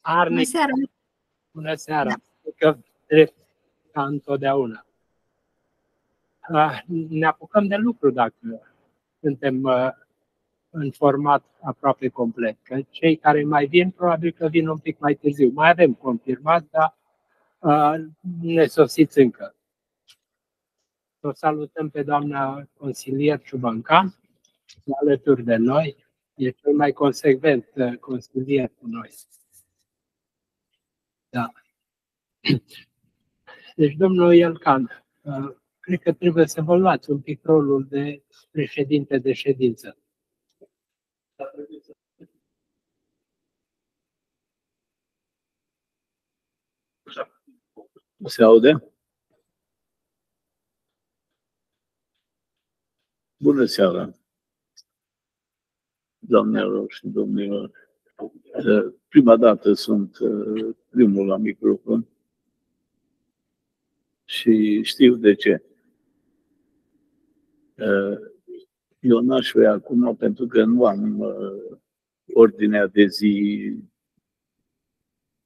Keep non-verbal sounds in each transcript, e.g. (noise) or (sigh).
Arne, Bună seara! bună seara! Că drept ca întotdeauna. Ah, Ne apucăm de lucru dacă suntem uh, în format aproape complet. Că cei care mai vin, probabil că vin un pic mai târziu. Mai avem confirmat, dar uh, ne sosiți încă. O salutăm pe doamna consilier Ciubancan, alături de noi. E cel mai consecvent uh, consilier cu noi. Da. Deci, domnul Ielcan, uh, cred că trebuie să vă luați un pic rolul de președinte de ședință. Se aude? Bună seara, doamnelor și domnilor. Eh, Prima dată sunt eh, primul la microfon și știu de ce. Eh, Eu n-aș vrea acum pentru că nu am eh, ordinea de zi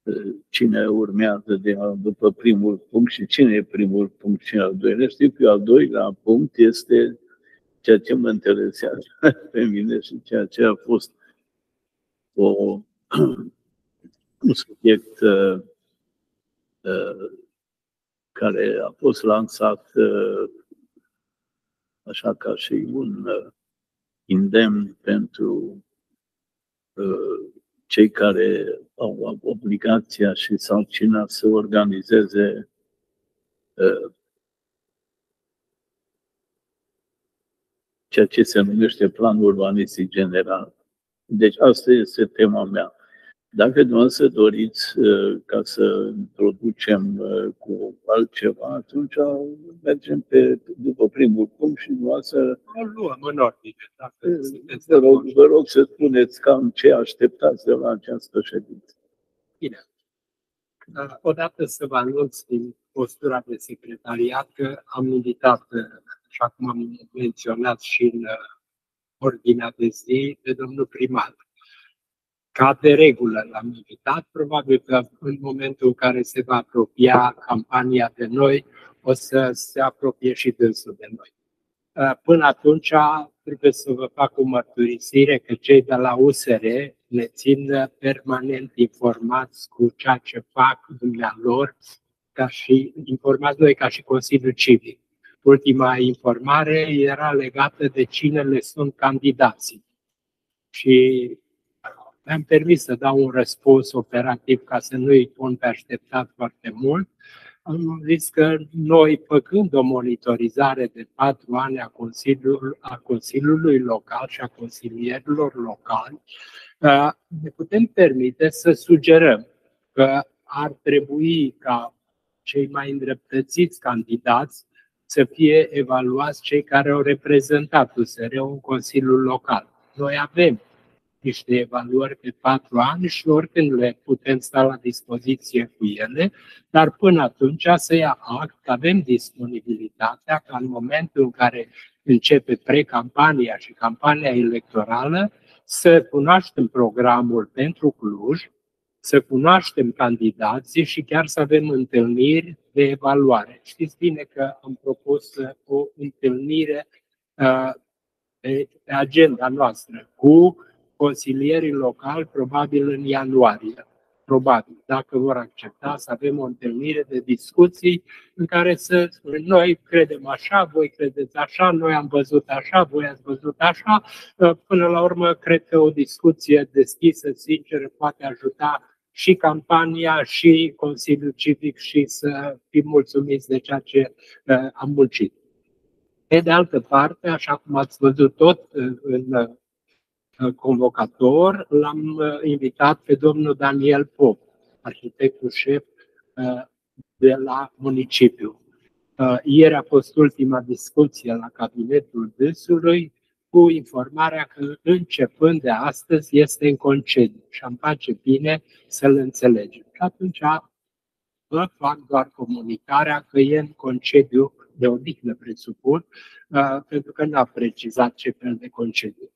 eh, cine urmează de, după primul punct și cine e primul punct și al doilea. Știu că al doilea punct este ceea ce mă interesează (laughs) pe mine și ceea ce a fost o, un subiect uh, uh, care a fost lansat uh, așa ca și un uh, indemn pentru uh, cei care au obligația și sarcina să organizeze uh, ceea ce se numește plan urbanistic general. Deci asta este tema mea. Dacă dumneavoastră doriți uh, ca să introducem uh, cu altceva, atunci mergem pe, după primul punct și dumneavoastră O luăm în ordine. Dacă sunteți de vă rog, acord. vă rog să spuneți cam ce așteptați de la această ședință. Bine. Uh, Odată să vă anunț din postura de secretariat că am invitat, uh, așa cum am menționat și în uh, ordinea de zi, pe domnul primar. Ca de regulă l-am invitat, probabil că în momentul în care se va apropia campania de noi, o să se apropie și dânsul de noi. Uh, Până atunci trebuie să vă fac o mărturisire că cei de la USR ne țin uh, permanent informați cu ceea ce fac dumnealor, ca și informați noi ca și Consiliul Civic. Ultima informare era legată de cine le sunt candidații. Și mi-am permis să dau un răspuns operativ ca să nu îi pun pe așteptat foarte mult. Am zis că noi, făcând o monitorizare de patru ani a Consiliului, a Consiliului Local și a consilierilor locali, uh, ne putem permite să sugerăm că ar trebui ca cei mai îndreptățiți candidați să fie evaluați cei care au reprezentat USR-ul în Consiliul Local. Noi avem niște evaluări pe patru ani și oricând le putem sta la dispoziție cu ele, dar până atunci să ia act că avem disponibilitatea ca în momentul în care începe precampania și campania electorală să cunoaștem programul pentru Cluj, să cunoaștem candidații și chiar să avem întâlniri de evaluare. Știți bine că am propus uh, o întâlnire uh, pe pe agenda noastră cu consilierii locali, probabil în ianuarie. Probabil, dacă vor accepta, să avem o întâlnire de discuții în care să spunem, noi credem așa, voi credeți așa, noi am văzut așa, voi ați văzut așa. Până la urmă, cred că o discuție deschisă, sinceră, poate ajuta și campania și Consiliul Civic și să fim mulțumiți de ceea ce uh, am muncit. Pe de altă parte, așa cum ați văzut tot uh, în uh, convocator, l-am uh, invitat pe domnul Daniel Pop, arhitectul șef uh, de la municipiu. Uh, Ieri a fost ultima discuție la cabinetul dânsului cu informarea că începând de astăzi este în concediu și am face bine să-l înțelegem. Și atunci vă fac doar comunicarea că e în concediu de odihnă, presupun, uh, pentru că n-a precizat ce fel de concediu.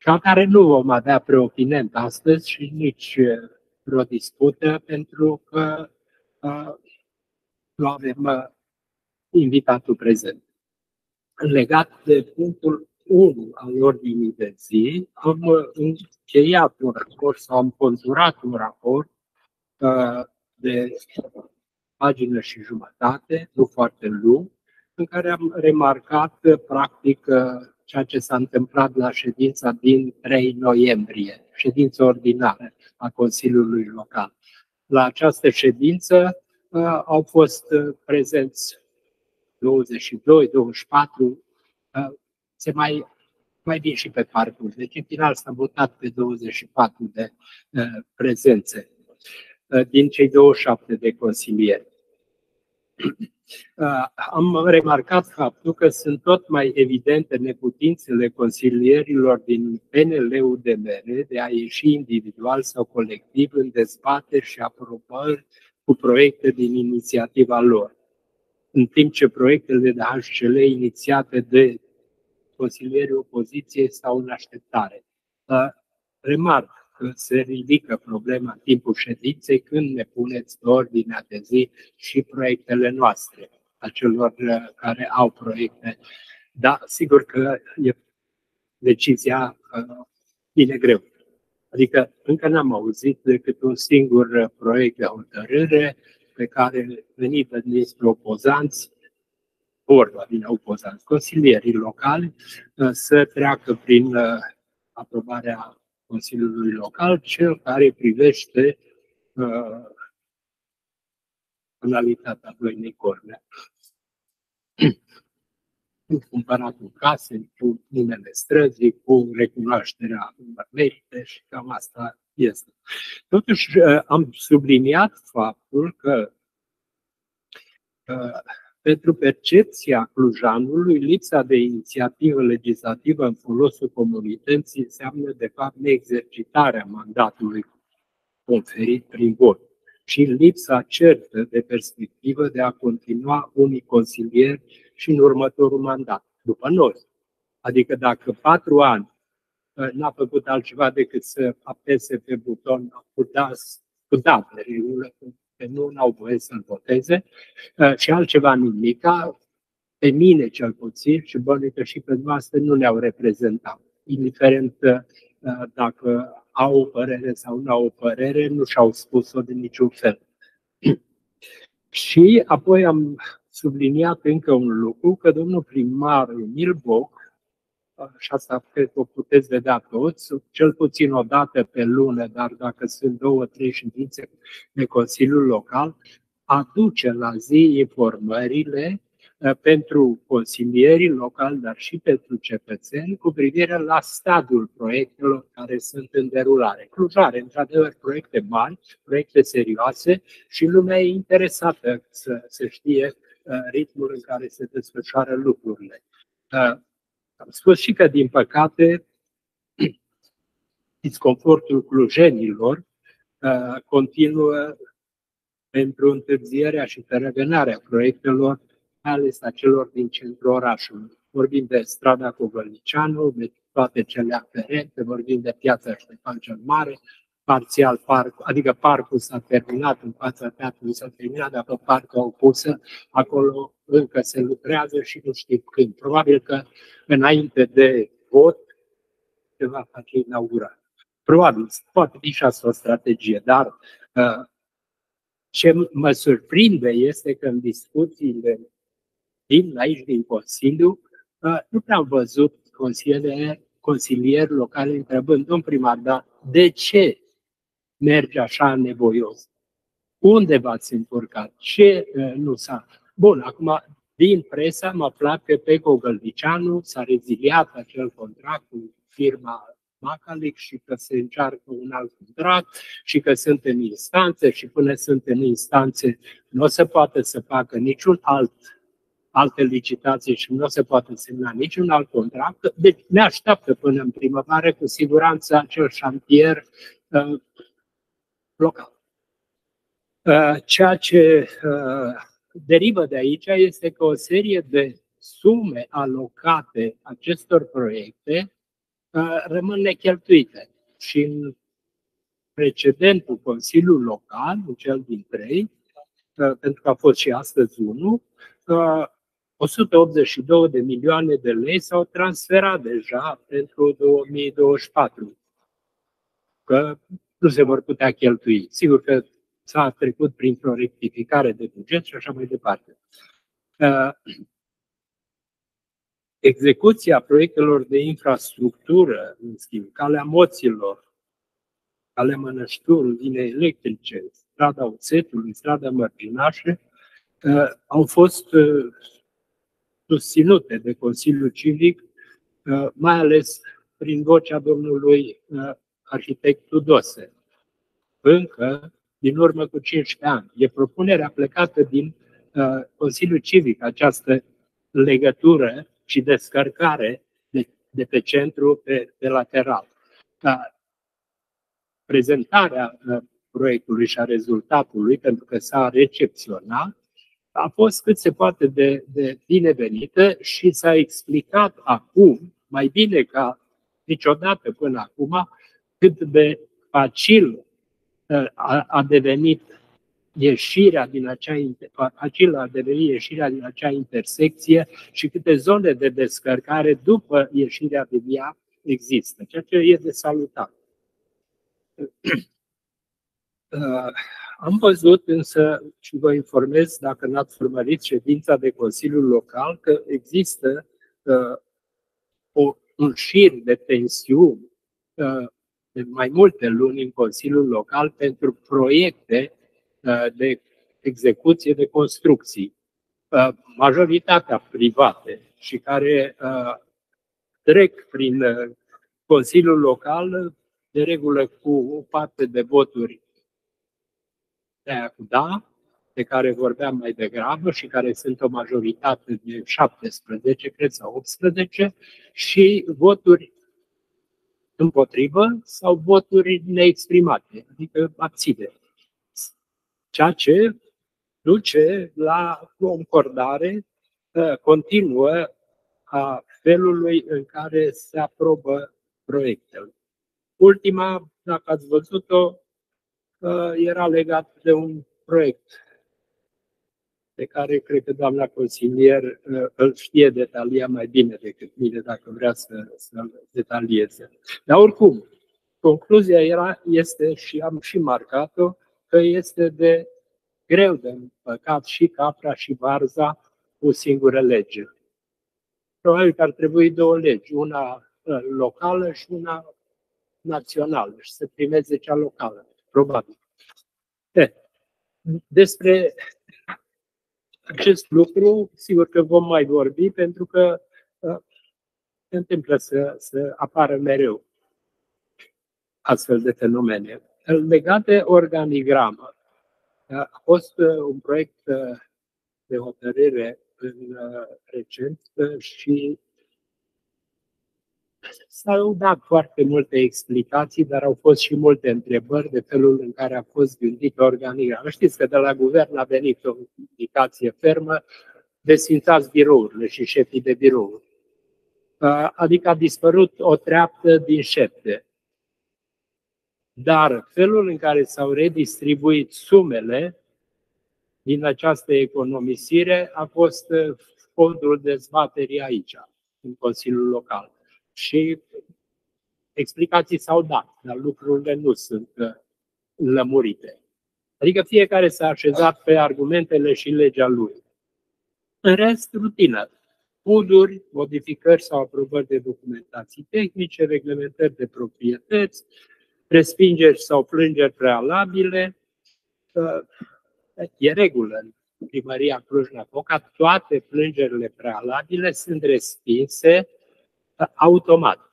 Ca care nu vom avea preopinent astăzi și nici uh, vreo dispută pentru că uh, nu avem uh, invitatul prezent. Legat de punctul 1 al ordinii de zi, am încheiat un raport sau am conturat un raport uh, de pagină și jumătate, nu foarte lung, în care am remarcat practic ceea ce s-a întâmplat la ședința din 3 noiembrie, ședință ordinară a Consiliului Local. La această ședință uh, au fost uh, prezenți 22, 24, uh, se mai, mai vin și pe parcurs. Deci, în final, s-a votat pe 24 de uh, prezențe uh, din cei 27 de consilieri. Uh, am remarcat faptul că sunt tot mai evidente neputințele consilierilor din PNL-UDMR de a ieși individual sau colectiv în dezbateri și aprobări cu proiecte din inițiativa lor, în timp ce proiectele de HCL inițiate de consilierii opoziției stau în așteptare. Uh, remarc că se ridică problema în timpul ședinței când ne puneți pe ordinea de zi și proiectele noastre, a celor uh, care au proiecte. Da, sigur că e decizia uh, bine greu. Adică încă n-am auzit decât un singur proiect de hotărâre pe care venită dinspre opozanți, vorba din opozanți, consilierii locali, uh, să treacă prin aprobarea Consiliului Local, cel care privește uh, analitatea Doinei Cornea. cu cumpăratul casei, cu numele străzii, cu recunoașterea merite și cam asta este. Totuși, uh, am subliniat faptul că uh, pentru percepția clujanului, lipsa de inițiativă legislativă în folosul comunității înseamnă, de fapt, neexercitarea mandatului conferit prin vot și lipsa certă de perspectivă de a continua unii consilieri și în următorul mandat, după noi. Adică dacă patru ani uh, n-a făcut altceva decât să apese pe buton cu da, cu da pe regulă, că nu au voie să-l voteze uh, și altceva nimica, pe mine cel puțin și bănuică și pe noastră nu ne-au reprezentat. Indiferent uh, dacă au o părere sau nu au o părere, nu și-au spus-o de niciun fel. (clears throat) și apoi am subliniat încă un lucru, că domnul primar Emil Boc și asta cred că o puteți vedea toți, cel puțin o dată pe lună, dar dacă sunt două, trei ședințe de Consiliul Local, aduce la zi informările uh, pentru consilierii locali, dar și pentru cetățeni, cu privire la stadiul proiectelor care sunt în derulare. Clujare, într-adevăr, proiecte mari, proiecte serioase și lumea e interesată să, să știe uh, ritmul în care se desfășoară lucrurile. Uh, am spus și că, din păcate, (clears throat) disconfortul clujenilor uh, continuă pentru întârzierea și perevenarea proiectelor, mai ales a celor din centrul orașului. Vorbim de strada Covălnicianu, de toate cele aferente, vorbim de piața Ștefan cel Mare, parțial parc, adică parcul s-a terminat în fața teatrului, s-a terminat, dar pe parcul opusă, acolo încă se lucrează și nu știu când. Probabil că înainte de vot se va face inaugurat. Probabil, poate fi și asta o strategie, dar uh, ce mă surprinde este că în discuțiile din aici, din Consiliu, uh, nu prea am văzut consilieri, consilieri locale întrebând, domn primar, dar de ce merge așa nevoios? Unde v-ați încurcat? Ce uh, nu s-a... Bun, acum, din presă am aflat că pe Gălvicianu s-a reziliat acel contract cu firma Macalic și că se încearcă un alt contract și că sunt în instanțe și până sunt în instanțe nu o să poată să facă niciun alt alte licitații și nu se poate semna niciun alt contract. Deci ne așteaptă până în primăvară cu siguranță acel șantier uh, local. Uh, ceea ce uh, derivă de aici este că o serie de sume alocate acestor proiecte uh, rămân necheltuite și în precedentul Consiliu Local, în cel din trei, pentru că a fost și astăzi unul, 182 de milioane de lei s-au transferat deja pentru 2024. Că nu se vor putea cheltui. Sigur că s-a trecut printr-o rectificare de buget și așa mai departe. Uh, execuția proiectelor de infrastructură, în schimb, calea moților, calea Mănășturul, linii electrice, strada Oțetului, strada Mărginașe, uh, au fost uh, susținute de Consiliul Civic, mai ales prin vocea domnului arhitect Tudose. Încă din urmă cu 15 ani. E propunerea plecată din uh, Consiliul Civic, această legătură și descărcare de, de pe centru pe, pe lateral. Uh, prezentarea uh, proiectului și a rezultatului, pentru că s-a recepționat, a fost cât se poate de, de binevenită și s-a explicat acum, mai bine ca niciodată până acum, cât de facil a, a devenit ieșirea din acea, acel a devenit ieșirea din acea intersecție și câte zone de descărcare după ieșirea din ea există, ceea ce e de salutat. (clears throat) Uh, am văzut însă și vă informez, dacă n-ați urmărit ședința de Consiliul Local, că există uh, o, un șir de tensiuni uh, de mai multe luni în Consiliul Local pentru proiecte uh, de execuție de construcții, uh, majoritatea private și care uh, trec prin Consiliul Local de regulă cu o parte de voturi de aia cu da, de care vorbeam mai degrabă și care sunt o majoritate de 17, cred, sau 18, și voturi împotrivă sau voturi neexprimate, adică abține. Ceea ce duce la o încordare uh, continuă a felului în care se aprobă proiectele. Ultima, dacă ați văzut-o, uh, era legat de un proiect pe care cred că doamna consilier uh, îl știe detalia mai bine decât mine, dacă vrea să, să detalieze. Dar oricum, concluzia era, este și am și marcat-o, că este de greu de împăcat și capra și varza cu singură lege. Probabil că ar trebui două legi, una uh, locală și una națională și să primeze cea locală, probabil. De, despre acest lucru, sigur că vom mai vorbi, pentru că uh, se întâmplă să, să apară mereu astfel de fenomene. Legat de organigramă, uh, a fost uh, un proiect de hotărâre în recent și S-au dat foarte multe explicații, dar au fost și multe întrebări de felul în care a fost gândit organigramă. Știți că de la guvern a venit o indicație fermă, desfințați birourile și șefii de birouri. Adică a dispărut o treaptă din șepte. Dar felul în care s-au redistribuit sumele din această economisire a fost fondul dezbaterii aici, în Consiliul Local și explicații s-au dat, dar lucrurile nu sunt uh, lămurite. Adică fiecare s-a așezat pe argumentele și legea lui. În rest, rutină. Puduri, modificări sau aprobări de documentații tehnice, reglementări de proprietăți, respingeri sau plângeri prealabile. Uh, e regulă în primăria Cluj-Napoca, toate plângerile prealabile sunt respinse automat.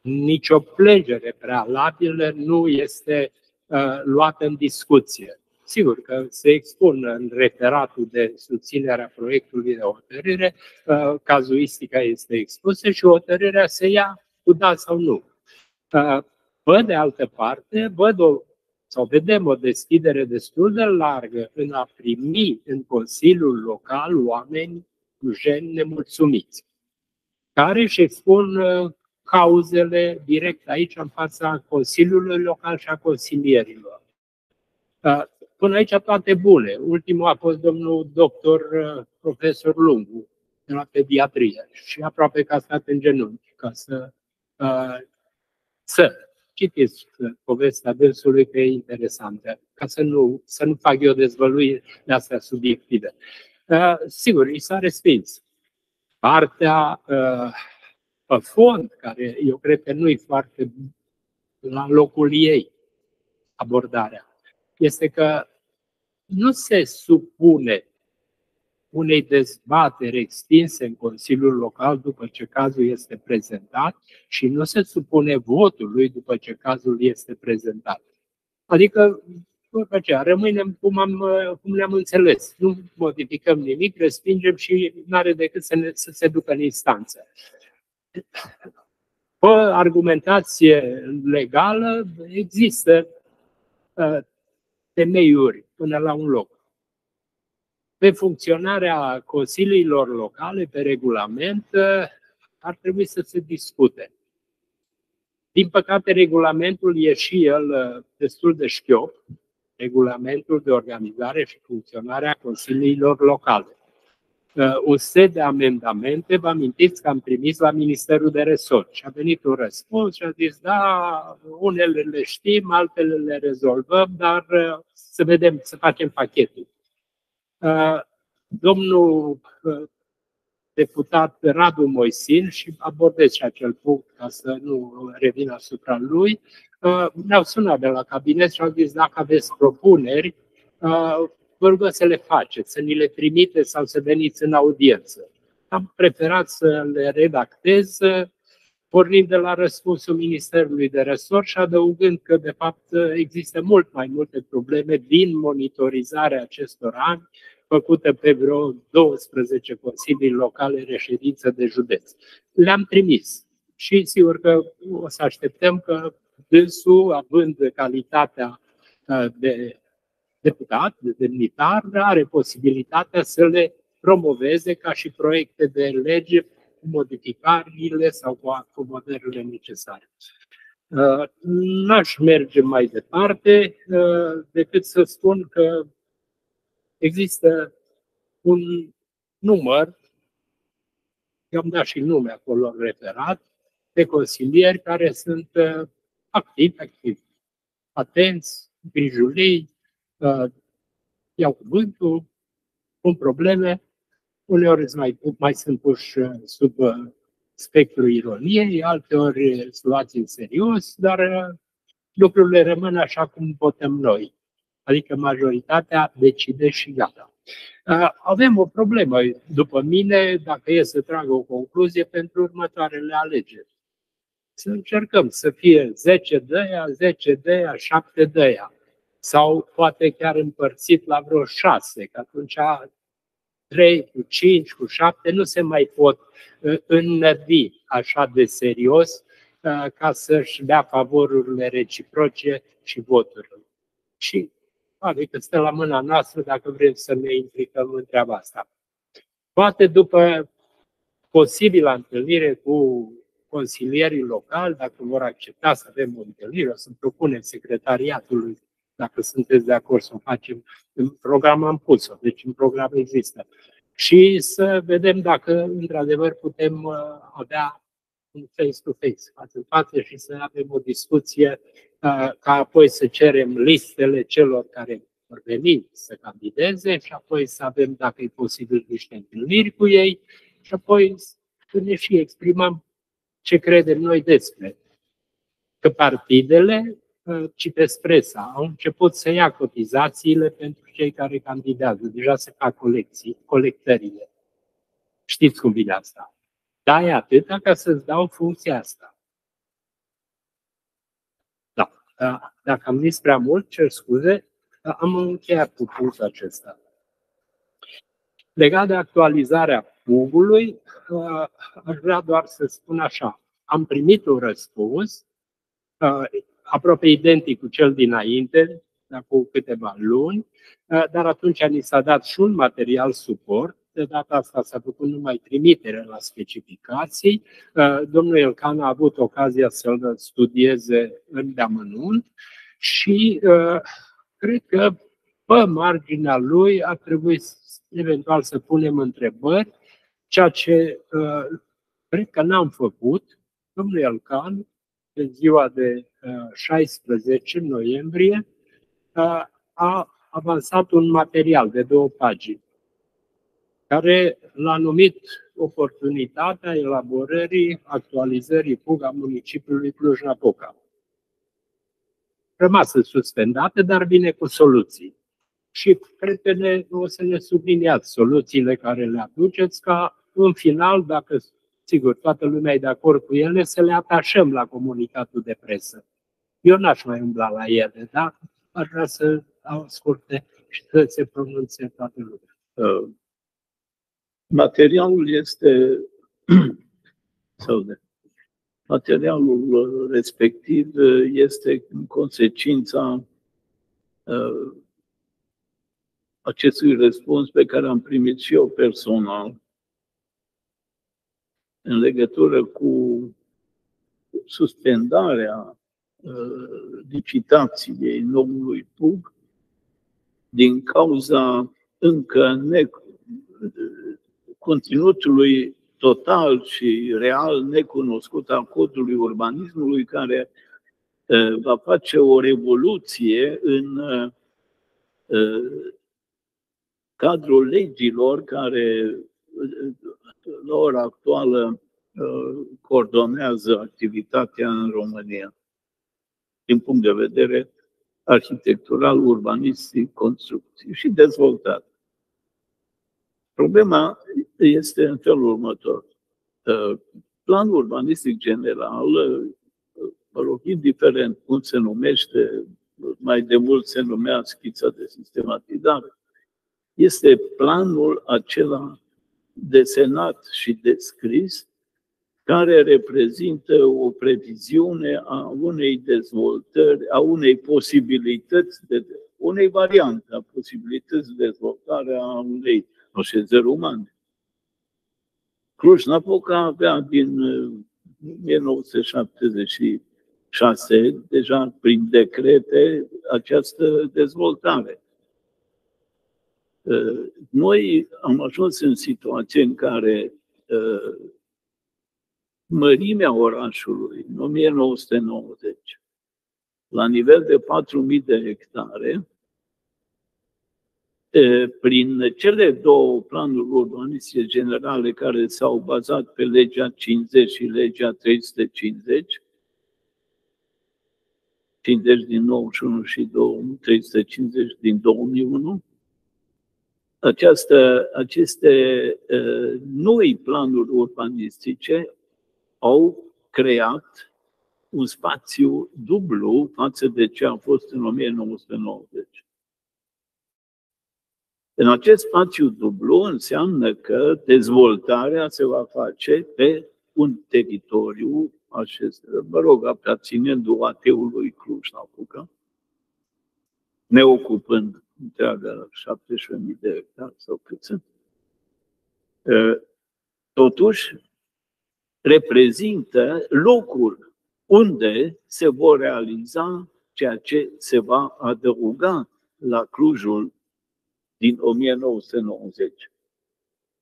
Nicio plângere prealabilă nu este uh, luată în discuție. Sigur că se expun în referatul de susținere a proiectului de hotărâre, uh, cazuistica este expusă și hotărârea se ia cu da sau nu. Uh, pe de altă parte, văd o, sau vedem o deschidere destul de largă în a primi în Consiliul Local oameni jeni nemulțumiți care își expun uh, cauzele direct aici, în fața Consiliului Local și a consilierilor. Până aici toate bune. Ultimul a fost domnul doctor profesor Lungu, de la pediatrie, și aproape că a stat în genunchi ca să, să citiți povestea dânsului că e interesantă, ca să nu, să nu fac eu dezvăluiri de astea subiective. Uh, sigur, i s-a respins. Partea uh, pe fond, care eu cred că nu e foarte la locul ei abordarea, este că nu se supune unei dezbateri extinse în Consiliul Local după ce cazul este prezentat și nu se supune votului după ce cazul este prezentat. Adică, după aceea, rămânem cum, am, cum ne-am înțeles. Nu modificăm nimic, respingem și nu are decât să, ne, să se ducă în instanță. Pe argumentație legală există uh, temeiuri până la un loc pe funcționarea consiliilor locale, pe regulament, ar trebui să se discute. Din păcate, regulamentul e și el uh, destul de șchiop, regulamentul de organizare și funcționare a consiliilor locale. Uh, un set de amendamente, vă amintiți că am trimis la Ministerul de Resort și a venit un răspuns și a zis, da, unele le știm, altele le rezolvăm, dar uh, să vedem, să facem pachetul. Uh, domnul uh, deputat Radu Moisin și abordez și acel punct ca să nu revin asupra lui, uh, ne-au sunat de la cabinet și au zis dacă aveți propuneri, vă rugă să le faceți, să ni le trimite sau să veniți în audiență. Am preferat să le redactez pornind de la răspunsul Ministerului de Resort și adăugând că, de fapt, există mult mai multe probleme din monitorizarea acestor ani făcută pe vreo 12 consilii locale reședință de județ. Le-am trimis și sigur că o să așteptăm că dânsul, având calitatea uh, de deputat, de demnitar, are posibilitatea să le promoveze ca și proiecte de lege cu modificările sau cu acomodările necesare. Uh, n-aș merge mai departe uh, decât să spun că există un număr, i-am dat și nume acolo referat, de consilieri care sunt uh, activi, activi, atenți, grijulii, uh, iau cuvântul, pun probleme, uneori mai, mai sunt puși uh, sub spectrul ironiei, alteori luați în serios, dar lucrurile rămân așa cum votăm noi adică majoritatea decide și gata. Avem o problemă, după mine, dacă e să trag o concluzie pentru următoarele alegeri. Să încercăm să fie 10 de aia, 10 de aia, 7 de aia. Sau poate chiar împărțit la vreo 6, că atunci 3 cu 5 cu 7 nu se mai pot înnăvi așa de serios ca să-și dea favorurile reciproce și voturile. Și adică stă la mâna noastră dacă vrem să ne implicăm în treaba asta. Poate după posibilă întâlnire cu consilierii locali, dacă vor accepta să avem o întâlnire, o să propunem secretariatului, dacă sunteți de acord să o facem, în program am pus-o, deci în program există. Și să vedem dacă într-adevăr putem uh, avea un face-to-face, față în față și să avem o discuție ca apoi să cerem listele celor care vor veni să candideze și apoi să avem, dacă e posibil, niște întâlniri cu ei și apoi să ne și exprimăm ce credem noi despre. Că partidele, citesc presa, au început să ia cotizațiile pentru cei care candidează. Deja se fac colecții, colectările. Știți cum vine asta. Dai atâta ca să-ți dau funcția asta. Da, dacă am zis prea mult, cer scuze, am încheiat cu punctul acesta. Legat de actualizarea pugului, aș vrea doar să spun așa. Am primit un răspuns aproape identic cu cel dinainte, cu câteva luni, dar atunci ni s-a dat și un material suport de data asta s-a făcut numai trimitere la specificații. Uh, domnul Elcan a avut ocazia să-l studieze în deamănunt și uh, cred că pe marginea lui ar trebui eventual să punem întrebări, ceea ce uh, cred că n-am făcut. Domnul Elcan, în ziua de 16 noiembrie, a avansat un material de două pagini care l-a numit oportunitatea elaborării, actualizării PUG a municipiului Cluj-Napoca. Rămasă suspendată, dar vine cu soluții. Și cred că ne, o să ne subliniați soluțiile care le aduceți ca în final, dacă sigur toată lumea e de acord cu ele, să le atașăm la comunicatul de presă. Eu n-aș mai umbla la ele, da? Aș vrea să asculte și să se pronunțe toată lumea. Uh, materialul este (clears throat) sau de, materialul respectiv este în consecința uh, acestui răspuns pe care am primit și eu personal în legătură cu suspendarea uh, licitației noului PUG din cauza încă ne, conținutului total și real necunoscut al codului urbanismului care va face o revoluție în cadrul legilor care la ora actuală coordonează activitatea în România din punct de vedere arhitectural, urbanistic, construcții și dezvoltat. Problema este în felul următor. Uh, planul urbanistic general, uh, mă rog, indiferent cum se numește, mai de mult se numea schița de sistematizare, este planul acela desenat și descris care reprezintă o previziune a unei dezvoltări, a unei posibilități, de, unei variante a posibilității de dezvoltare a unei așezări umane. Cluj-Napoca avea din 1976 uh, deja prin decrete această dezvoltare. Uh, noi am ajuns în situație în care uh, mărimea orașului în 1990 la nivel de 4.000 de hectare, prin cele două planuri urbanistice generale care s-au bazat pe legea 50 și legea 350, 50 din 91 și 350 din 2001, această, aceste uh, noi planuri urbanistice au creat un spațiu dublu față de ce a fost în 1990. În acest spațiu dublu înseamnă că dezvoltarea se va face pe un teritoriu acest, mă rog, aparținând ateului Cluj-Napoca, neocupând întreaga 17.000 de hectare sau cât sunt. Totuși, reprezintă locul unde se vor realiza ceea ce se va adăuga la Clujul din 1990.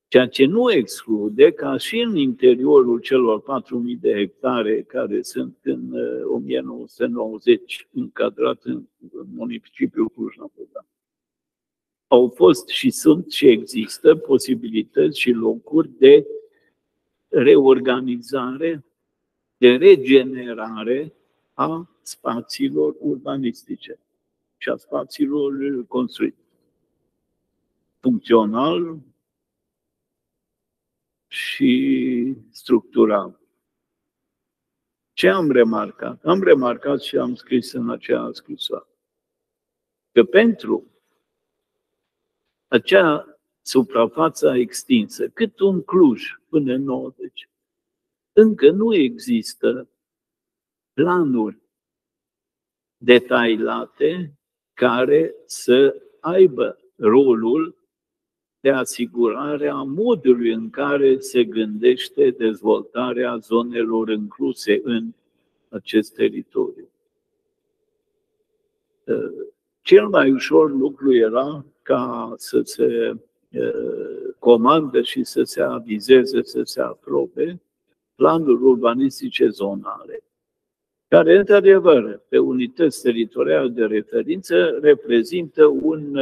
Ceea ce nu exclude ca și în interiorul celor 4.000 de hectare care sunt în 1990 uh, încadrat în municipiul Cluj-Napoca. Au fost și sunt și există posibilități și locuri de reorganizare, de regenerare a spațiilor urbanistice și a spațiilor construite. Funcțional și structural. Ce am remarcat? Am remarcat și am scris în acea scrisoare că pentru acea suprafața extinsă, cât un Cluj până în 90. Încă nu există planuri detailate care să aibă rolul de asigurare a modului în care se gândește dezvoltarea zonelor incluse în acest teritoriu. Cel mai ușor lucru era ca să se comandă și să se avizeze, să se aprobe planuri urbanistice zonale, care, într-adevăr, pe unități teritoriale de referință, reprezintă un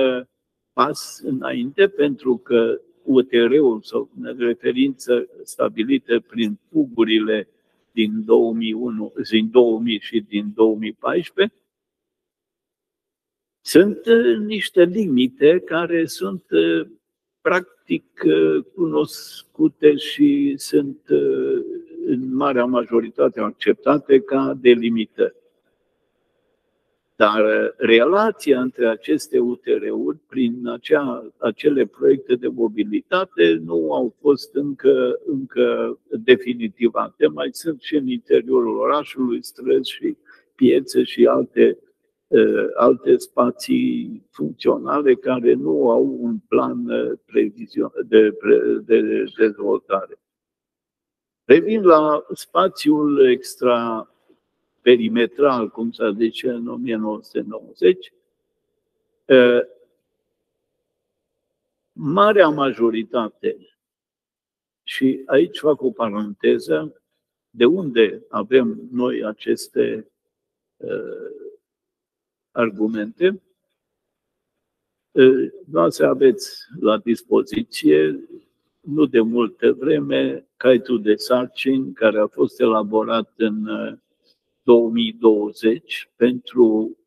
pas înainte, pentru că UTR-ul sau referință stabilită prin fugurile din 2001, din 2000 și din 2014, sunt niște limite care sunt practic cunoscute și sunt în marea majoritate acceptate ca delimitări. Dar uh, relația între aceste UTR-uri, prin acea, acele proiecte de mobilitate, nu au fost încă, încă definitivate. Mai sunt și în interiorul orașului străzi și piețe și alte, uh, alte spații funcționale care nu au un plan uh, de, de, de dezvoltare. Revin la spațiul extra perimetral, cum s-a zice în 1990, marea majoritate, și aici fac o paranteză, de unde avem noi aceste argumente, să aveți la dispoziție, nu de multă vreme, caietul de sarcini care a fost elaborat în 2020 pentru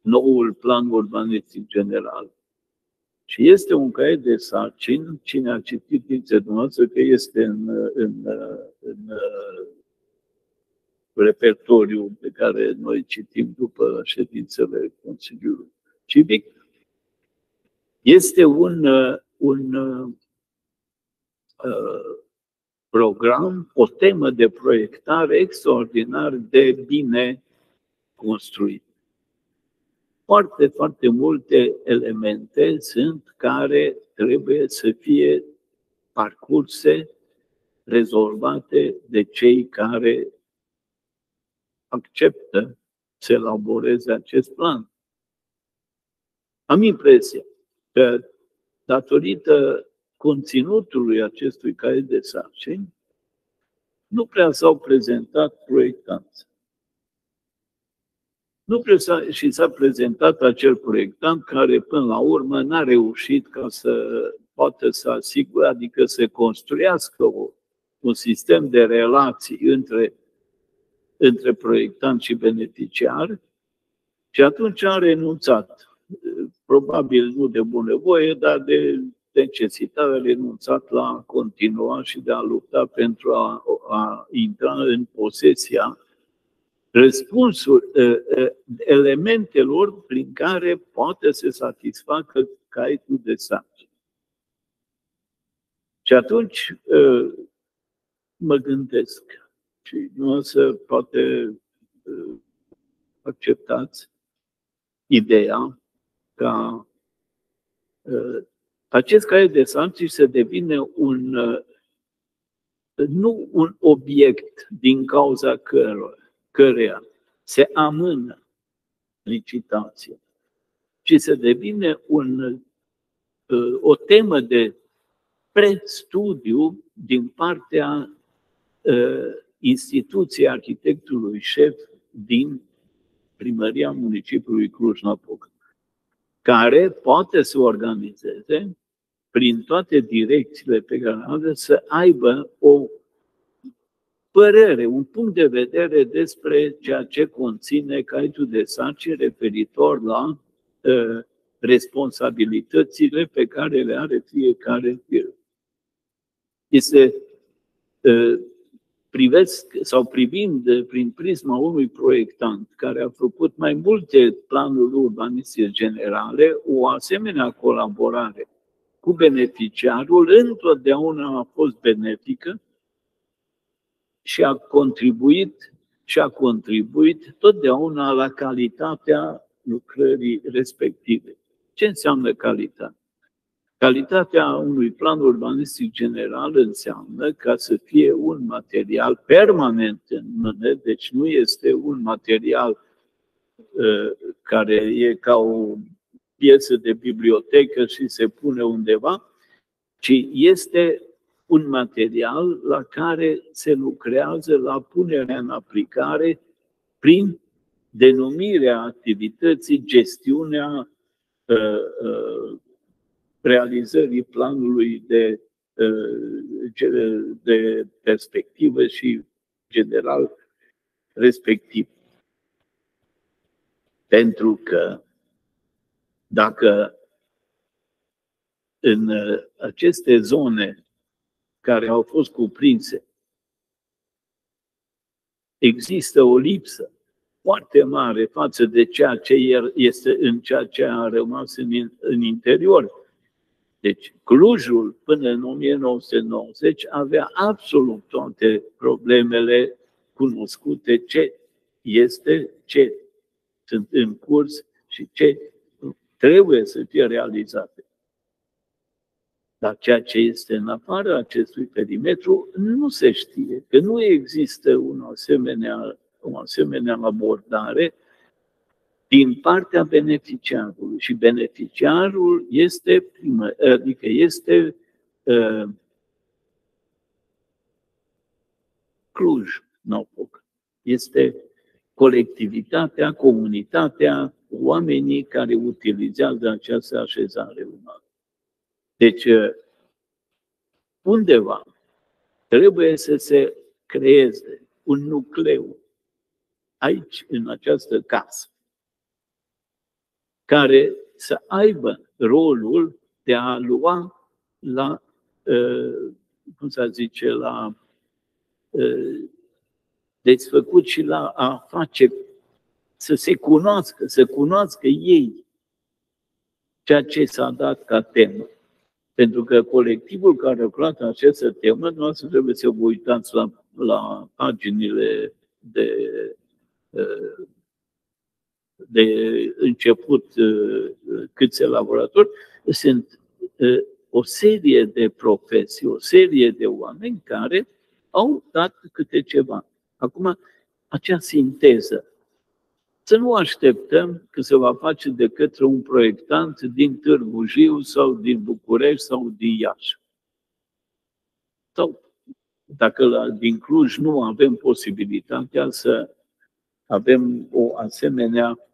noul plan urbanistic general. Și este un caiet de sarcini, cine a citit dintre dumneavoastră că este în, în, în repertoriu pe care noi citim după ședințele Consiliului Civic, este un, un uh, program, o temă de proiectare extraordinar de bine construit. Foarte, foarte multe elemente sunt care trebuie să fie parcurse, rezolvate de cei care acceptă să elaboreze acest plan. Am impresia că datorită conținutului acestui caiet de sarcini, nu prea s-au prezentat proiectanți. Nu prea s-a, și s-a prezentat acel proiectant care până la urmă n-a reușit ca să poată să asigure, adică să construiască o, un sistem de relații între, între proiectant și beneficiar și atunci a renunțat. Probabil nu de bunăvoie, dar de necesitatea a renunțat la a continua și de a lupta pentru a, a intra în posesia răspunsuri, elementelor prin care poate să satisfacă caietul de sarcini. Și atunci mă gândesc și nu să poate acceptați ideea ca acest caiet de sancții se devine un, uh, nu un obiect din cauza căror, căreia se amână licitația, ci se devine un, uh, o temă de prestudiu din partea uh, instituției arhitectului șef din primăria municipiului Cluj-Napoca care poate să organizeze prin toate direcțiile pe care are să aibă o părere, un punct de vedere despre ceea ce conține caietul de sarcini referitor la uh, responsabilitățile pe care le are fiecare firmă. Este uh, privesc sau privind prin prisma unui proiectant care a făcut mai multe planuri urbanistice generale, o asemenea colaborare cu beneficiarul întotdeauna a fost benefică și a contribuit și a contribuit totdeauna la calitatea lucrării respective. Ce înseamnă calitate? Calitatea unui plan urbanistic general înseamnă ca să fie un material permanent în mână, deci nu este un material uh, care e ca o piesă de bibliotecă și se pune undeva, ci este un material la care se lucrează la punerea în aplicare prin denumirea activității, gestiunea uh, uh, realizării planului de, uh, de perspectivă și general respectiv. Pentru că dacă în aceste zone care au fost cuprinse există o lipsă foarte mare față de ceea ce este în ceea ce a rămas în, în interior. Deci Clujul până în 1990 avea absolut toate problemele cunoscute ce este, ce sunt în curs și ce trebuie să fie realizate. Dar ceea ce este în afara acestui perimetru nu se știe, că nu există un asemenea, o asemenea abordare din partea beneficiarului. Și beneficiarul este, primă, adică este uh, Cluj, Nopok. Este colectivitatea, comunitatea, oamenii care utilizează această așezare umană. Deci, uh, undeva trebuie să se creeze un nucleu aici, în această casă, care să aibă rolul de a lua la, uh, cum să zice, la uh, desfăcut și la a face să se cunoască, să cunoască ei ceea ce s-a dat ca temă. Pentru că colectivul care a lucrat această temă, nu să trebuie să vă uitați la, la paginile de, de început câți elaboratori, sunt o serie de profesii, o serie de oameni care au dat câte ceva. Acum, acea sinteză să nu așteptăm că se va face de către un proiectant din Târgu Jiu sau din București sau din Iași. Sau dacă la, din Cluj nu avem posibilitatea să avem o asemenea uh,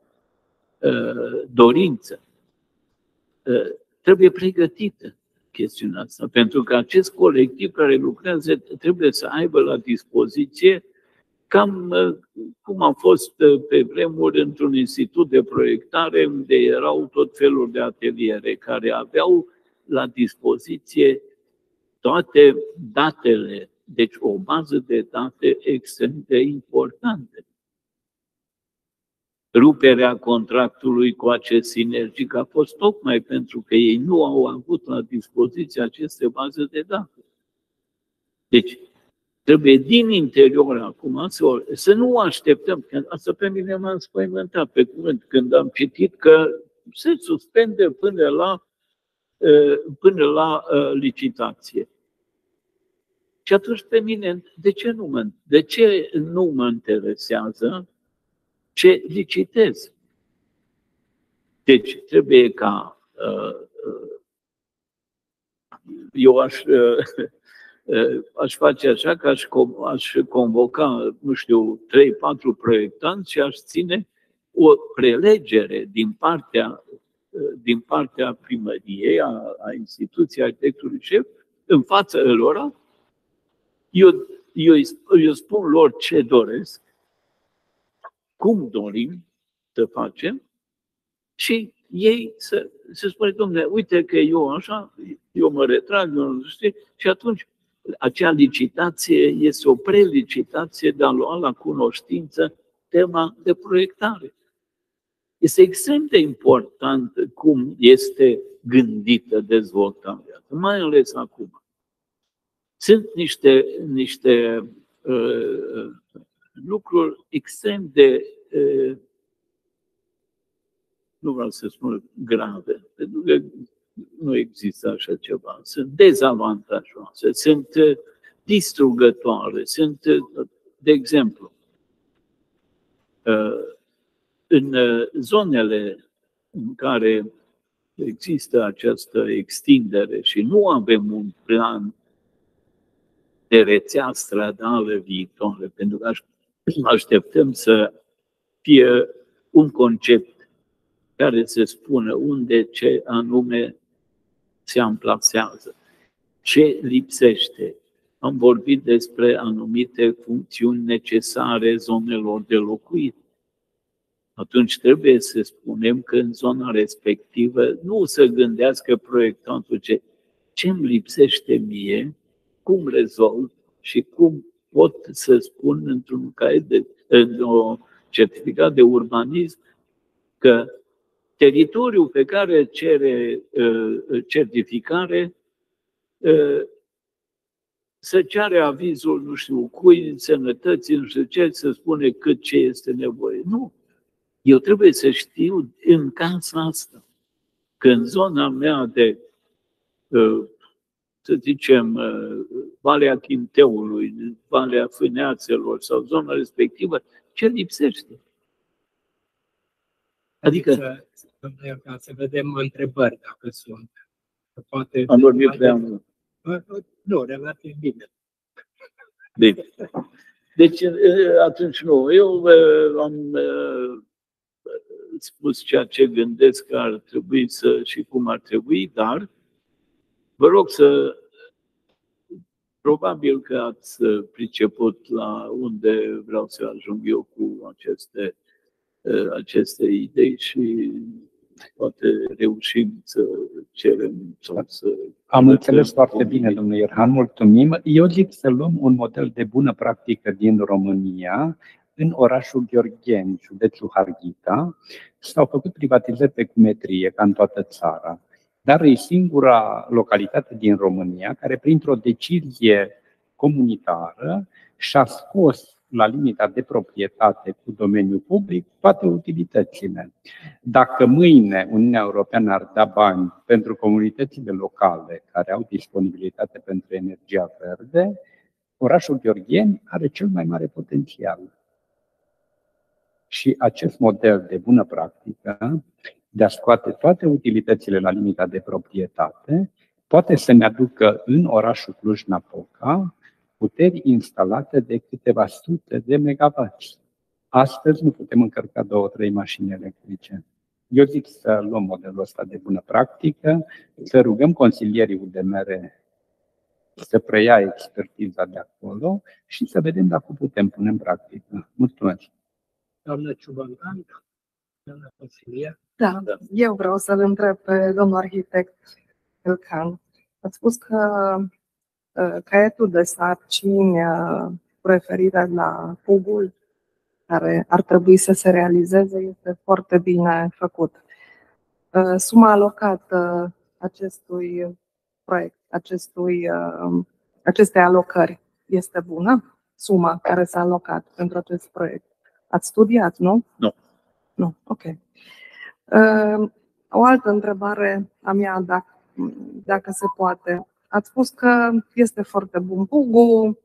dorință, uh, trebuie pregătită chestiunea asta, pentru că acest colectiv care lucrează trebuie să aibă la dispoziție cam uh, cum am fost uh, pe vremuri într-un institut de proiectare unde erau tot felul de ateliere care aveau la dispoziție toate datele, deci o bază de date extrem de importante. Ruperea contractului cu acest sinergic a fost tocmai pentru că ei nu au avut la dispoziție aceste baze de date. Deci, Trebuie din interior acum să, să nu așteptăm, că asta pe mine m-a înspăimântat pe cuvânt când am citit că se suspende până la, până la licitație. Și atunci pe mine, de ce nu mă, de ce nu mă interesează ce licitez? Deci trebuie ca eu aș aș face așa că aș, aș convoca, nu știu, 3-4 proiectanți și aș ține o prelegere din partea, din partea primăriei, a, a instituției arhitectului șef, în fața lor. Eu, eu, eu spun lor ce doresc, cum dorim să facem și ei să, să spune, domnule, uite că eu așa, eu mă retrag, eu nu știu, și atunci acea licitație este o prelicitație de a lua la cunoștință tema de proiectare. Este extrem de important cum este gândită dezvoltarea, mai ales acum. Sunt niște, niște uh, lucruri extrem de, uh, nu vreau să spun grave, pentru că nu există așa ceva. Sunt dezavantajoase, sunt distrugătoare, sunt, de exemplu, în zonele în care există această extindere și nu avem un plan de rețea stradală viitoare, pentru că așteptăm să fie un concept care să spună unde, ce anume se amplasează, ce lipsește. Am vorbit despre anumite funcțiuni necesare zonelor de locuit atunci trebuie să spunem că în zona respectivă nu să gândească proiectantul ce, ce îmi lipsește mie, cum rezolv și cum pot să spun într-un caiet de, într-un certificat de urbanism că teritoriul pe care cere uh, certificare uh, să ceare avizul nu știu cui, sănătății, nu știu ce, să spune cât ce este nevoie. Nu. Eu trebuie să știu în casa asta că în zona mea de, uh, să zicem, uh, Valea Chinteului, Valea Fâneațelor sau zona respectivă, ce lipsește? Adică, adică ca să vedem întrebări dacă sunt. Poate Am vorbit prea mult. Nu, relativ bine. Bine. Deci, uh, atunci nu. Eu am spus ceea ce gândesc că ar trebui să și cum ar trebui, dar vă rog să probabil că ați priceput la unde vreau să ajung eu cu aceste, aceste idei și poate reușim să cerem sau să... Am înțeles foarte bine, domnule Ierhan, mulțumim. Eu zic să luăm un model de bună practică din România, în orașul Gheorgheni, județul Harghita, s-au făcut privatizări pe cumetrie, ca în toată țara. Dar e singura localitate din România care, printr-o decizie comunitară, și-a scos la limita de proprietate cu domeniul public toate utilitățile. Dacă mâine Uniunea Europeană ar da bani pentru comunitățile locale care au disponibilitate pentru energia verde, orașul Gheorgheni are cel mai mare potențial. Și acest model de bună practică, de a scoate toate utilitățile la limita de proprietate, poate să ne aducă în orașul Cluj-Napoca puteri instalate de câteva sute de megawatts. Astăzi nu putem încărca două, trei mașini electrice. Eu zic să luăm modelul ăsta de bună practică, să rugăm consilierii UDMR să preia expertiza de acolo și să vedem dacă putem pune în practică. Mulțumesc! Doamna Ciubancan, doamna consilier. Da, eu vreau să-l întreb pe domnul arhitect Elcan. Ați spus că uh, caietul de sarcini uh, cu referire la pugul care ar trebui să se realizeze este foarte bine făcut. Uh, suma alocată acestui proiect, acestui, acestei alocări este bună? Suma care s-a alocat pentru acest proiect? Ați studiat, nu? Nu. Nu, ok. Uh, o altă întrebare a mea, dacă, dacă se poate. Ați spus că este foarte bun Pugu.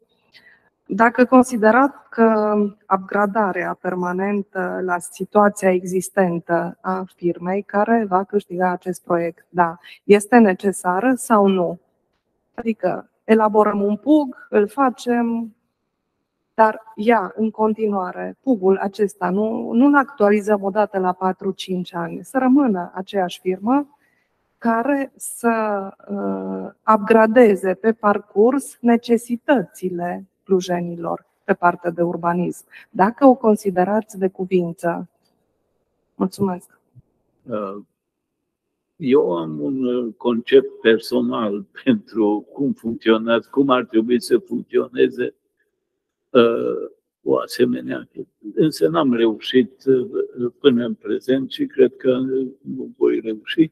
Dacă considerați că upgradarea permanentă la situația existentă a firmei care va câștiga acest proiect, da, este necesară sau nu? Adică elaborăm un PUG, îl facem, dar ea, în continuare, pugul acesta, nu, nu-l actualizăm odată la 4-5 ani, să rămână aceeași firmă care să uh, upgradeze pe parcurs necesitățile clujenilor pe partea de urbanism. Dacă o considerați de cuvință. Mulțumesc. Uh, eu am un concept personal (laughs) pentru cum funcționează, cum ar trebui să funcționeze Uh, o asemenea. Însă n-am reușit uh, până în prezent și cred că nu voi reuși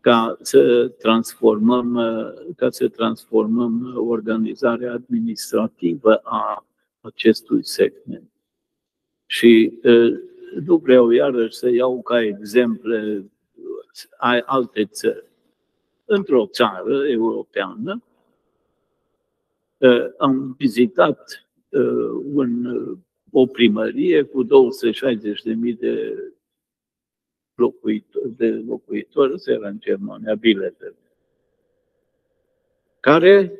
ca să transformăm, uh, ca să transformăm organizarea administrativă a acestui segment. Și nu vreau iarăși să iau ca exemple ai alte țări. Într-o țară europeană, uh, am vizitat uh, un, o primărie cu 260.000 de locuitori, de locuitori, era în Germania, Bielefeld, care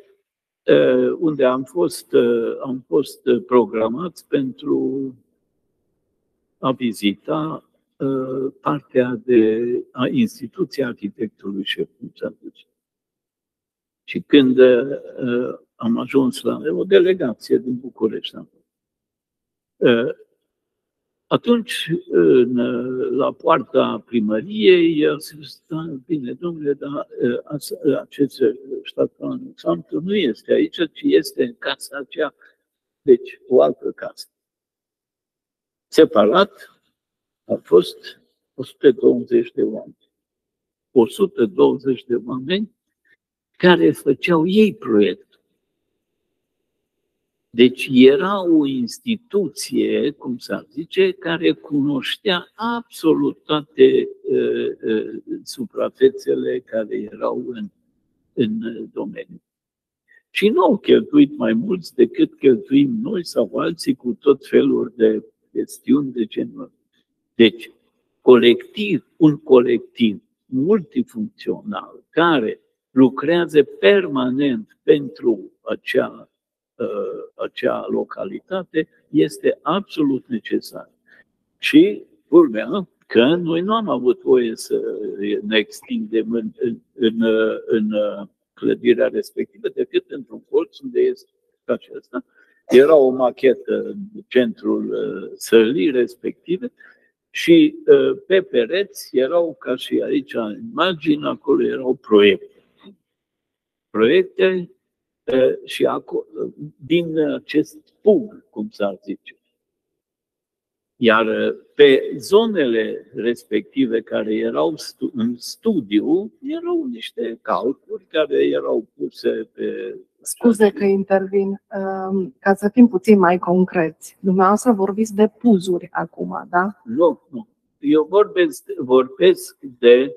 unde am fost, am fost programați pentru a vizita partea de a instituției arhitectului șef, cum s-a zis. Și când am ajuns la o delegație din București, atunci, în, la poarta primăriei, a zis, da, bine, domnule, dar acest stat Santu nu este aici, ci este în casa aceea, deci o altă casă. Separat a fost 120 de oameni. 120 de oameni care făceau ei proiect deci era o instituție, cum s-ar zice, care cunoștea absolut toate uh, uh, suprafețele care erau în, în domeniu. Și nu au cheltuit mai mulți decât cheltuim noi sau alții cu tot felul de chestiuni de genul. Deci, colectiv, un colectiv multifuncțional care lucrează permanent pentru acea Uh, acea localitate este absolut necesar. Și, culmea, că noi nu am avut voie să ne extindem în, în, în, în clădirea respectivă decât într-un colț unde este acesta. Era o machetă în centrul uh, sălii respective și uh, pe pereți erau, ca și aici în imagine, acolo erau proiecte. Proiecte și acolo, din acest pug, cum s-ar zice. Iar pe zonele respective care erau în studiu, erau niște calculi care erau puse pe. Scuze că intervin, ca să fim puțin mai concreți. Dumneavoastră vorbiți de puzuri acum, da? Nu, nu. Eu vorbesc, vorbesc de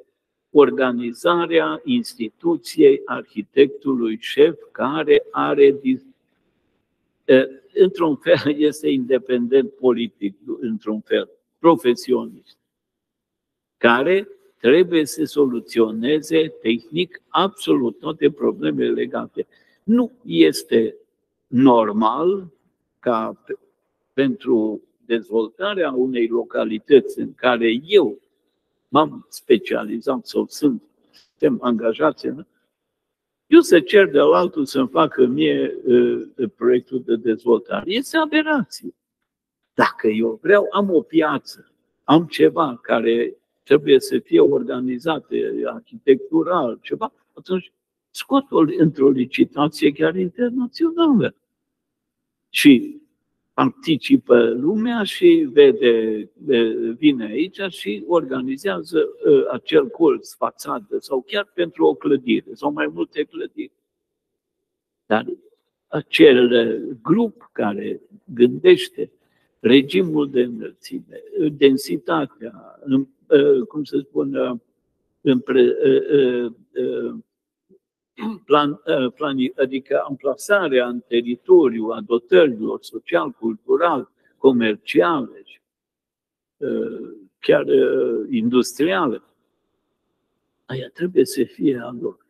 organizarea instituției arhitectului șef care are, într-un fel, (laughs) este independent politic, într-un fel, profesionist, care trebuie să soluționeze tehnic absolut toate problemele legate. Nu este normal ca pentru dezvoltarea unei localități în care eu m-am specializat sau sunt, suntem angajați în eu să cer de la altul să-mi facă mie uh, proiectul de dezvoltare. Este aberație. Dacă eu vreau, am o piață, am ceva care trebuie să fie organizat arhitectural, ceva, atunci scot-o într-o licitație chiar internațională. Și participă lumea și vede, vine aici și organizează ă, acel colț, fațadă sau chiar pentru o clădire sau mai multe clădiri. Dar acel grup care gândește regimul de înălțime, densitatea, ă, cum să spun, ă, (clears throat) plan, uh, plan, adică amplasarea în teritoriu a dotărilor social-cultural, comerciale, uh, chiar uh, industriale, aia trebuie să fie a lor.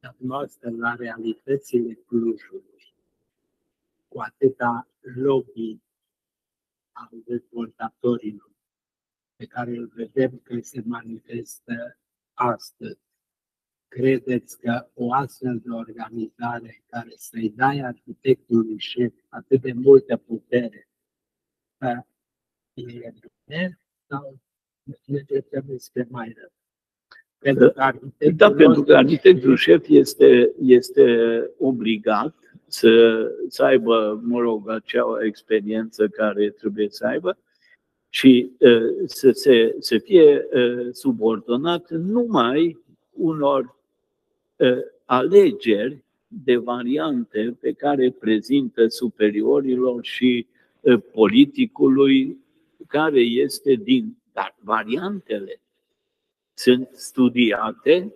Dar noastră, la realitățile Clujului, cu atâta lobby al dezvoltatorilor pe care îl vedem că se manifestă astăzi, credeți că o astfel de organizare care să-i dai arhitectului șef atât de multă putere e bine sau ne trebuie spre mai rău? Pentru că arhitectul, da, pentru că arhitectul șef este, este obligat să, să aibă, mă rog, acea experiență care trebuie să aibă și uh, să, se, să fie uh, subordonat numai unor alegeri de variante pe care prezintă superiorilor și politicului care este din dar variantele sunt studiate,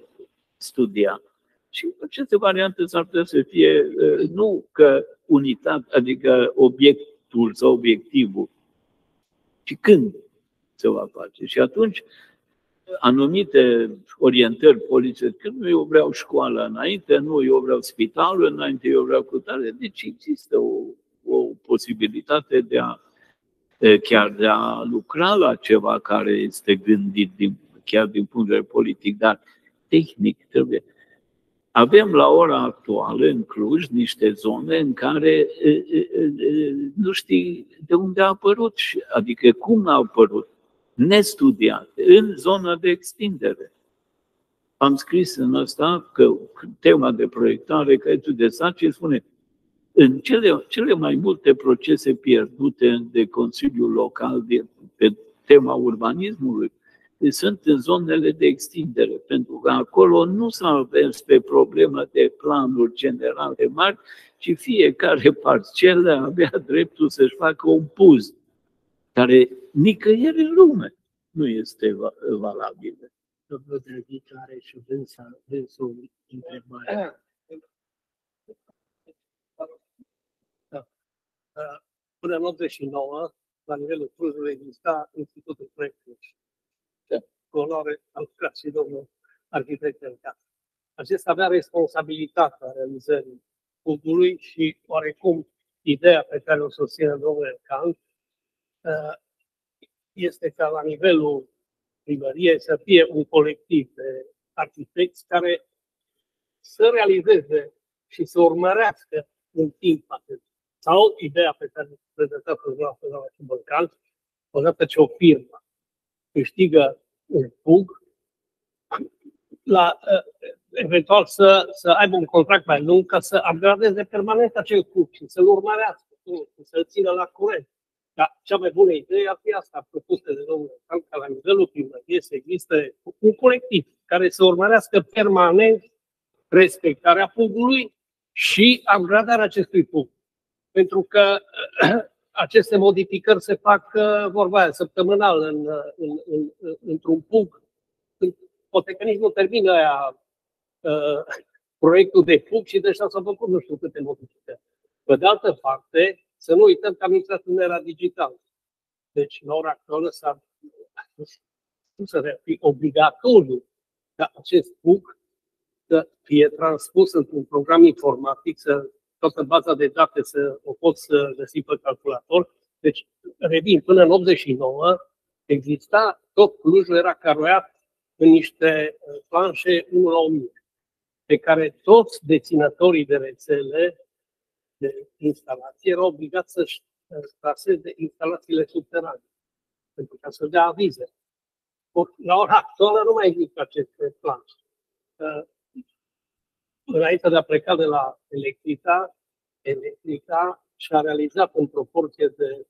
studia. Și aceste variante s-ar putea să fie nu că unitate, adică obiectul sau obiectivul, ci când se va face. Și atunci anumite orientări politice, că nu eu vreau școala înainte, nu eu vreau spitalul înainte, eu vreau cutare. Deci există o, o posibilitate de a chiar de a lucra la ceva care este gândit din, chiar din punct de vedere politic, dar tehnic trebuie. Avem la ora actuală în Cluj niște zone în care nu știi de unde a apărut, adică cum a apărut nestudiate, în zona de extindere. Am scris în asta că tema de proiectare, caietul de sarcini, spune în cele, cele mai multe procese pierdute de Consiliul Local de, pe tema urbanismului sunt în zonele de extindere, pentru că acolo nu s-a avens pe problemă de planuri generale mari, ci fiecare parcelă avea dreptul să-și facă un puz care nicăieri în lume nu este valabil. Domnul Drăghic are și dânsa, dânsul întrebare. Da. Până în 89, la nivelul Clujului, exista Institutul Proiectului. Da. Cu onoare am lucrat și domnul arhitect în casă. Acesta avea responsabilitatea realizării cubului și oarecum ideea pe care o susține domnul Kant este ca la nivelul primăriei să fie un colectiv de arhitecți care să realizeze și să urmărească în timp atât. Sau ideea pe care o prezentați dumneavoastră la Balcan, odată ce o firmă câștigă un pug, la, eventual să, să aibă un contract mai lung ca să upgradeze permanent acel pug și să-l urmărească, să-l țină la curent. Dar cea mai bună idee ar fi asta propusă de domnul Trump, ca la nivelul primăriei să existe un colectiv care să urmărească permanent respectarea pugului și upgradarea acestui pug. Pentru că (clears throat) aceste modificări se fac, uh, vorba aia, săptămânal în, uh, în, în, într-un pug. Poate că nici nu termină aia uh, (laughs) proiectul de pug și deja s-au făcut nu știu câte modificări. Pe de altă parte, să nu uităm că am intrat în era digitală. Deci, la ora actuală, s-a nu să fi obligatoriu ca acest PUC să fie transpus într-un program informatic, să toată baza de date să o pot să găsi pe calculator. Deci, revin, până în 89 exista, tot Clujul era caroiat în niște uh, planșe 1 la 1000, pe care toți deținătorii de rețele de instalație era obligat să-și traseze instalațiile subterane, pentru ca să dea avize. La ora actuală nu mai există aceste plan. Înainte de a pleca de la Electrica, Electrica și-a realizat în proporție de 70%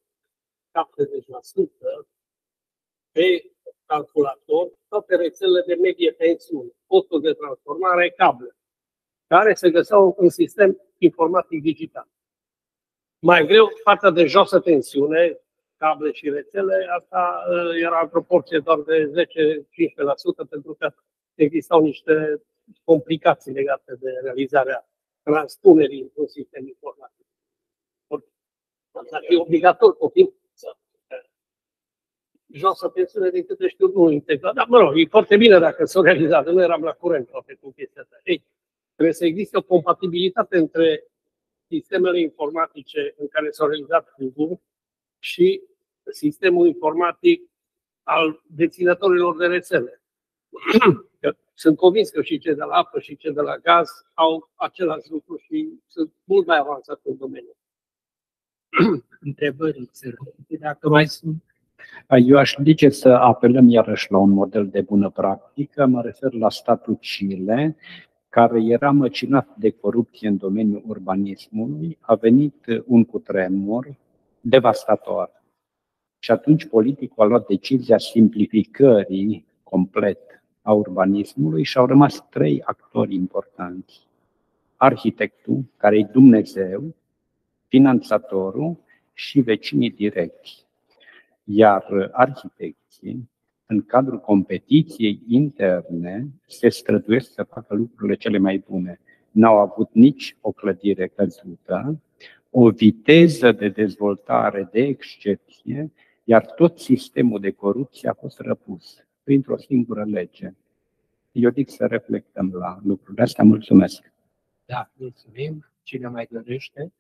pe calculator toate rețelele de medie tensiune, postul de transformare, cable, care se găseau în sistem informatic digital. Mai greu, partea de josă tensiune, cable și rețele, asta uh, era în proporție doar de 10-15%, pentru că existau niște complicații legate de realizarea transpunerii într-un sistem informatic. Asta e obligatoriu, copii, să josă tensiune, din câte știu, nu integrat. Dar, mă rog, e foarte bine dacă s-au realizat, nu eram la curent toate cu chestia asta. Ei, Trebuie să existe o compatibilitate între sistemele informatice în care s-au realizat cluburi și sistemul informatic al deținătorilor de rețele. (clears throat) Sunt convins că și cei de la apă și cei de la gaz au același lucru și sunt mult mai avansați în domeniu. (clears throat) Întrebări, dacă mai sunt. Eu aș zice să apelăm iarăși la un model de bună practică, mă refer la statul Chile, care era măcinat de corupție în domeniul urbanismului, a venit un cutremur devastator. Și atunci politicul a luat decizia simplificării complet a urbanismului și au rămas trei actori importanți. Arhitectul, care e Dumnezeu, finanțatorul și vecinii direcți. Iar arhitecții în cadrul competiției interne, se străduiesc să facă lucrurile cele mai bune. N-au avut nici o clădire căzută, o viteză de dezvoltare de excepție, iar tot sistemul de corupție a fost răpus printr-o singură lege. Eu zic să reflectăm la lucrurile astea. Mulțumesc! Da, mulțumim. Cine mai dorește?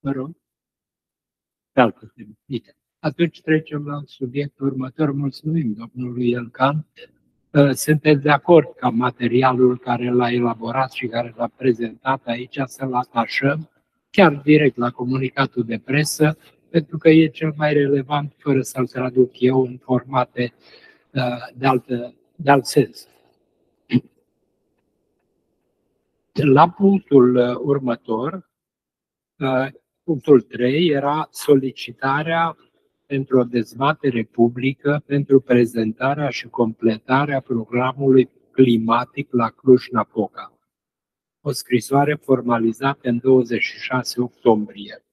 Vă rog. Pe altă temă. Atunci trecem la subiectul următor. Mulțumim domnului Elcan. Uh, sunteți de acord ca materialul care l-a elaborat și care l-a prezentat aici să-l atașăm chiar direct la comunicatul de presă, pentru că e cel mai relevant, fără să-l traduc eu în formate uh, de, altă, de alt sens. La punctul uh, următor, punctul 3 era solicitarea pentru o dezbatere publică pentru prezentarea și completarea programului climatic la Cluj-Napoca. O scrisoare formalizată în 26 octombrie.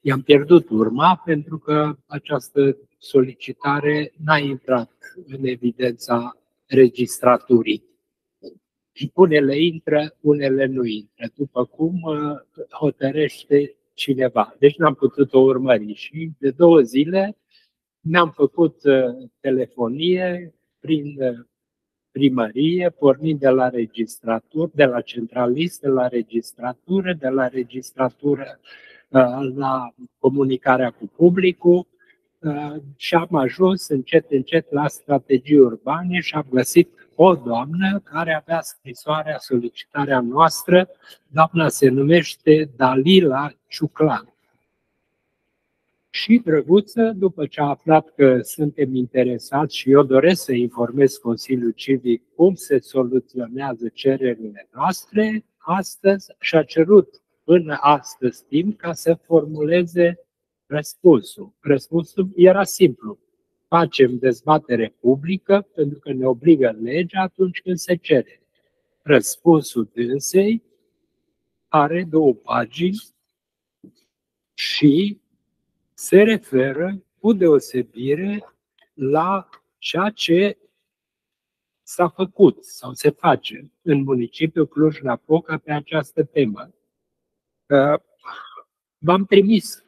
I-am pierdut urma pentru că această solicitare n-a intrat în evidența registraturii. Unele intră, unele nu intră, după cum uh, hotărăște cineva. Deci n-am putut o urmări și de două zile ne-am făcut uh, telefonie prin uh, primărie, pornind de la registratură, de la centralist, de la registratură, de la registratură la comunicarea cu publicul și am ajuns încet, încet la strategii urbane și am găsit o doamnă care avea scrisoarea, solicitarea noastră. Doamna se numește Dalila Ciuclan. Și drăguță, după ce a aflat că suntem interesați și eu doresc să informez Consiliul Civic cum se soluționează cererile noastre, astăzi și-a cerut până astăzi timp ca să formuleze răspunsul. Răspunsul era simplu facem dezbatere publică pentru că ne obligă legea atunci când se cere. Răspunsul dânsei are două pagini și se referă cu deosebire la ceea ce s-a făcut sau se face în municipiul Cluj-Napoca pe această temă. V-am trimis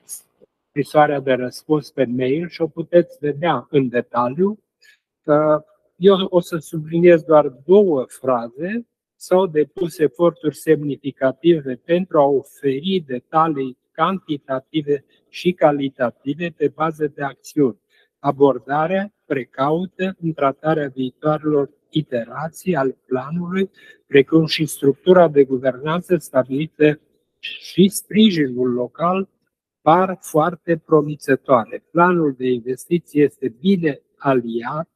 scrisoarea de răspuns pe mail și o puteți vedea în detaliu. Eu o să subliniez doar două fraze. S-au depus eforturi semnificative pentru a oferi detalii cantitative și calitative pe bază de acțiuni. Abordarea precaută în tratarea viitoarelor iterații al planului, precum și structura de guvernanță stabilită și sprijinul local par foarte promițătoare. Planul de investiții este bine aliat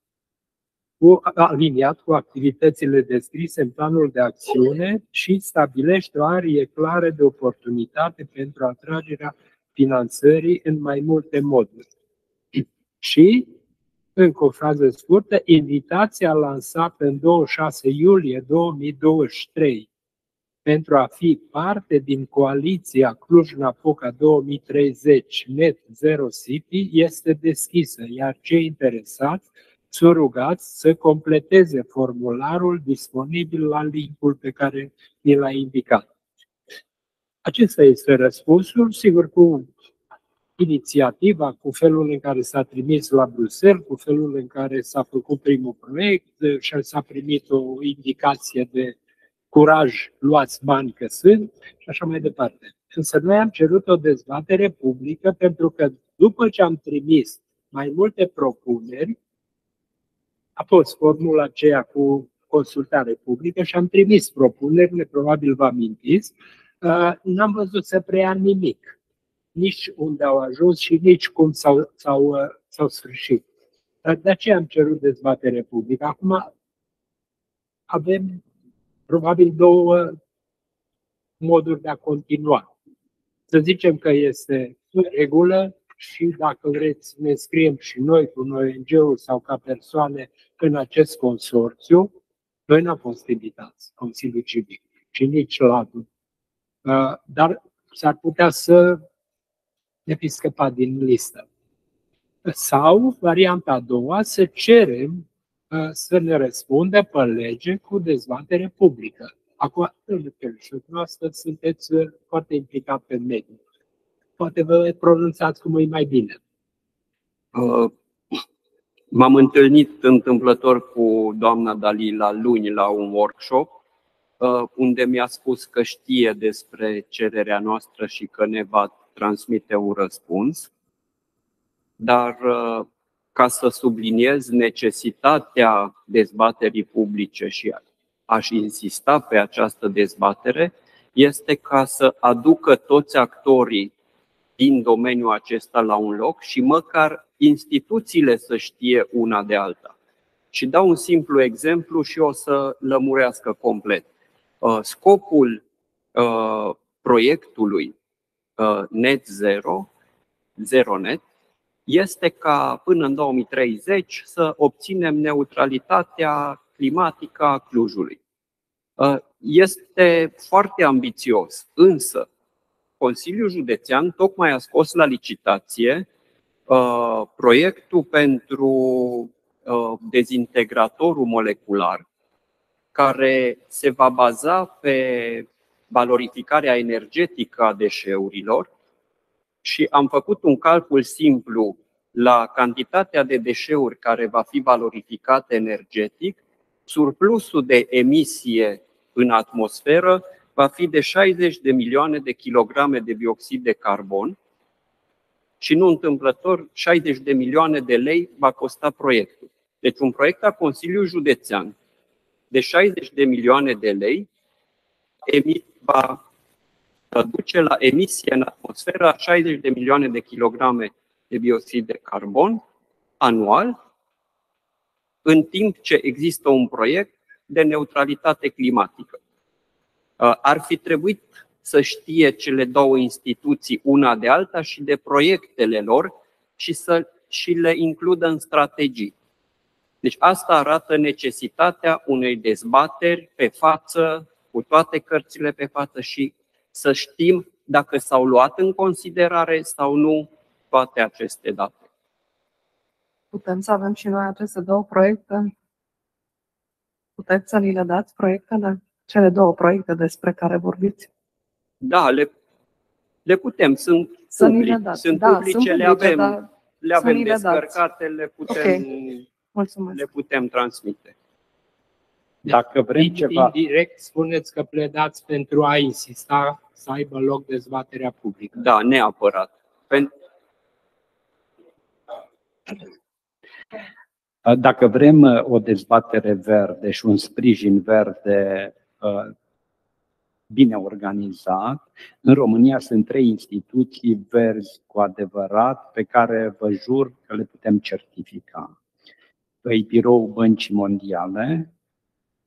cu, aliniat cu activitățile descrise în planul de acțiune și stabilește o arie clară de oportunitate pentru atragerea finanțării în mai multe moduri. Și, încă o frază scurtă, invitația lansată în 26 iulie 2023 pentru a fi parte din coaliția Cluj-Napoca 2030 Net Zero City este deschisă, iar cei interesați sunt rugați să completeze formularul disponibil la linkul pe care ni l-a indicat. Acesta este răspunsul, sigur cu inițiativa, cu felul în care s-a trimis la Bruxelles, cu felul în care s-a făcut primul proiect și s-a primit o indicație de curaj, luați bani că sunt și așa mai departe. Însă noi am cerut o dezbatere publică pentru că după ce am trimis mai multe propuneri, a fost formula aceea cu consultare publică și am trimis propunerile, probabil vă amintiți, uh, n-am văzut să preia nimic, nici unde au ajuns și nici cum s-au, s-au, uh, s-au sfârșit. De aceea am cerut dezbatere publică. Acum avem probabil două moduri de a continua. Să zicem că este în regulă și dacă vreți ne scriem și noi cu noi ONG-ul sau ca persoane în acest consorțiu, noi n-am fost invitați, Consiliul Civic, și nici la uh, Dar s-ar putea să ne fi scăpat din listă. Sau, varianta a doua, să cerem uh, să ne răspundă pe lege cu dezbatere publică. Acum, și dumneavoastră sunteți uh, foarte implicat pe mediu. Poate vă pronunțați cum e mai bine. Uh, m-am întâlnit întâmplător cu doamna Dalila luni la un workshop unde mi-a spus că știe despre cererea noastră și că ne va transmite un răspuns, dar uh, ca să subliniez necesitatea dezbaterii publice și aș insista pe această dezbatere, este ca să aducă toți actorii din domeniul acesta la un loc și măcar instituțiile să știe una de alta. Și dau un simplu exemplu și o să lămurească complet. Uh, scopul uh, proiectului Uh, net zero, zero net, este ca până în 2030 să obținem neutralitatea climatică a Clujului. Uh, este foarte ambițios, însă Consiliul Județean tocmai a scos la licitație uh, proiectul pentru dezintegratorul molecular, care se va baza pe valorificarea energetică a deșeurilor și am făcut un calcul simplu la cantitatea de deșeuri care va fi valorificată energetic, surplusul de emisie în atmosferă va fi de 60 de milioane de kilograme de dioxid de carbon și nu întâmplător 60 de milioane de lei va costa proiectul. Deci un proiect a Consiliului Județean de 60 de milioane de lei emit va duce la emisie în atmosferă 60 de milioane de kilograme de bioxid de carbon anual, în timp ce există un proiect de neutralitate climatică. Uh, ar fi trebuit să știe cele două instituții una de alta și de proiectele lor și să și le includă în strategii. Deci asta arată necesitatea unei dezbateri pe față cu toate cărțile pe față și să știm dacă s-au luat în considerare sau nu toate aceste date. Putem să avem și noi aceste două proiecte? Puteți să ni le dați proiectele? Cele două proiecte despre care vorbiți? Da, le, le putem. Sunt, să public, le dați. sunt da, publice, sunt publice, le avem, da, le avem descărcate, le, le putem, okay. Mulțumesc. le putem transmite. Dacă vrem ceva... Indirect spuneți că pledați pentru a insista să aibă loc dezbaterea publică. Da, neapărat. Pentru... Dacă vrem uh, o dezbatere verde și un sprijin verde uh, bine organizat, în România sunt trei instituții verzi cu adevărat pe care vă jur că le putem certifica. Păi Biroul Băncii Mondiale,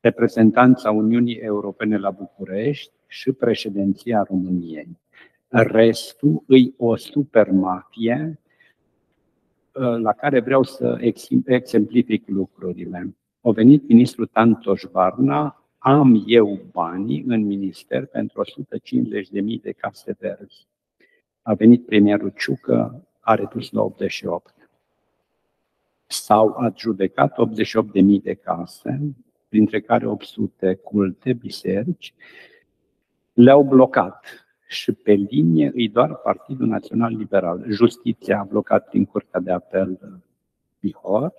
reprezentanța Uniunii Europene la București și președinția României. Restul îi o supermafie ă, la care vreau să exemplific lucrurile. A venit ministrul Tantoș Varna, am eu banii în minister pentru 150.000 de case verzi. A venit premierul Ciucă, a redus la 88. S-au adjudecat 88.000 de case, printre care 800 culte, biserici, le-au blocat și pe linie îi doar Partidul Național Liberal. Justiția a blocat prin Curtea de Apel Bihor,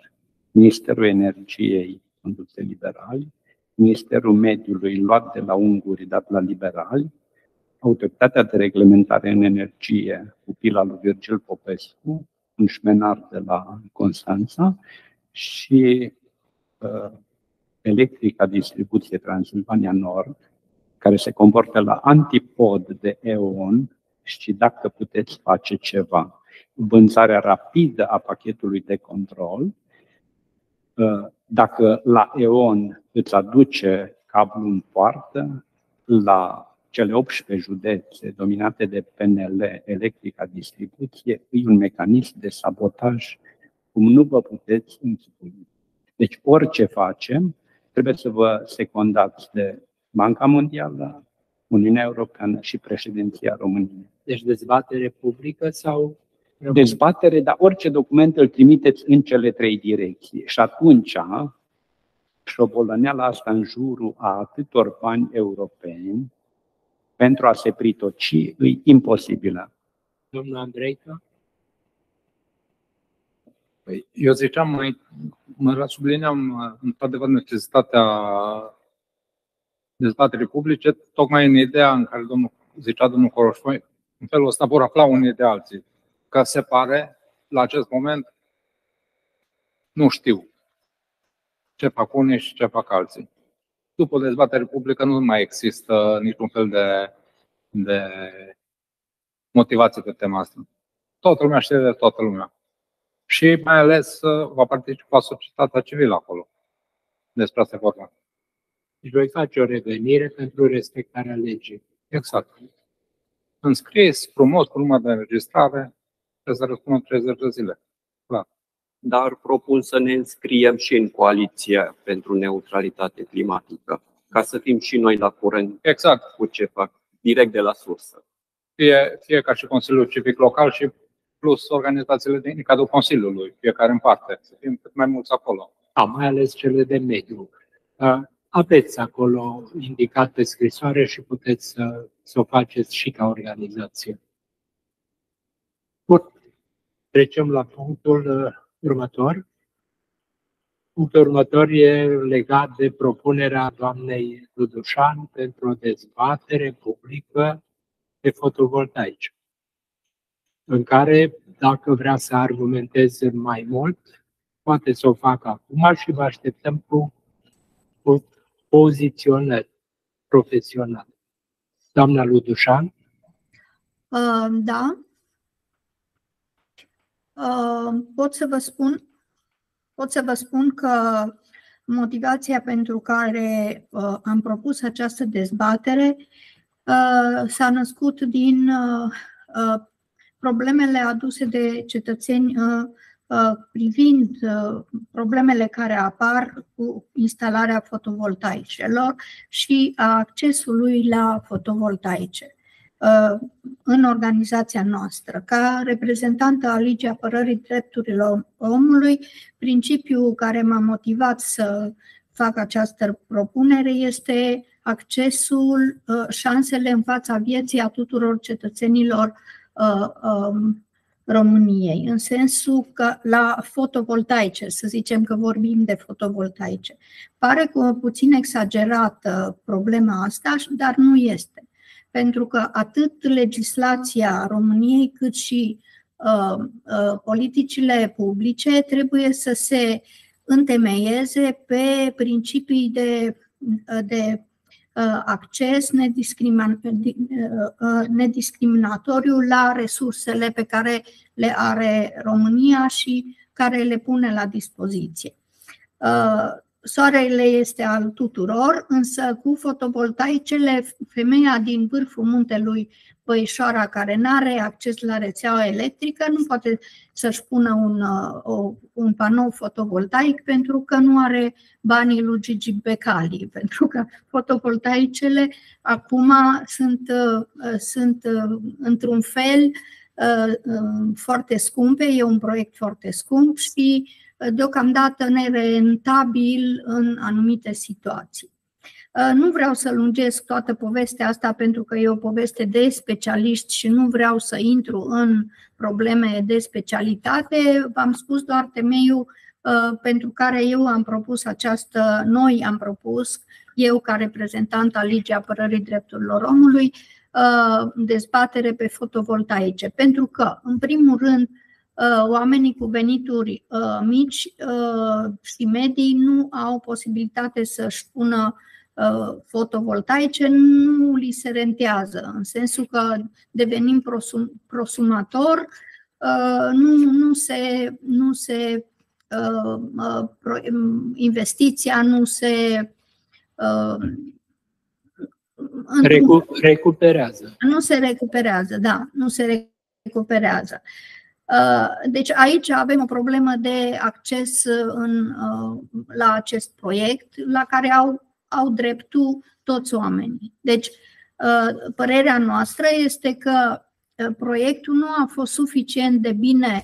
Ministerul Energiei conduse liberali, Ministerul Mediului luat de la unguri, dat la liberali, Autoritatea de Reglementare în Energie, pupila lui Virgil Popescu, un șmenar de la Constanța și uh, Electrica Distribuție Transilvania Nord, care se comportă la antipod de EON și dacă puteți face ceva. Vânzarea rapidă a pachetului de control, ă, dacă la EON îți aduce cablu în poartă, la cele 18 județe dominate de PNL, Electrica Distribuție, e un mecanism de sabotaj cum nu vă puteți închipui. Deci orice facem, trebuie să vă secundați de Banca Mondială, Uniunea Europeană și președinția României. Deci dezbatere publică sau Dezbatere, dar orice document îl trimiteți în cele trei direcții. Și atunci, șobolăneala asta în jurul a atâtor bani europeni, pentru a se pritoci, e imposibilă. domnul Andreica? Păi, eu ziceam mai, mă sublineam uh, într-adevăr necesitatea dezbaterii publice, tocmai în ideea în care domnul, zicea domnul Coroșoi, în felul ăsta vor afla unii de alții. Că se pare, la acest moment, nu știu ce fac unii și ce fac alții. După dezbatere publică nu mai există niciun fel de, de motivație pe tema asta. Toată lumea știe de toată lumea. Și mai ales uh, va participa societatea civilă acolo. Despre asta e vorba. Deci voi face o revenire pentru respectarea legii. Exact. Înscris, frumos, cu număr de înregistrare, trebuie să răspundă în 30 de zile. Dar propun să ne înscriem și în coaliția pentru neutralitate climatică, ca să fim și noi la curent Exact. cu ce fac, direct de la sursă. Fie, fie ca și Consiliul Civic Local și plus organizațiile din cadrul Consiliului, fiecare în parte, să fim cât mai mulți acolo. A, mai ales cele de mediu. Uh, Aveți acolo indicat pe scrisoare și puteți să, să o faceți și ca organizație. Bun. Trecem la punctul uh, următor. Punctul următor e legat de propunerea doamnei Ludușan pentru o dezbatere publică de fotovoltaici, în care, dacă vrea să argumenteze mai mult, poate să o facă acum și vă așteptăm cu, cu poziționări profesionale. Doamna Ludușan, Uh, Da. Uh, Pot să vă spun, pot să vă spun că motivația pentru care uh, am propus această dezbatere uh, s-a născut din uh, uh, problemele aduse de cetățeni uh, uh, privind uh, problemele care apar cu instalarea fotovoltaicelor și a accesului la fotovoltaice uh, în organizația noastră. Ca reprezentantă a Ligii Apărării Drepturilor Omului, principiul care m-a motivat să fac această propunere este accesul, uh, șansele în fața vieții a tuturor cetățenilor uh, um, României, în sensul că la fotovoltaice, să zicem că vorbim de fotovoltaice. Pare că puțin exagerată problema asta, dar nu este pentru că atât legislația României cât și uh, uh, politicile publice trebuie să se întemeieze pe principii de, de uh, acces nediscriminatoriu la resursele pe care le are România și care le pune la dispoziție. Soarele este al tuturor, însă cu fotovoltaicele, femeia din vârful muntelui Băișoara, care nu are acces la rețeaua electrică, nu poate să-și pună un, o, un panou fotovoltaic pentru că nu are banii lui Gigi Becali, (laughs) pentru că fotovoltaicele acum sunt, sunt într-un fel foarte scumpe, e un proiect foarte scump și deocamdată nerentabil în anumite situații. Uh, nu vreau să lungesc toată povestea asta pentru că e o poveste de specialiști și nu vreau să intru în probleme de specialitate. V-am spus doar temeiul uh, pentru care eu am propus această, noi am propus, eu ca reprezentant al Ligii Apărării Drepturilor Omului, uh, dezbatere pe fotovoltaice. Pentru că, în primul rând, Uh, oamenii cu venituri uh, mici uh, și medii nu au posibilitate să-și pună fotovoltaice, nu li se rentează, în sensul că devenim prosum, prosumator, nu, nu se, nu se investiția nu se Recu- recuperează. Nu se recuperează, da, nu se recuperează. Uh, deci aici avem o problemă de acces în, uh, la acest proiect la care au, au dreptul toți oamenii. Deci Părerea noastră este că proiectul nu a fost suficient de bine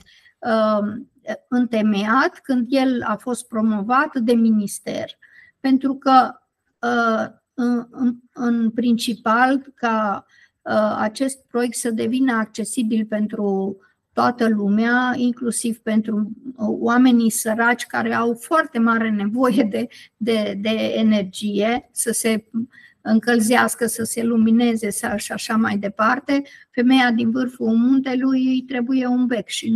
întemeiat când el a fost promovat de minister, pentru că în, în principal ca acest proiect să devină accesibil pentru toată lumea, inclusiv pentru oamenii săraci care au foarte mare nevoie de, de, de energie, să se încălzească, să se lumineze și așa mai departe, femeia din vârful muntelui îi trebuie un bec și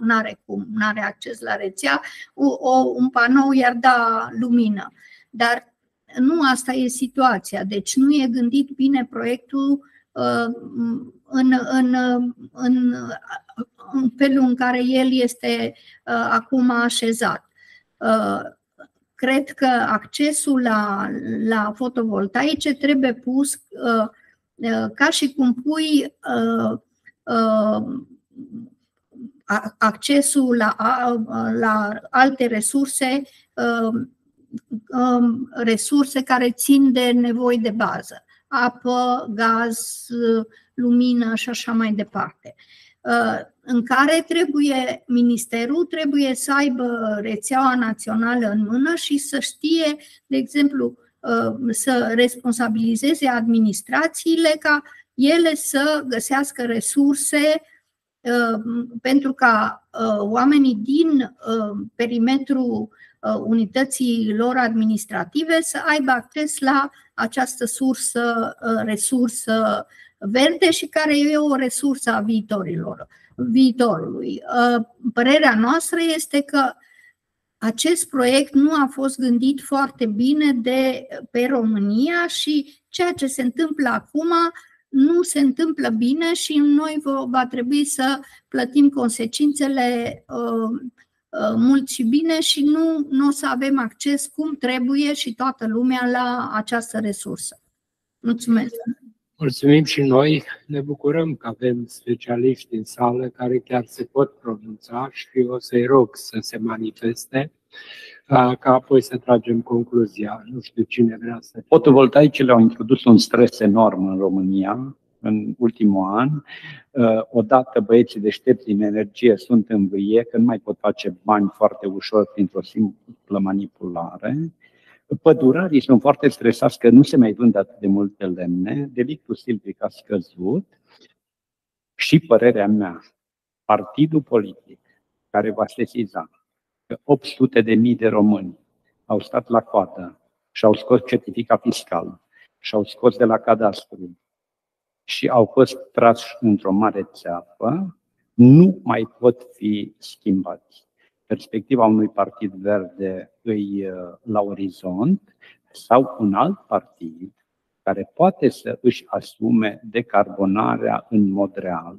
nu are cum, nu are acces la rețea, o, o, un panou i-ar da lumină. Dar nu asta e situația, deci nu e gândit bine proiectul uh, în, în, în, în felul în care el este uh, acum așezat. Uh, cred că accesul la, la fotovoltaice trebuie pus uh, uh, ca și cum pui uh, uh, accesul la, la alte resurse, uh, um, resurse care țin de nevoi de bază, apă, gaz, lumină și așa mai departe. Uh, în care trebuie, ministerul trebuie să aibă rețeaua națională în mână și să știe, de exemplu, uh, să responsabilizeze administrațiile ca ele să găsească resurse uh, pentru ca oamenii din perimetrul unității lor administrative să aibă acces la această sursă, resursă verde și care e o resursă a viitorilor, viitorului. Uh, părerea noastră este că acest proiect nu a fost gândit foarte bine de pe România și ceea ce se întâmplă acum nu se întâmplă bine și noi va trebui să plătim consecințele uh, uh, mult și bine și nu, nu o să avem acces cum trebuie și toată lumea la această resursă. Mulțumesc! Mulțumim și noi, ne bucurăm că avem specialiști în sală care chiar se pot pronunța și o să-i rog să se manifeste ca apoi să tragem concluzia. Nu știu cine vrea să... Fotovoltaicele au introdus un stres enorm în România în ultimul an. Odată băieții deștepți din energie sunt în vâie, că nu mai pot face bani foarte ușor printr-o simplă manipulare. Pădurarii sunt foarte stresați că nu se mai vând atât de multe lemne, delictul silvic a scăzut și părerea mea, partidul politic care va sesiza că 800 de mii de români au stat la coadă și au scos certificat fiscal și au scos de la cadastru și au fost trași într-o mare țeapă, nu mai pot fi schimbați perspectiva unui partid verde îi uh, la orizont sau un alt partid care poate să își asume decarbonarea în mod real.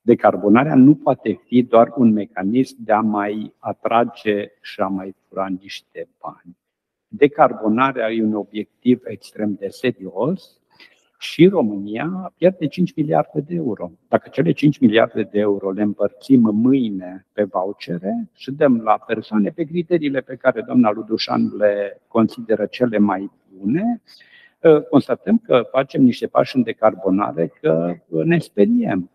Decarbonarea nu poate fi doar un mecanism de a mai atrage și a mai fura niște bani. Decarbonarea e un obiectiv extrem de serios și România pierde 5 miliarde de euro. Dacă cele 5 miliarde de euro le împărțim mâine pe vouchere și dăm la persoane pe criteriile pe care doamna Ludușan le consideră cele mai bune, ă, constatăm că facem niște pași în decarbonare, că ne speriem.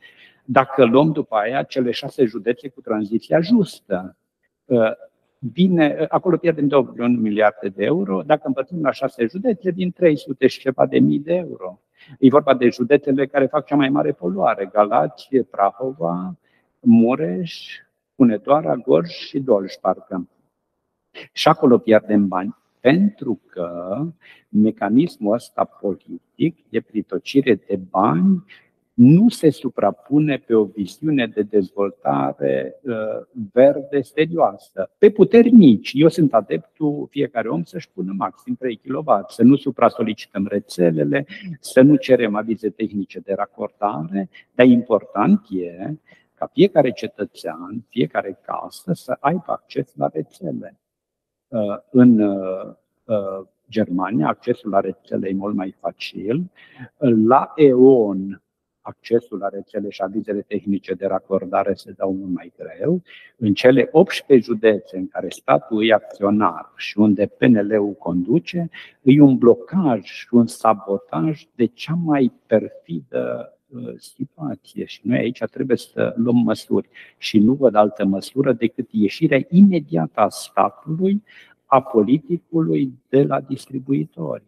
Dacă luăm după aia cele șase județe cu tranziția justă, ă, bine, acolo pierdem 2 miliarde de euro, dacă împărțim la șase județe, din 300 și ceva de mii de euro. E vorba de județele care fac cea mai mare poluare, Galați, Prahova, Mureș, Hunedoara, Gorj și Dolj, parcă. Și acolo pierdem bani, pentru că mecanismul ăsta politic de pritocire de bani nu se suprapune pe o viziune de dezvoltare uh, verde serioasă. Pe puteri mici, eu sunt adeptul fiecare om să-și pună maxim 3 kW, să nu supra-solicităm rețelele, să nu cerem avize tehnice de racordare, dar important e ca fiecare cetățean, fiecare casă să aibă acces la rețele. Uh, în uh, Germania accesul la rețele e mult mai facil. La EON accesul la rețele și avizele tehnice de racordare se dau mult mai greu. În cele 18 județe în care statul e acționar și unde PNL-ul conduce, e un blocaj și un sabotaj de cea mai perfidă uh, situație și noi aici trebuie să luăm măsuri și nu văd altă măsură decât ieșirea imediată a statului, a politicului de la distribuitori.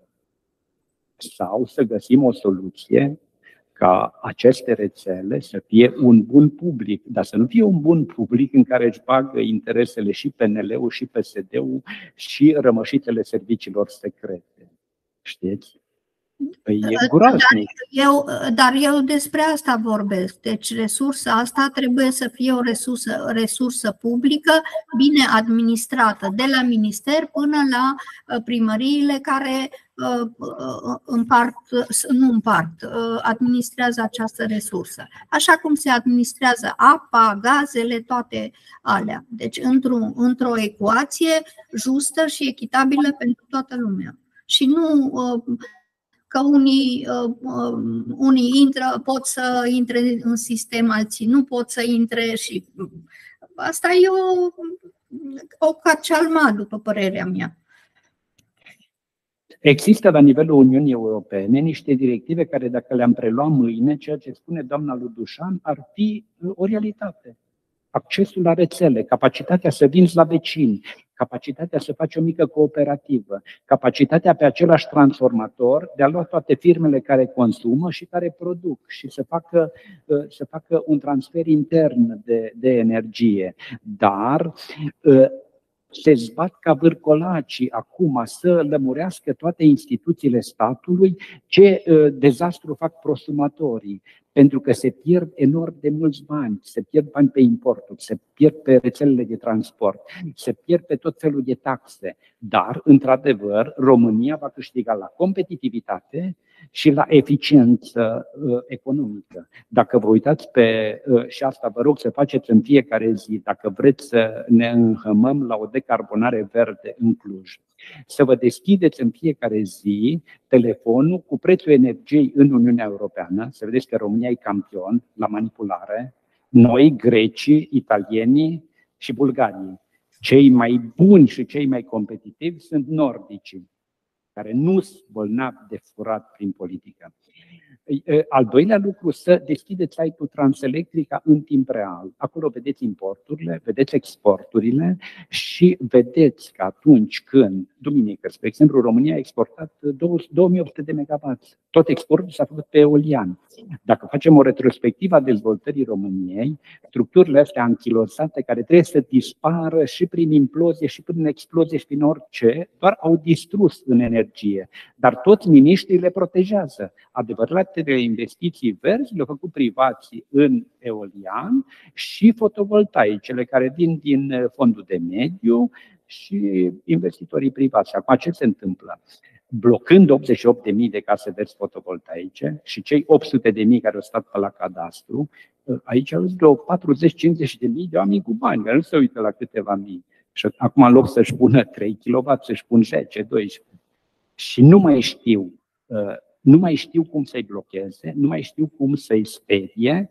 Sau să găsim o soluție ca aceste rețele să fie un bun public, dar să nu fie un bun public în care își bagă interesele și PNL-ul și PSD-ul și rămășitele serviciilor secrete. Știți? Păi e groaznic. Dar eu, dar eu despre asta vorbesc. Deci resursa asta trebuie să fie o resursă, resursă publică, bine administrată, de la minister până la uh, primăriile care uh, uh, împart, nu împart, administrează această resursă. Așa cum se administrează apa, gazele, toate alea. Deci într-o, într-o ecuație justă și echitabilă pentru toată lumea. Și nu că unii, uh, uh, unii intră, pot să intre în sistem, alții nu pot să intre și asta e o, o carcealma, după părerea mea. Există la nivelul Uniunii Europene niște directive care, dacă le-am preluat mâine, ceea ce spune doamna Ludușan, ar fi o realitate. Accesul la rețele, capacitatea să vinzi la vecini, capacitatea să faci o mică cooperativă, capacitatea pe același transformator de a lua toate firmele care consumă și care produc și să facă, uh, să facă un transfer intern de, de energie. Dar uh, se zbat ca vârcolacii acum să lămurească toate instituțiile statului ce uh, dezastru fac prosumatorii, pentru că se pierd enorm de mulți bani, se pierd bani pe importuri, se pierd pe rețelele de transport, se pierd pe tot felul de taxe. Dar, într-adevăr, România va câștiga la competitivitate și la eficiență uh, economică. Dacă vă uitați pe, uh, și asta vă rog să faceți în fiecare zi, dacă vreți să ne înhămăm la o decarbonare verde în Cluj, să vă deschideți în fiecare zi telefonul cu prețul energiei în Uniunea Europeană, să vedeți că România e campion la manipulare, noi, grecii, italienii și bulgarii. Cei mai buni și cei mai competitivi sunt nordicii, care nu sunt bolnavi de furat prin politică. Al doilea lucru, să deschideți site-ul Transelectrica în timp real. Acolo vedeți importurile, vedeți exporturile și vedeți că atunci când, duminică, spre exemplu, România a exportat 2800 de megawatt. Tot exportul s-a făcut pe eolian. Dacă facem o retrospectivă a dezvoltării României, structurile astea anchilosate care trebuie să dispară și prin implozie și prin explozie și prin orice, doar au distrus în energie. Dar toți miniștrii le protejează. Adevărat de investiții verzi le-au făcut privații în eolian și fotovoltaicele care vin din fondul de mediu și investitorii privați. Acum ce se întâmplă? blocând 88.000 de case verzi fotovoltaice și cei 800.000 care au stat pe la cadastru, aici au vreo 40-50 de mii de oameni cu bani, care nu se uită la câteva mii. Și acum, în loc să-și pună 3 kW, să-și pun 10, 12. Și nu mai știu uh, nu mai știu cum să-i blocheze, nu mai știu cum să-i sperie,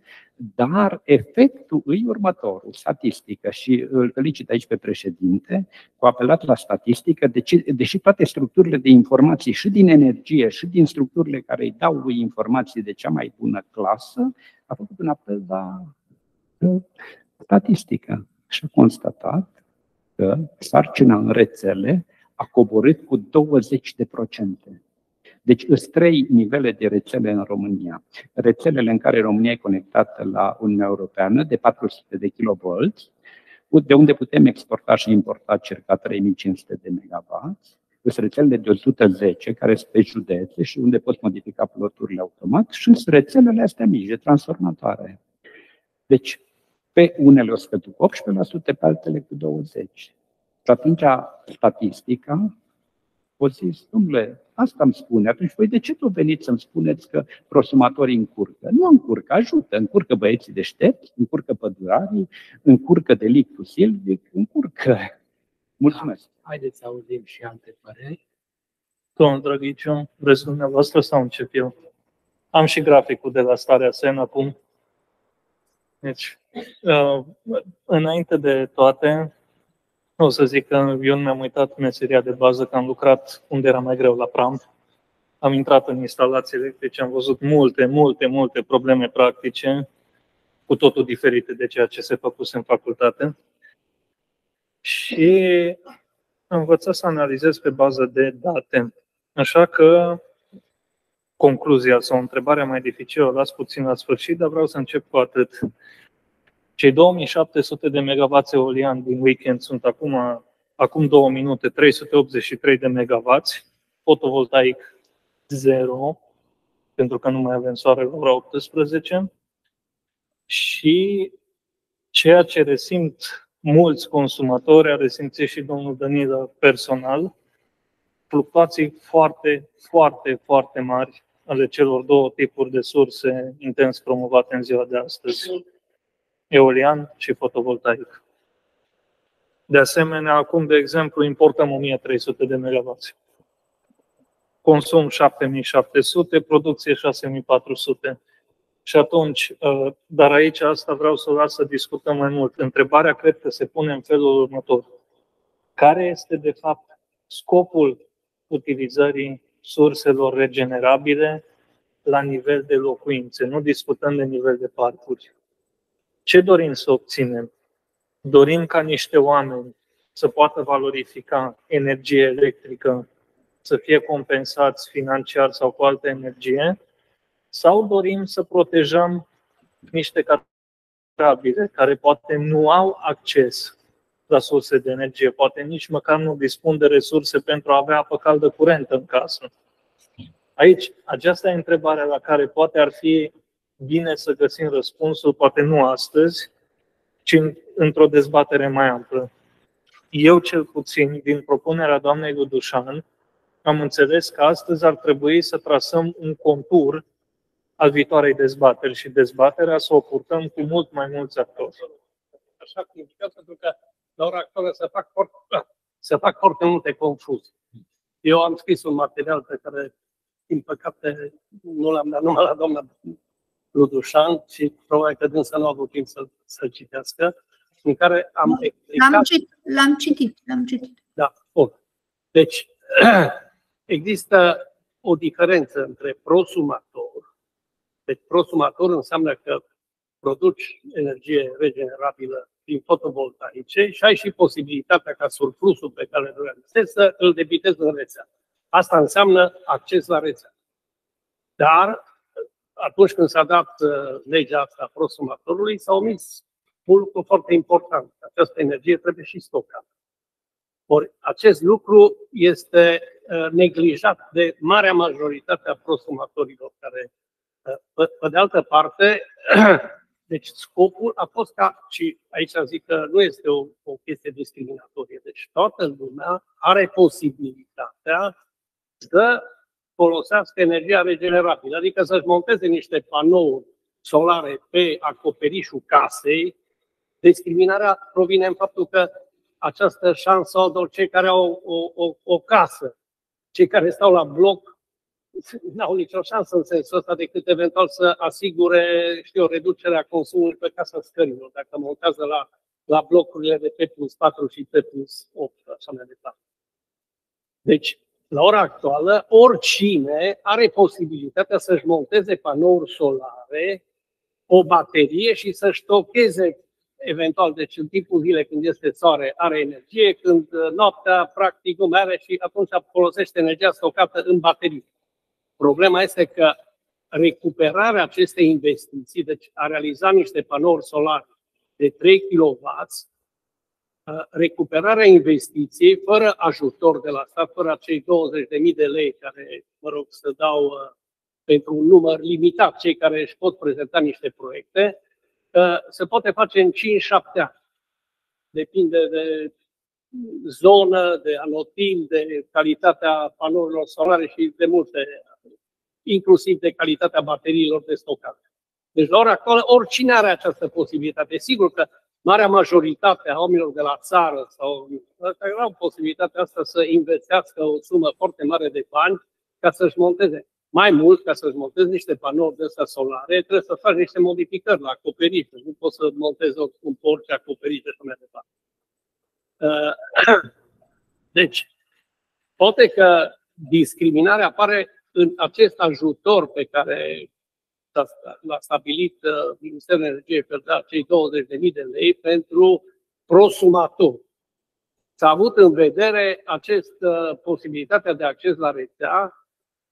dar efectul îi următorul, statistică, și îl felicit aici pe președinte, cu apelat la statistică, deși, deși toate structurile de informații și din energie și din structurile care îi dau lui informații de cea mai bună clasă, a făcut un apel la statistică și a constatat că sarcina în rețele a coborât cu 20 de procente. Deci sunt trei nivele de rețele în România. Rețelele în care România e conectată la Uniunea Europeană de 400 de kV, de unde putem exporta și importa circa 3500 de MW. Sunt rețelele de 110 care sunt pe județe și unde poți modifica ploturile automat și sunt rețelele astea mici de transformatoare. Deci, pe unele o scăzut cu 18%, pe altele cu 20%. Și atunci statistica o zis, domnule, asta îmi spune. Atunci, voi de ce tu veniți să-mi spuneți că prosumatorii încurcă? Nu încurcă, ajută, încurcă băieții deștepți, încurcă pădurarii, încurcă delictul silvic, încurcă. Mulțumesc. Da. Haideți să auzim și alte păreri. Domnul Drăghiciu, vreți dumneavoastră sau încep eu? Am și graficul de la starea SEN acum. Deci, uh, înainte de toate, o să zic că eu nu mi-am uitat meseria de bază, că am lucrat unde era mai greu, la PRAM. Am intrat în instalații electrice, am văzut multe, multe, multe probleme practice, cu totul diferite de ceea ce se făcuse în facultate. Și am învățat să analizez pe bază de date. Așa că concluzia sau întrebarea mai dificilă o las puțin la sfârșit, dar vreau să încep cu atât. Cei 2700 de MW eolian din weekend sunt acum, acum două minute 383 de MW, fotovoltaic 0, pentru că nu mai avem soare la ora 18. Și ceea ce resimt mulți consumatori, a resimțit și domnul Danila personal, fluctuații foarte, foarte, foarte mari ale celor două tipuri de surse intens promovate în ziua de astăzi, eolian și fotovoltaic. De asemenea, acum, de exemplu, importăm 1300 de MW. Consum 7700, producție 6400. Și atunci, uh, dar aici asta vreau să las să discutăm mai mult. Întrebarea cred că se pune în felul următor. Care este, de fapt, scopul utilizării surselor regenerabile la nivel de locuințe, nu discutăm de nivel de parcuri. Ce dorim să obținem? Dorim ca niște oameni să poată valorifica energie electrică, să fie compensați financiar sau cu altă energie, sau dorim să protejăm niște categorii care poate nu au acces la surse de energie, poate nici măcar nu dispun de resurse pentru a avea apă caldă curentă în casă. Aici, aceasta e întrebarea la care poate ar fi bine să găsim răspunsul, poate nu astăzi, ci într-o dezbatere mai amplă. Eu, cel puțin, din propunerea doamnei Ludușan, am înțeles că astăzi ar trebui să trasăm un contur al viitoarei dezbateri și dezbaterea să o purtăm cu mult mai mulți actori. Așa cum indicat, pentru că la ora actuală se fac foarte, (coughs) se fac foarte multe confuzii. Eu am scris un material pe care, din păcate, nu l-am dat numai la doamna Ludușan și probabil că dânsa nu a avut timp să, să citească, în care am explicat... L-am citit, l-am citit, l-am citit. Da, bun. Deci, (clears throat) există o diferență între prosumator. Deci, prosumator înseamnă că produci energie regenerabilă prin fotovoltaice și ai și posibilitatea ca surplusul pe care îl realizezi să îl debitezi în rețea. Asta înseamnă acces la rețea. Dar atunci când s-a dat uh, legea asta a prosumatorului, s-a omis un lucru foarte important. Această energie trebuie și stocată. Ori acest lucru este uh, neglijat de marea majoritate a prosumatorilor care, uh, pe de altă parte, (clears throat) deci scopul a fost ca, și aici zic că nu este o, o chestie discriminatorie, deci toată lumea are posibilitatea să folosească energia regenerabilă, adică să-și monteze niște panouri solare pe acoperișul casei. Discriminarea provine în faptul că această șansă au doar cei care au o, o, o casă. Cei care stau la bloc nu au nicio șansă în sensul ăsta decât eventual să asigure, știu, reducerea consumului pe casa scărilor, dacă montează la, la blocurile de P plus 4 și P plus 8, așa mai departe. Deci, la ora actuală, oricine are posibilitatea să-și monteze panouri solare, o baterie și să-și stocheze eventual, deci în timpul zilei când este soare, are energie, când uh, noaptea, practic, nu mai are și atunci folosește energia stocată în baterie. Problema este că recuperarea acestei investiții, deci a realiza niște panouri solare de 3 kW, recuperarea investiției fără ajutor de la stat, fără acei 20.000 de lei care, mă rog, să dau uh, pentru un număr limitat cei care își pot prezenta niște proiecte, uh, se poate face în 5-7 ani. Depinde de zonă, de anotim, de calitatea panourilor solare și de multe, inclusiv de calitatea bateriilor de stocare. Deci, la ora actuală, oricine are această posibilitate. Sigur că marea majoritate a oamenilor de la țară sau care au posibilitatea asta să investească o sumă foarte mare de bani ca să-și monteze. Mai mult, ca să-ți montezi niște panouri de astea solare, trebuie să faci niște modificări la acoperiș. Nu poți să montezi un orice acoperiș de așa mai departe. Uh, (clears throat) deci, poate că discriminarea apare în acest ajutor pe care l-a stabilit uh, Ministerul Energiei pentru da cei 20.000 de lei pentru prosumator. S-a avut în vedere această posibilitatea de acces la rețea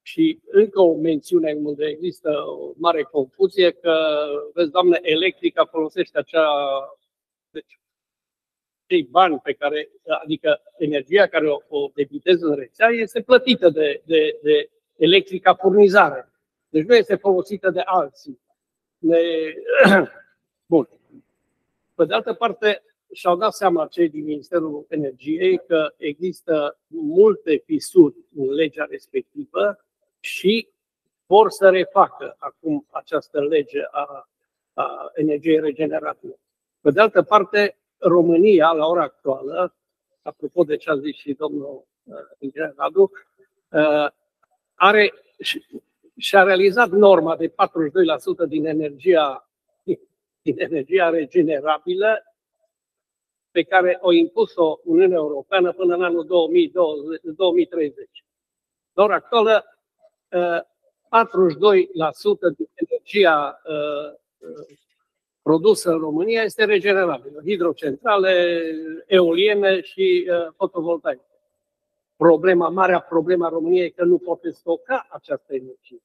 și încă o mențiune unde există o mare confuzie că, vezi, doamne, electrica folosește acea, deci, cei bani pe care, adică energia care o, o debitezi în rețea este plătită de, de, de electrica furnizare. Deci nu este folosită de alții. Ne... (clears throat) Bun. Pe de altă parte, și-au dat seama cei din Ministerul Energiei că există multe fisuri în legea respectivă și vor să refacă acum această lege a, a energiei regenerabile. Pe de altă parte, România, la ora actuală, apropo de ce a zis și domnul uh, inginer Radu, uh, are și-a realizat norma de 42% din energia, din energia regenerabilă pe care o impus-o Uniunea Europeană până în anul 2020, 2030. La ora actuală, 42% din energia uh, uh, produsă în România este regenerabilă. Hidrocentrale, eoliene și uh, fotovoltaice. Problema, marea problema a României e că nu poate stoca această energie.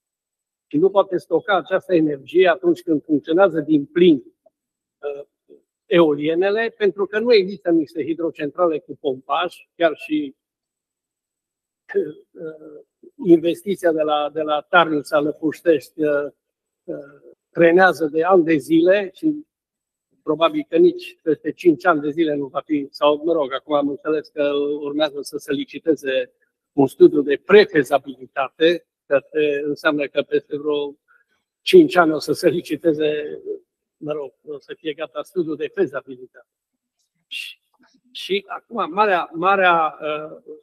Și nu poate stoca această energie atunci când funcționează din plin eolienele, pentru că nu există niște hidrocentrale cu pompaj, chiar și uh, investiția de la, de la Tarnița Lăpuștești uh, uh, trenează de ani de zile și probabil că nici peste 5 ani de zile nu va fi, sau mă rog, acum am înțeles că urmează să se liciteze un studiu de prefezabilitate, că înseamnă că peste vreo 5 ani o să se liciteze mă rog, o să fie gata studiul de fezabilitate. Și, și acum, marea, marea uh,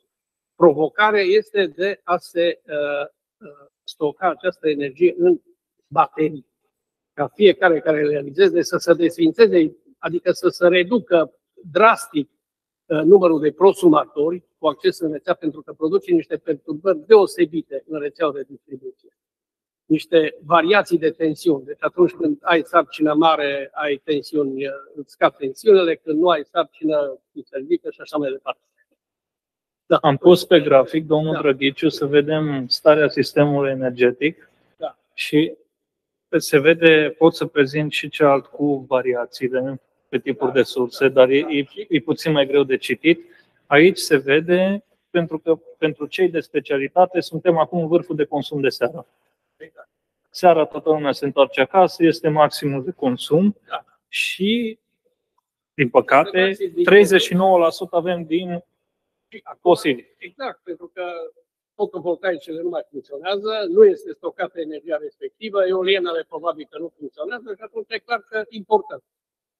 provocare este de a se uh, uh, stoca această energie în baterii. Ca fiecare care realizeze să se desfințeze, adică să se reducă drastic uh, numărul de prosumatori cu acces în rețea, pentru că produce niște perturbări deosebite în rețeaua de distribuție niște variații de tensiuni. Deci atunci când ai sarcină mare, ai tensiuni, îți scap tensiunile, când nu ai sarcină, îți ridică și așa mai departe. Da. Am pus pe grafic, domnul da. Drăghiciu, să vedem starea sistemului energetic da. și se vede, pot să prezint și cealalt cu variațiile pe tipuri da. de surse, dar e, e, e puțin mai greu de citit. Aici se vede, pentru că pentru cei de specialitate suntem acum în vârful de consum de seară. Seara toată lumea se întoarce acasă, este maximul de consum da. și, din păcate, 39% avem din posibil. Exact, pentru că fotovoltaicele nu mai funcționează, nu este stocată energia respectivă, eolienele probabil că nu funcționează și atunci e clar că importăm.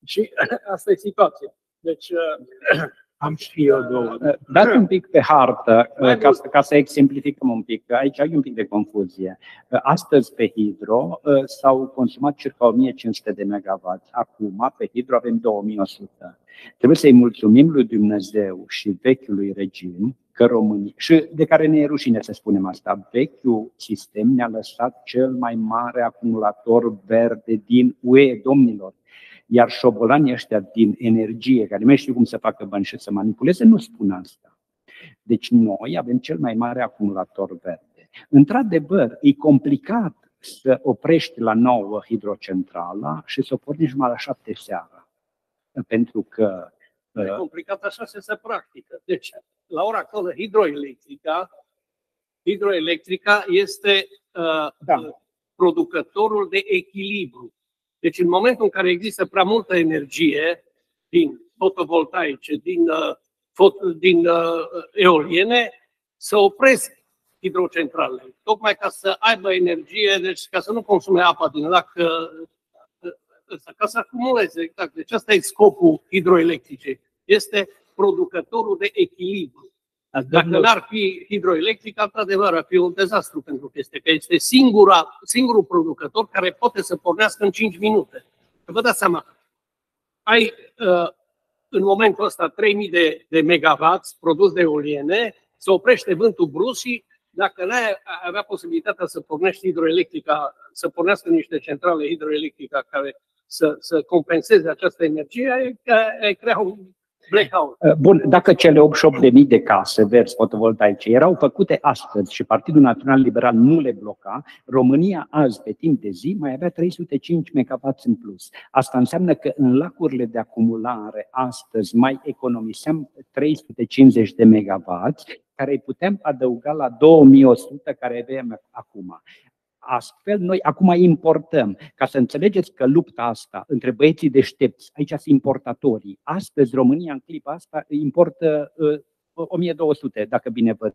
Și (laughs) asta e situația. Deci, (clears throat) am și eu două. Uh, dați un pic pe hartă, uh, ca, ca să exemplificăm un pic. Aici ai un pic de confuzie. Uh, astăzi pe hidro s-au consumat circa 1500 de megawatt. Acum pe hidro avem 2100. Trebuie să-i mulțumim lui Dumnezeu și vechiului regim că România, și de care ne e rușine să spunem asta, vechiul sistem ne-a lăsat cel mai mare acumulator verde din UE, domnilor. Iar șobolanii ăștia din energie, care nu știu cum să facă bani și să manipuleze, nu spun asta. Deci noi avem cel mai mare acumulator verde. Într-adevăr, e complicat să oprești la 9 hidrocentrala și să o pornești numai la 7 seara. Pentru că... E uh, complicat așa se se practică. Deci, la ora actuală, hidroelectrica, hidroelectrica este uh, da. producătorul de echilibru deci în momentul în care există prea multă energie din fotovoltaice, din, uh, din uh, eoliene, să opresc hidrocentralele, tocmai ca să aibă energie, deci ca să nu consume apa din lac, uh, uh, ca să acumuleze. Exact. Deci asta e scopul hidroelectrice. Este producătorul de echilibru. Dacă n-ar fi hidroelectrică, într-adevăr, ar fi un dezastru pentru chestie, că este singura, singurul producător care poate să pornească în 5 minute. Că vă dați seama, ai uh, în momentul ăsta 3000 de, de megawatts produs de eoliene, se oprește vântul brusc și dacă n-ai avea posibilitatea să pornești hidroelectrica, să pornească niște centrale hidroelectrica care să, să compenseze această energie, ai, ai crea un blackout. Uh, bun, dacă cele 88.000 de case verzi fotovoltaice erau făcute astăzi și Partidul Național Liberal nu le bloca, România azi, pe timp de zi, mai avea 305 MW în plus. Asta înseamnă că în lacurile de acumulare astăzi mai economiseam 350 de MW, care îi putem adăuga la 2100 care avem acum. Astfel, noi acum importăm. Ca să înțelegeți că lupta asta între băieții deștepți, aici sunt importatorii. Astăzi, România, în clipa asta, importă uh, 1200, dacă bine văd.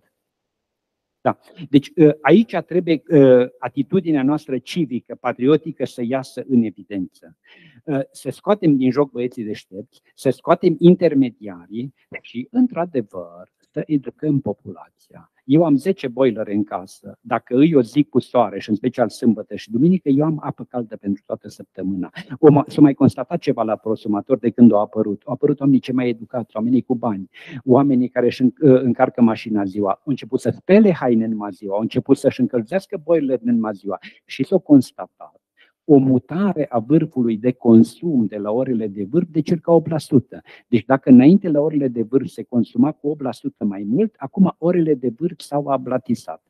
Da. Deci uh, aici trebuie uh, atitudinea noastră civică, patriotică să iasă în evidență. Uh, să scoatem din joc băieții deștepți, să scoatem intermediarii și, într-adevăr, să educăm populația. Eu am 10 boilere în casă. Dacă îi o zi cu soare și în special sâmbătă și duminică, eu am apă caldă pentru toată săptămâna. S-a mai constatat ceva la prosumator de când au apărut. Au apărut oamenii cei mai educați, oamenii cu bani, oamenii care își încarcă mașina ziua, au început să spele haine în ziua, au început să-și încălzească boilele în ziua și s-au constatat o mutare a vârfului de consum de la orele de vârf de circa 8%. Deci dacă înainte la orele de vârf se consuma cu 8% mai mult, acum orele de vârf s-au ablatisat.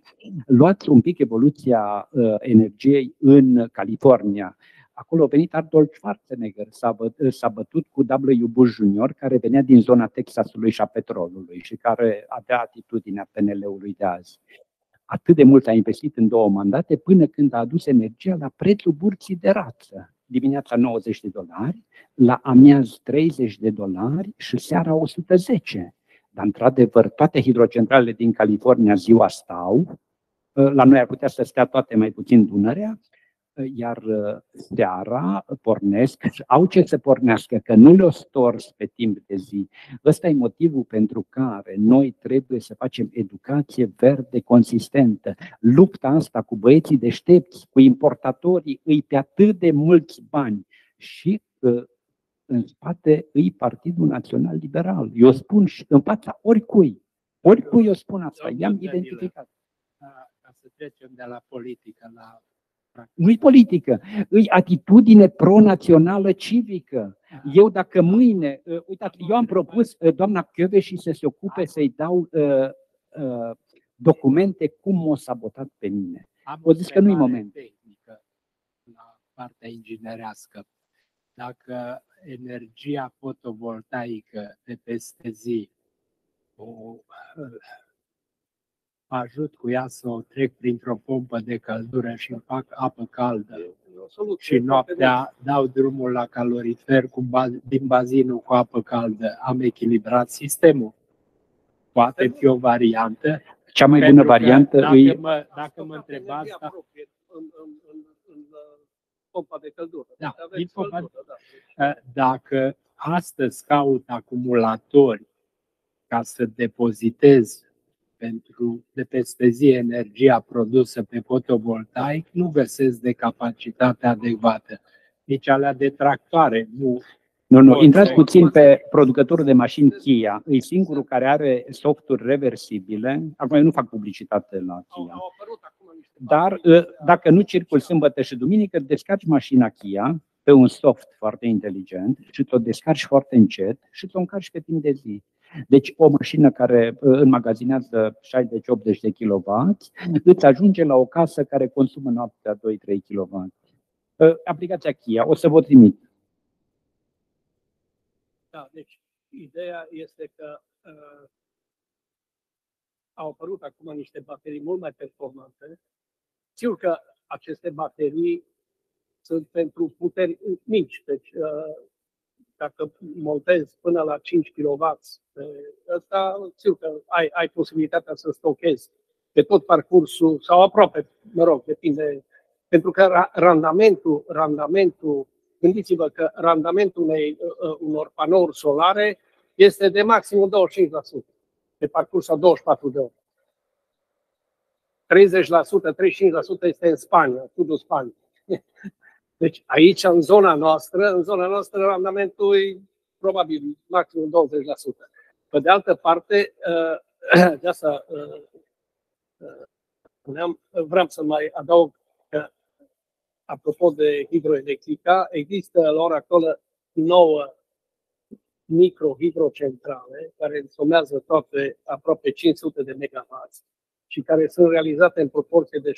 Luați un pic evoluția uh, energiei în California. Acolo a venit Arnold Schwarzenegger, s-a, băt, s-a bătut cu W. Bush Jr., care venea din zona Texasului și a petrolului și care avea atitudinea PNL-ului de azi atât de mult a investit în două mandate până când a adus energia la prețul burții de rață. Dimineața 90 de dolari, la amiaz 30 de dolari și seara 110. Dar, într-adevăr, toate hidrocentralele din California ziua stau, la noi ar putea să stea toate mai puțin Dunărea, iar uh, seara pornesc, au ce să pornească, că nu le-o stors pe timp de zi. Ăsta e motivul pentru care noi trebuie să facem educație verde consistentă. Lupta asta cu băieții deștepți, cu importatorii, îi pe atât de mulți bani și uh, în spate îi Partidul Național Liberal. Eu spun și în fața oricui, oricui eu spun asta, i-am identificat. Ca să trecem de la politică la nu-i politică, îi atitudine pro-națională civică. Eu dacă mâine, uh, uitați, eu am propus uh, doamna și să se ocupe să-i dau uh, uh, documente cum m-a sabotat pe mine. Am o zis că nu-i moment. Tehnică, la partea inginerească. Dacă energia fotovoltaică de peste zi o ajut cu ea să o trec printr-o pompă de căldură și îmi fac apă caldă. Și noaptea dau drumul la calorifer cu baz- din bazinul cu apă caldă. Am echilibrat sistemul. Poate fi o variantă. Cea mai bună variantă dacă îi... Mă, dacă mă întrebați... Da, în, în, în, în pompa de căldură. Da, din pompa, da. Dacă astăzi caut acumulatori ca să depozitez pentru de peste zi energia produsă pe fotovoltaic, nu găsesc de capacitate adecvată. Nici alea de tractoare nu nu, nu, intrați puțin pe producătorul de mașini Kia. E singurul care are softuri reversibile. Acum eu nu fac publicitate la Kia. Dar ă, dacă nu circul sâmbătă și duminică, descarci mașina Kia pe un soft foarte inteligent și ți-o descarci foarte încet și ți-o încarci pe timp de zi. Deci o mașină care uh, înmagazinează 60-80 de kW îți ajunge la o casă care consumă noaptea 2-3 kW. Uh, aplicația Kia, o să vă trimit. Da, deci ideea este că uh, au apărut acum niște baterii mult mai performante. Sigur că aceste baterii sunt pentru puteri mici, deci uh, dacă montezi până la 5 kW, ăsta, sigur că ai, ai posibilitatea să stochezi pe tot parcursul, sau aproape, mă rog, depinde, pentru că randamentul, randamentul gândiți-vă că randamentul unei, uh, uh, unor panouri solare este de maxim 25%. pe parcurs a 24 de ore. 30%, 35% este în Spania, sudul Spaniei. Deci aici, în zona noastră, în zona noastră, randamentul e probabil maxim 20%. Pe de altă parte, (clears throat) de asta spuneam, vreau să mai adaug că, apropo de hidroelectrica, există la ora actuală nouă microhidrocentrale care însumează toate aproape 500 de megawatts și care sunt realizate în proporție de 70-90%,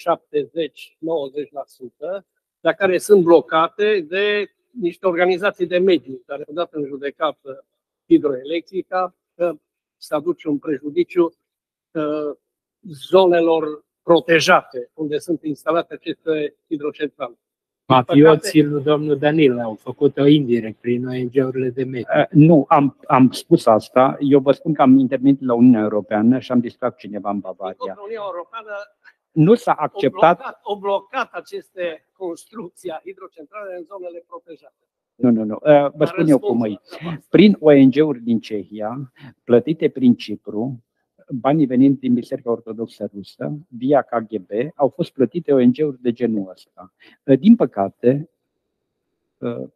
dar care sunt blocate de niște organizații de mediu care au dat în judecată hidroelectrica că se aduce un prejudiciu uh, zonelor protejate unde sunt instalate aceste hidrocentrale. Mafioții lui domnul Danil au făcut-o indirect prin ONG-urile de mediu. Uh, nu, am, am spus asta. Eu vă spun că am intervenit la Uniunea Europeană și am discutat cu cineva în Bavaria. Uniunea Europeană Nu s-a au acceptat. blocat, au blocat aceste construcții a hidrocentrale în zonele protejate. Nu, nu, nu. Uh, Vă spun eu cum e. Prin ONG-uri din Cehia, plătite prin Cipru, banii venind din Biserica Ortodoxă Rusă, via KGB, au fost plătite ONG-uri de genul ăsta. Uh, Din păcate, uh,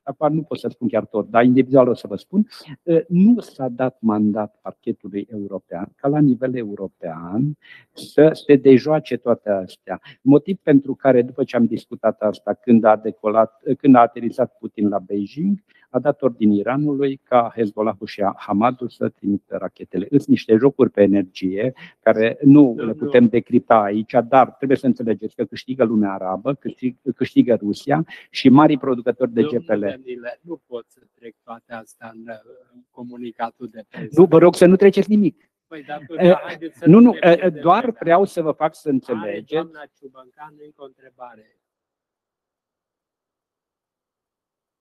acum nu pot să spun chiar tot, dar individual o să vă spun, uh, nu s-a dat mandat parchetului european, ca la nivel european, să se dejoace toate astea. Motiv pentru care, după ce am discutat asta, când a, decolat, când a aterizat Putin la Beijing, a dat ordin Iranului ca Hezbollahul și Hamadul să trimită rachetele. Sunt niște jocuri pe energie care nu le putem decripta aici, dar trebuie să înțelegeți că câștigă lumea arabă, câștigă, câștigă Rusia și marii producători de Domnul GPL. Danile, nu pot să trec toate astea în, în comunicatul de presă. Nu, vă rog să nu treceți nimic. Păi, dar, Eh, haideți să Nu, nu, ne eh, pierdem doar vremea. vreau să vă fac să Are înțelegeți. doamna Ciubancan încă o întrebare. Uh,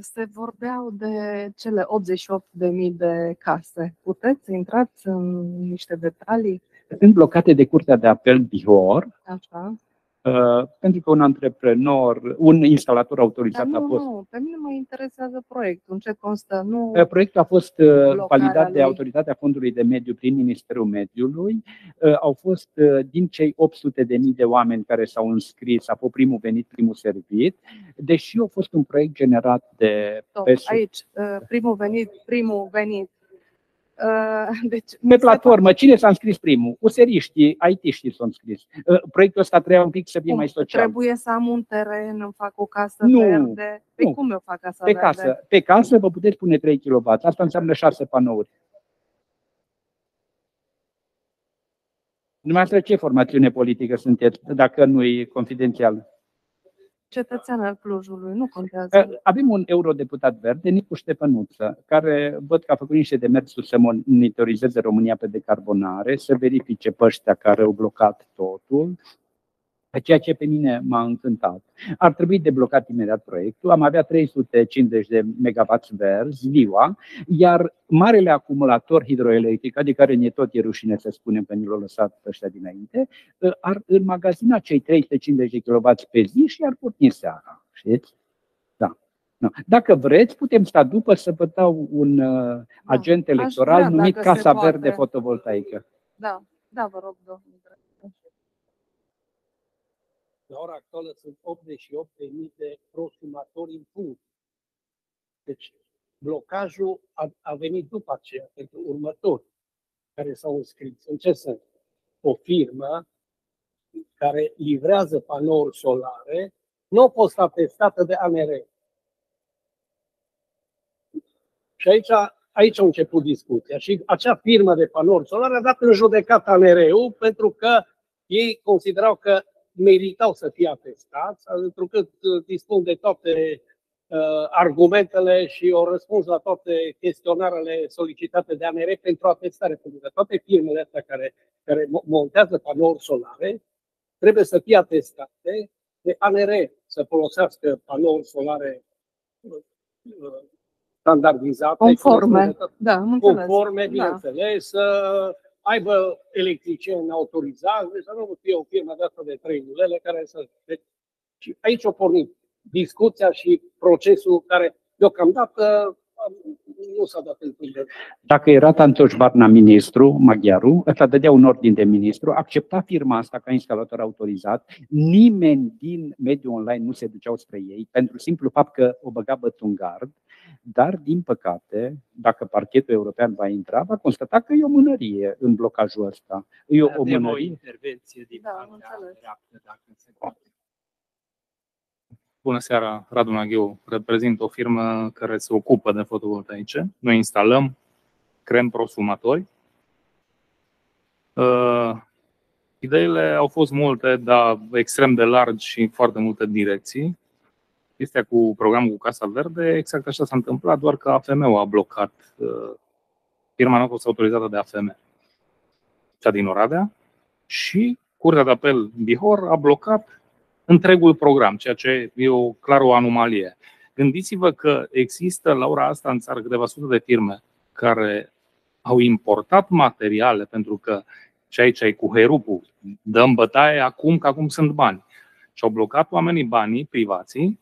Se vorbeau de cele 88.000 de case. Puteți să intrați în niște detalii? Sunt blocate de Curtea de Apel Bihor, Așa. Uh, pentru că un antreprenor, un instalator Dar autorizat a nu, fost nu, pe mine mă interesează proiectul. În ce constă? Nu, Uh, Proiectul a fost uh, Blocarea validat de lui. Autoritatea Fondului de Mediu prin Ministerul Mediului. Uh, Au fost uh, din cei 800 de mii de oameni care s-au înscris, a fost primul venit, primul servit, deși a fost un proiect generat de stop, PSU. aici, uh, primul venit, primul venit. Uh, (laughs) Deci, Pe platformă, cine s-a înscris primul? Useriștii, IT-știi s-au înscris. Uh, Proiectul ăsta trebuia un pic să fie cum, mai social. Trebuie să am un teren, îmi fac o casă Nu, verde. Pe nu. cum eu fac casa Pe verde? casă, pe casă vă puteți pune 3 kW. Asta înseamnă 6 panouri. Dumneavoastră ce formațiune politică sunteți, dacă nu e confidențial? Cetățean al Clujului, nu contează. Avem un eurodeputat verde, Nicu Ștepănuță, care văd că a făcut niște demersuri să monitorizeze România pe decarbonare, să verifice pe ăștia care au blocat totul, ceea ce pe mine m-a încântat. Ar trebui deblocat imediat proiectul, am avea 350 de megawatts verzi, ziua, iar marele acumulator hidroelectric, adică care ne tot e rușine să spunem că ni l-au lăsat ăștia dinainte, ar înmagazina cei 350 de kW pe zi și ar porni seara. Știți? Da. Da. Dacă vreți, putem sta după să vă dau un uh, agent aș electoral vrea, numit dacă se Casa poate. Verde Fotovoltaică. Da, da, vă rog, domnule. La ora actuală sunt 88.000 de prosumatori în punct. Deci blocajul a, a venit după aceea, pentru următor, care s-au înscris. În ce sens? O firmă care livrează panouri solare nu a fost atestată de ANR. Și aici, aici a început discuția. Și acea firmă de panouri solare a dat în judecată ANR-ul pentru că ei considerau că meritau să fie atestați, pentru că uh, dispun de toate uh, argumentele și au răspuns la toate chestionarele solicitate de ANR pentru atestare. Pentru că toate firmele astea care, care mo- montează panouri solare trebuie să fie atestate de ANR, să folosească panouri solare uh, uh, standardizate, Conforme. Da, am înțeles. conforme, Da. bineînțeles, să aibă electricieni autorizați, deci să nu fie o firmă de asta de trei nulele care să... Deci, și aici a pornit discuția și procesul care deocamdată nu s-a dat întâmplare. Dacă era Tantoș Barna ministru, maghiarul, ăsta dădea un ordin de ministru, accepta firma asta ca instalator autorizat, nimeni din mediul online nu se duceau spre ei, pentru simplu fapt că o băga în gard, dar, din păcate, dacă parchetul european va intra, va constata că e o mânărie în blocajul ăsta. E o, o Avem o mânărie. intervenție din Da, am partea înțeles. dreaptă, dacă se poate. Bună seara, Radu Nagheu. Reprezint o firmă care se ocupă de fotovoltaice. Noi instalăm, creăm prosumatori. Uh, ideile au fost multe, dar extrem de largi și în foarte multe direcții. Chestia cu programul cu Casa Verde, exact așa s-a întâmplat, doar că AFM-ul a blocat. Uh, firma nu a fost autorizată de AFM, cea din Oradea, și Curtea de Apel Bihor a blocat întregul program, ceea ce e o, clar o anomalie. Gândiți-vă că există la ora asta în țară câteva sute de firme care au importat materiale pentru că și aici ai cu herupul, dăm bătaie acum că acum sunt bani. Și au blocat oamenii banii, privații,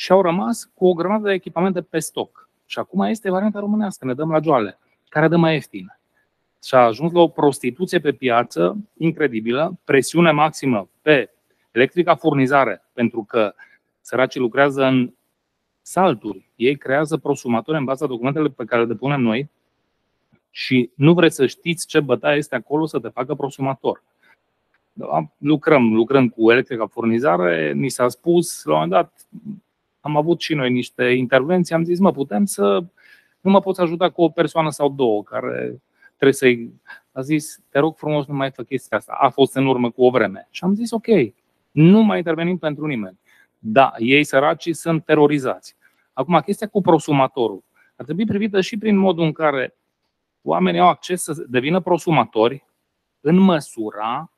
și au rămas cu o grămadă de echipamente pe stoc. Și acum este varianta românească, ne dăm la joale, care dă mai ieftin. Și a ajuns la o prostituție pe piață incredibilă, presiune maximă pe electrica furnizare, pentru că săracii lucrează în salturi. Ei creează prosumatori în baza documentelor pe care le depunem noi și nu vreți să știți ce bătaie este acolo să te facă prosumator. Da, Lucrăm, lucrăm cu electrica furnizare, ni s-a spus, la un moment dat am avut și noi niște intervenții, am zis, mă, putem să nu mă poți ajuta cu o persoană sau două care trebuie să-i... A zis, te rog frumos, nu mai fă chestia asta. A fost în urmă cu o vreme. Și am zis, ok, nu mai intervenim pentru nimeni. Da, ei săracii sunt terorizați. Acum, chestia cu prosumatorul ar trebui privită și prin modul în care oamenii au acces să devină prosumatori în măsura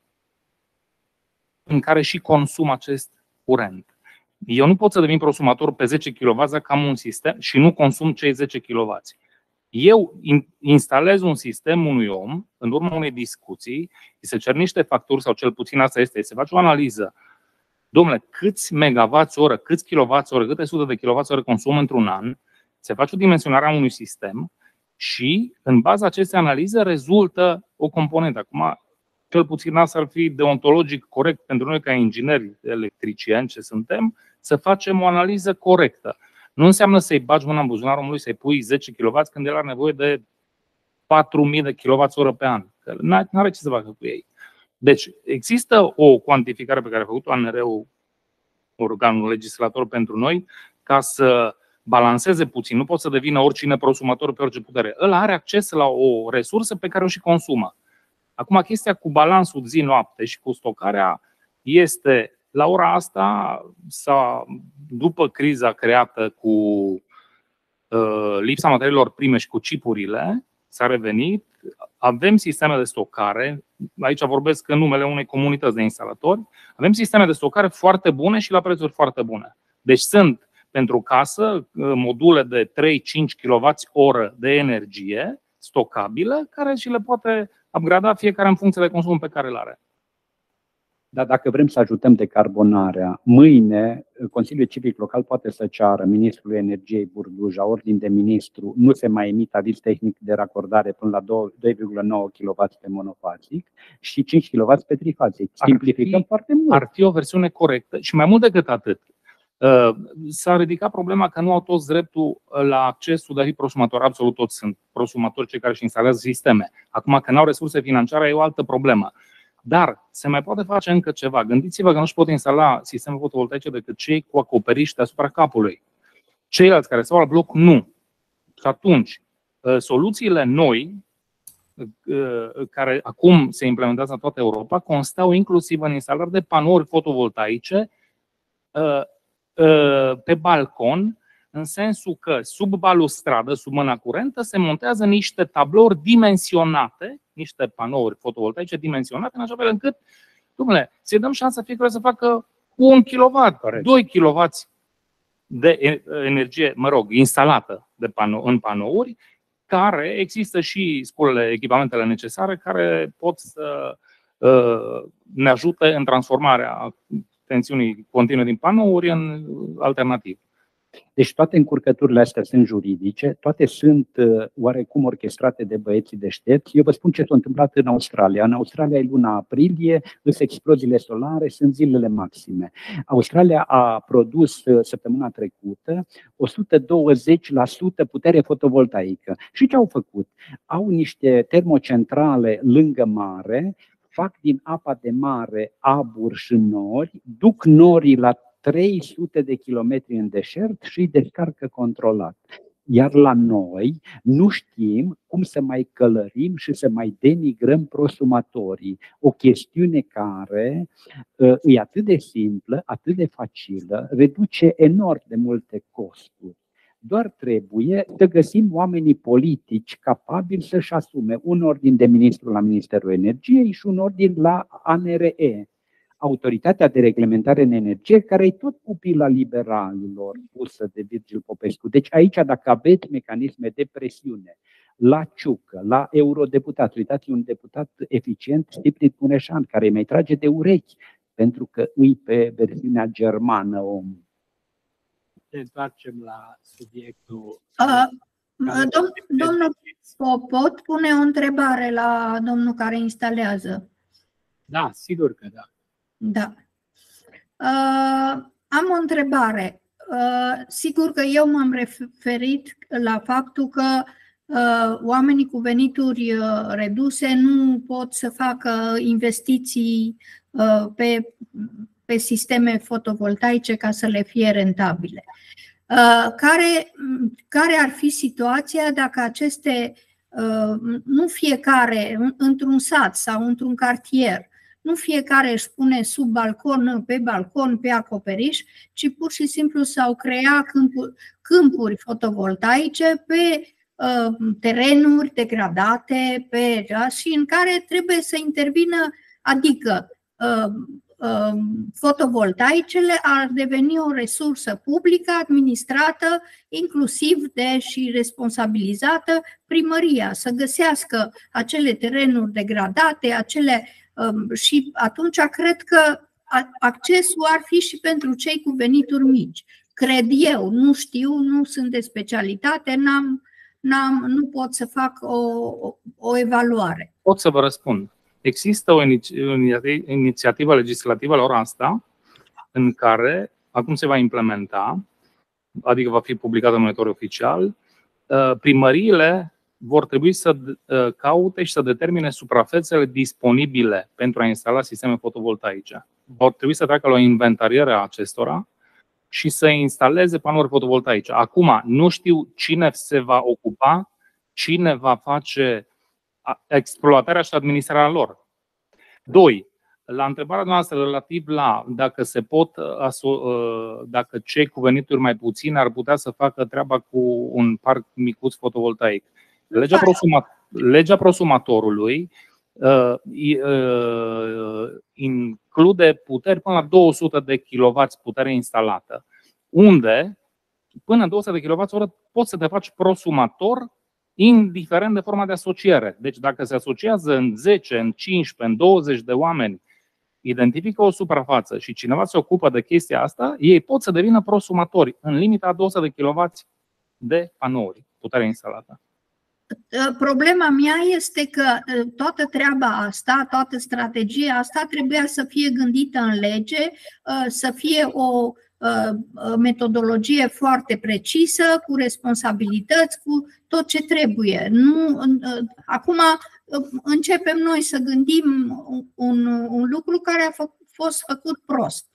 în care și consum acest curent. Eu nu pot să devin prosumator pe 10 kW dacă am un sistem și nu consum cei 10 kW. Eu in- instalez un sistem unui om, în urma unei discuții, îi se cer niște facturi, sau cel puțin asta este, se face o analiză. Domnule, câți megawatts oră, câți kilowatts oră, câte sute de kilowatts oră consum într-un an, se face o dimensionare a unui sistem și, în baza acestei analize, rezultă o componentă. Acum, cel puțin asta ar fi deontologic corect pentru noi, ca ingineri electricieni ce suntem, să facem o analiză corectă. Nu înseamnă să-i bagi mâna în buzunarul omului, să-i pui 10 kW când el are nevoie de 4.000 de kWh pe an. Că nu are ce să facă cu ei. Deci, există o cuantificare pe care a făcut-o ANR-ul, organul legislator pentru noi, ca să balanceze puțin. Nu poate să devină oricine prosumator pe orice putere. Ăla are acces la o resursă pe care o și consumă. Acum, chestia cu balansul zi-noapte și cu stocarea este, la ora asta, s-a, după criza creată cu uh, lipsa materiilor prime și cu chipurile, s-a revenit. Avem sisteme de stocare, aici vorbesc în numele unei comunități de instalatori, avem sisteme de stocare foarte bune și la prețuri foarte bune. Deci sunt pentru casă uh, module de 3-5 kWh de energie stocabilă, care și le poate upgrada fiecare în funcție de consumul pe care îl are. Dar dacă vrem să ajutăm decarbonarea, mâine Consiliul Civic Local poate să ceară Ministrului Energiei Burduja, ordin de ministru, nu se mai emit aviz tehnic de racordare până la 2,9 kW pe monofazic și 5 kW pe trifazic. Ar Simplificăm fi- foarte mult. Ar fi o versiune corectă și mai mult decât atât. uh, S-a ridicat problema că nu au toți dreptul la accesul de a fi prosumator. Absolut toți sunt prosumatori cei care își instalează sisteme. Acum că nu au resurse financiare e o altă problemă. Dar se mai poate face încă ceva. Gândiți-vă că nu își pot instala sisteme fotovoltaice decât cei cu acoperiș deasupra capului. Ceilalți care stau la bloc, nu. Și atunci, uh, soluțiile noi, uh, care acum se implementează în toată Europa, constau inclusiv în instalări de panouri fotovoltaice uh, uh, pe balcon, în sensul că sub balustradă, sub mâna curentă, se montează niște tablouri dimensionate, niște panouri fotovoltaice dimensionate, în așa fel încât, domnule, să-i dăm șansa fiecare să facă 1 kW, 2 kW de e- energie, mă rog, instalată de pano- în panouri, care există și sculele, echipamentele necesare care pot să uh, ne ajute în transformarea tensiunii continue din panouri în alternativ. Deci toate încurcăturile astea sunt juridice, toate sunt uh, oarecum orchestrate de băieții deștepți. Eu vă spun ce s-a întâmplat în Australia. În Australia e luna aprilie, sunt exploziile solare, sunt zilele maxime. Australia a produs uh, săptămâna trecută 120% putere fotovoltaică. Și ce au făcut? Au niște termocentrale lângă mare, fac din apa de mare aburi și nori, duc norii la 300 de kilometri în deșert și îi descarcă controlat. Iar la noi nu știm cum să mai călărim și să mai denigrăm prosumatorii. O chestiune care uh, e atât de simplă, atât de facilă, reduce enorm de multe costuri. Doar trebuie să găsim oamenii politici capabili să-și asume un ordin de ministru la Ministerul Energiei și un ordin la ANRE, Autoritatea de Reglementare în Energie, care e tot pupila liberalilor pusă de Virgil Popescu. Deci aici, dacă aveți mecanisme de presiune la Ciucă, la eurodeputat, uitați, un deputat eficient, Stiprit Puneșan, care mai trage de urechi, pentru că îi pe versiunea germană om. Ne întoarcem la subiectul. Uh, dom, domnul, pot pune o întrebare la domnul care instalează? Da, sigur că da. Da. Uh, am o întrebare. Uh, sigur că eu m-am referit la faptul că uh, oamenii cu venituri uh, reduse nu pot să facă investiții uh, pe, pe sisteme fotovoltaice ca să le fie rentabile. Uh, care, care ar fi situația dacă aceste, uh, nu fiecare, într-un sat sau într-un cartier, nu fiecare își pune sub balcon, pe balcon, pe acoperiș, ci pur și simplu s-au creat câmpuri, câmpuri fotovoltaice pe uh, terenuri degradate pe, da, și în care trebuie să intervină, adică uh, uh, fotovoltaicele ar deveni o resursă publică administrată, inclusiv de și responsabilizată primăria, să găsească acele terenuri degradate, acele Um, și atunci cred că accesul ar fi și pentru cei cu venituri mici. Cred eu, nu știu, nu sunt de specialitate, n-am, n-am, nu pot să fac o, o, o evaluare. Pot să vă răspund. Există o inițiativă legislativă la ora asta în care acum se va implementa, adică va fi publicată în monitor oficial, uh, primăriile vor trebui să uh, caute și să determine suprafețele disponibile pentru a instala sisteme fotovoltaice. Vor trebui să treacă la o inventariere a acestora și să instaleze panouri fotovoltaice. Acum, nu știu cine se va ocupa, cine va face exploatarea și administrarea lor. Doi, la întrebarea noastră relativ la dacă se pot, uh, uh, dacă cei cu venituri mai puține ar putea să facă treaba cu un parc micuț fotovoltaic. Legea, prosuma, legea prosumatorului uh, uh, include puteri până la 200 de kW putere instalată, unde până 200 de kWh poți să te faci prosumator indiferent de forma de asociere. Deci dacă se asociază în 10, în 15, în 20 de oameni, identifică o suprafață și cineva se ocupă de chestia asta, ei pot să devină prosumatori în limita 200 de kW de panouri, putere instalată. Ă, problema mea este că ă, toată treaba asta, toată strategia asta trebuia să fie gândită în lege, ă, să fie o metodologie foarte precisă, cu responsabilități, cu tot ce trebuie. Nu, acum începem noi să gândim un, un lucru care a fost făcut prost.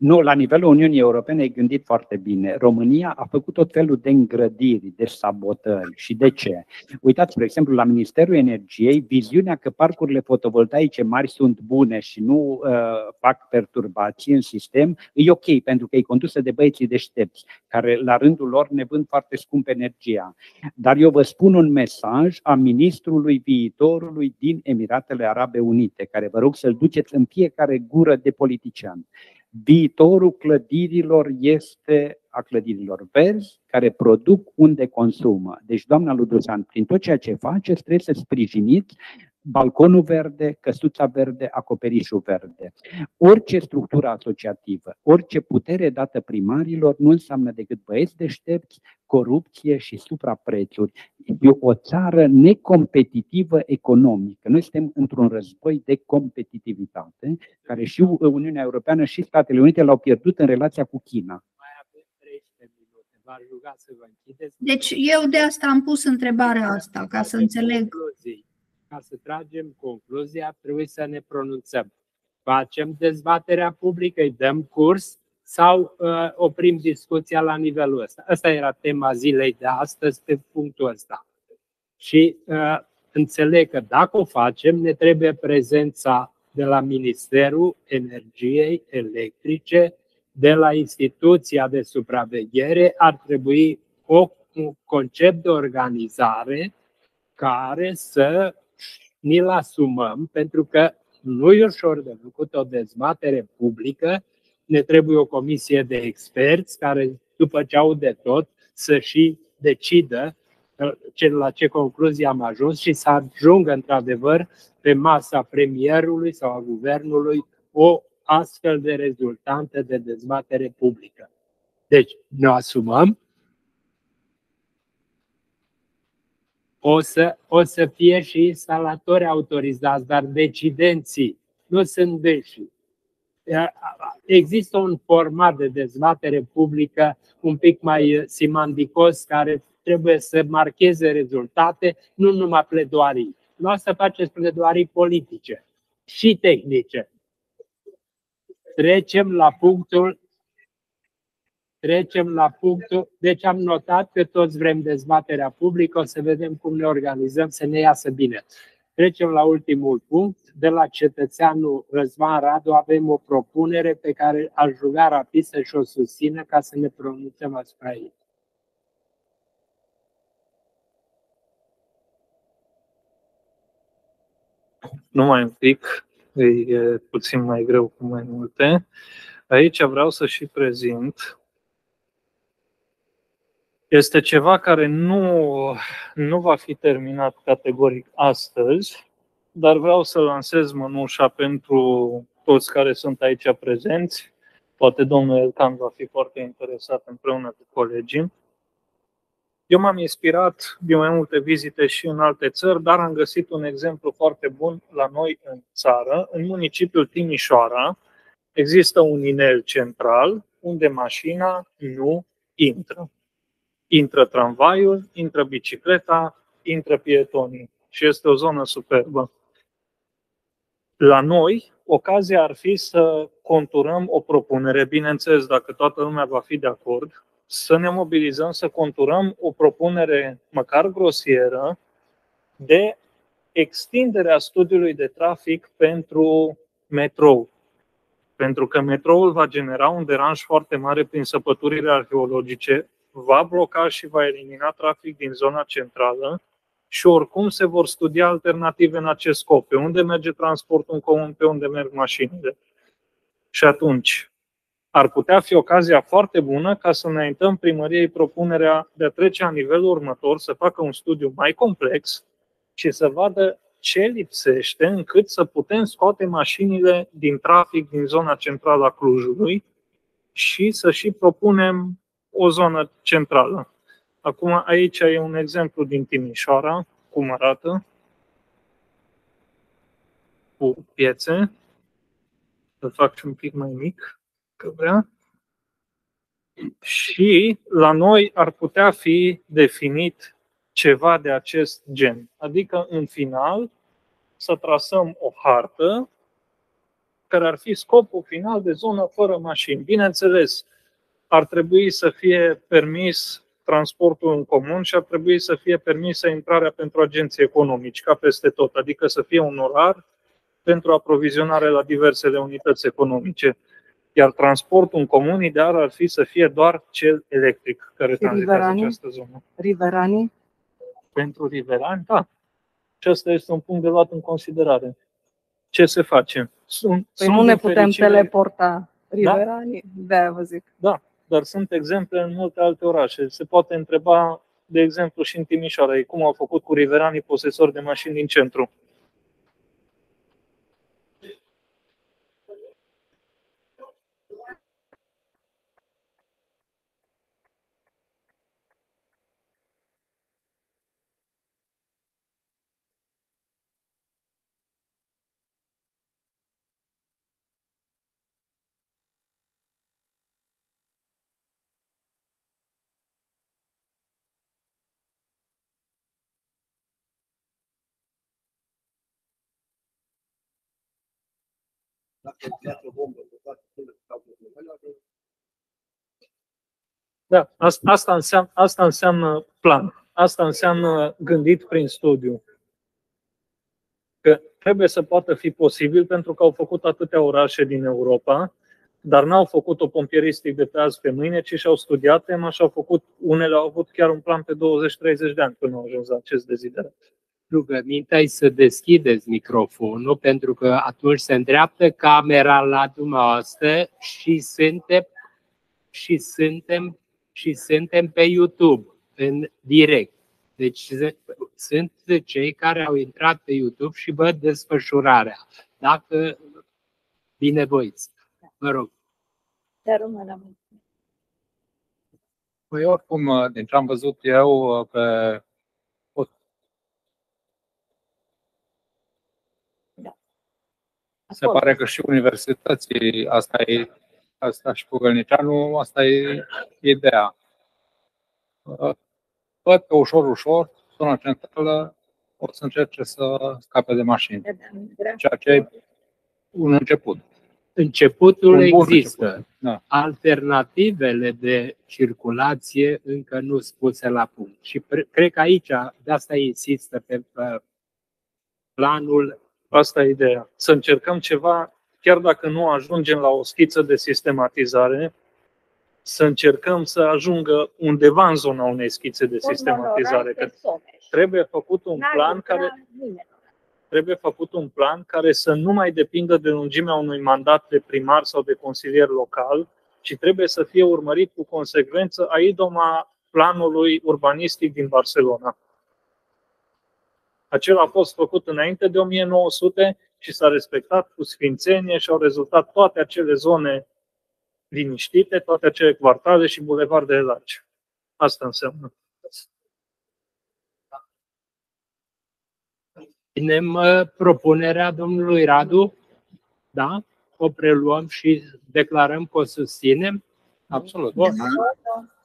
Nu, la nivelul Uniunii Europene e gândit foarte bine. România a făcut tot felul de îngrădiri, de sabotări. Și de ce? Uitați, spre exemplu, la Ministerul Energiei, viziunea că parcurile fotovoltaice mari sunt bune și nu uh, fac perturbații în sistem, e ok, pentru că e condusă de băieții deștepți, care la rândul lor ne vând foarte scump energia. Dar eu vă spun un mesaj a ministrului viitorului din Emiratele Arabe Unite, care vă rog să-l duceți în fiecare gură de politician viitorul clădirilor este a clădirilor verzi care produc unde consumă. Deci, doamna Ludusan, prin tot ceea ce faceți, trebuie să sprijiniți balconul verde, căsuța verde, acoperișul verde. Orice structură asociativă, orice putere dată primarilor nu înseamnă decât băieți deștepți, corupție și supraprețuri. E o țară necompetitivă economică. Noi suntem într-un război de competitivitate, care și Uniunea Europeană și Statele Unite l-au pierdut în relația cu China. Deci eu de asta am pus întrebarea asta, ca să înțeleg. Ca să tragem concluzia, trebuie să ne pronunțăm. Facem dezbaterea publică, îi dăm curs sau uh, oprim discuția la nivelul ăsta. Asta era tema zilei de astăzi pe punctul ăsta. Și uh, înțeleg că dacă o facem, ne trebuie prezența de la Ministerul Energiei Electrice, de la instituția de supraveghere, ar trebui o, un concept de organizare care să ni-l asumăm, pentru că nu e ușor de făcut o dezbatere publică, ne trebuie o comisie de experți care, după ce au de tot, să și decidă uh, la ce concluzie am ajuns și să ajungă într-adevăr pe masa premierului sau a guvernului o astfel de rezultante de dezbatere publică. Deci, ne asumăm, o să, o să fie și instalatori autorizați, dar decidenții nu sunt deși. Există un format de dezbatere publică un pic mai simandicos care trebuie să marcheze rezultate, nu numai pledoarii. Nu o să faceți pledoarii politice și tehnice. Trecem la punctul Trecem la punctul. Deci am notat că toți vrem dezbaterea publică, o să vedem cum ne organizăm să ne iasă bine. Trecem la ultimul punct. De la cetățeanul Răzvan Radu avem o propunere pe care aș ruga rapid să-și o susțină ca să ne pronunțăm asupra ei. Numai un pic, e puțin mai greu cu mai multe. Aici vreau să și prezint este ceva care nu, nu va fi terminat categoric astăzi, dar vreau să lansez mănușa pentru toți care sunt aici prezenți. Poate domnul Elcan va fi foarte interesat împreună cu colegii. Eu m-am inspirat din mai multe vizite și în alte țări, dar am găsit un exemplu foarte bun la noi în țară. În municipiul Timișoara există un inel central unde mașina nu intră. Intră tramvaiul, intră bicicleta, intră pietonii și este o zonă superbă. La noi, ocazia ar fi să conturăm o propunere, bineînțeles, dacă toată lumea va fi de acord, să ne mobilizăm, să conturăm o propunere măcar grosieră de extinderea studiului de trafic pentru metrou. Pentru că metroul va genera un deranj foarte mare prin săpăturile arheologice, va bloca și va elimina trafic din zona centrală și oricum se vor studia alternative în acest scop. Pe unde merge transportul în comun, pe unde merg mașinile. Și atunci, ar putea fi ocazia foarte bună ca să înaintăm primăriei propunerea de a trece la nivelul următor, să facă un studiu mai complex și să vadă ce lipsește încât să putem scoate mașinile din trafic din zona centrală a Clujului și să și propunem o zonă centrală. Acum, aici e un exemplu din Timișoara, cum arată, cu piețe. Îl fac și un pic mai mic, că vrea. Și la noi ar putea fi definit ceva de acest gen. Adică, în final, să trasăm o hartă care ar fi scopul final de zonă fără mașini. Bineînțeles, ar trebui să fie permis transportul în comun și ar trebui să fie permisă intrarea pentru agenții economici, ca peste tot, adică să fie un orar pentru aprovizionare la diversele unități economice. Iar transportul în comun ideal ar fi să fie doar cel electric care tranzitează această zonă. Riveranii? Pentru riverani, da. Și asta este un punct de luat în considerare. Ce se face? Sunt, păi sunt nu ne putem fericire... teleporta riveranii, da? de vă zic. Da, dar sunt exemple în multe alte orașe. Se poate întreba, de exemplu, și în Timișoara, cum au făcut cu riveranii posesori de mașini din centru. Da, asta, asta, înseamnă, asta înseamnă plan. Asta înseamnă gândit prin studiu. Că trebuie să poată fi posibil pentru că au făcut atâtea orașe din Europa, dar n-au făcut-o pompieristic de pe azi pe mâine, ci și-au studiat tema și au făcut, unele au avut chiar un plan pe 20-30 de ani până au ajuns la acest deziderat. Rugămintea să deschideți microfonul, pentru că atunci se îndreaptă camera la dumneavoastră și suntem, și suntem, și suntem pe YouTube în direct. Deci sunt cei care au intrat pe YouTube și văd desfășurarea. Dacă binevoiți. Vă rog. Te rog, Păi oricum, din ce am văzut eu pe Da. Se pare că și universității, asta e, asta și cu Gălnicianu, asta e ideea. Văd că ușor, ușor, zona centrală o să încerce să scape de mașini, ceea ce e un început. Începutul Un bun există. început, da. Alternativele de circulație încă nu sunt puse la punct. Și pre- cred că aici, de asta insistă pe, pe planul Asta e ideea. Să încercăm ceva, chiar dacă nu ajungem la o schiță de sistematizare, să încercăm să ajungă undeva în zona unei schițe de sistematizare. Că trebuie făcut un plan care trebuie făcut un plan care să nu mai depindă de lungimea unui mandat de primar sau de consilier local, ci trebuie să fie urmărit cu consecvență a idoma planului urbanistic din Barcelona. Acela a fost făcut înainte de 1900 și s-a respectat cu sfințenie și au rezultat toate acele zone liniștite, toate acele quartale și bulevarde largi. Asta înseamnă. Ținem uh, propunerea domnului Radu, da? O preluăm și declarăm că o susținem. Absolut. Bun.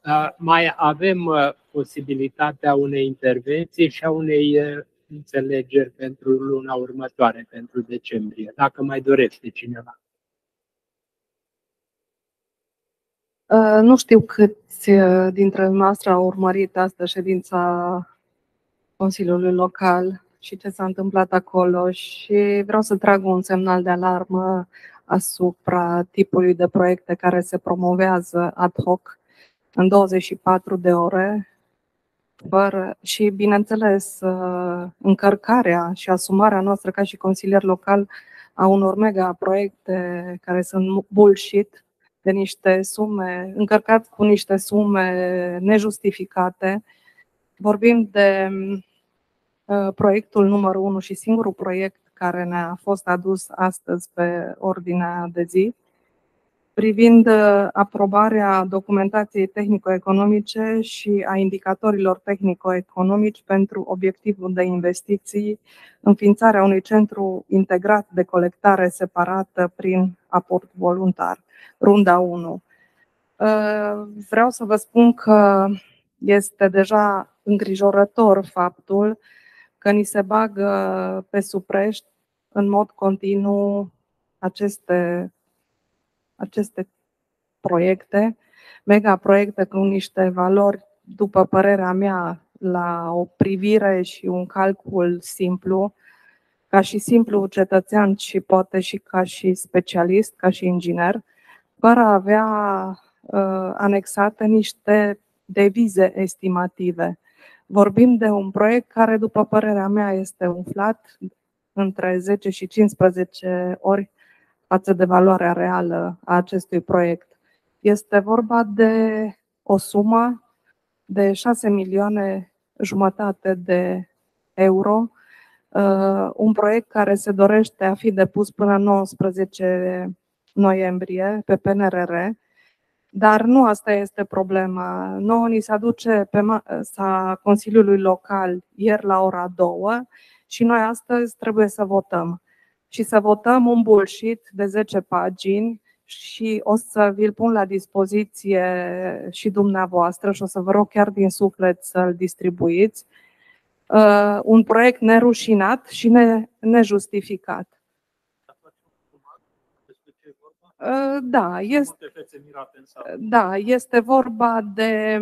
Uh, Mai avem uh, posibilitatea unei intervenții și a unei uh, înțelegeri pentru luna următoare, pentru decembrie, dacă mai dorește cineva. Uh, Nu știu câți uh, dintre noastre au urmărit asta ședința Consiliului Local și ce s-a întâmplat acolo și vreau să trag un semnal de alarmă asupra tipului de proiecte care se promovează ad hoc în 24 de ore fără, și, bineînțeles, uh, încărcarea și asumarea noastră ca și consilier local a unor mega proiecte care sunt bullshit, de niște sume, încărcat cu niște sume nejustificate. Vorbim de uh, proiectul numărul 1 și singurul proiect care ne-a fost adus astăzi pe ordinea de zi, privind uh, aprobarea documentației tehnico-economice și a indicatorilor tehnico-economici pentru obiectivul de investiții, înființarea unui centru integrat de colectare separată prin aport voluntar, runda 1. Uh, Vreau să vă spun că este deja îngrijorător faptul că ni se bagă pe suprești în mod continuu aceste aceste proiecte, mega proiecte cu niște valori, după părerea mea, la o privire și un calcul simplu, ca și simplu cetățean și poate și ca și specialist, ca și inginer, fără a avea uh, anexate niște devize estimative. Vorbim de un proiect care, după părerea mea, este umflat între 10 și 15 ori față de valoarea reală a acestui proiect. Este vorba de o sumă de 6 milioane jumătate de euro, uh, un proiect care se dorește a fi depus până 19 noiembrie pe PNRR, dar nu asta este problema. Nouă ni se aduce pe masa Consiliului Local ieri la ora 2 și noi astăzi trebuie să votăm și să votăm un bullshit de 10 pagini și o să vi-l pun la dispoziție și dumneavoastră și o să vă rog chiar din suflet să-l distribuiți. Uh, un proiect nerușinat și ne, nejustificat. Uh, Da, este, Multe fețe mirate în sală. da, este vorba de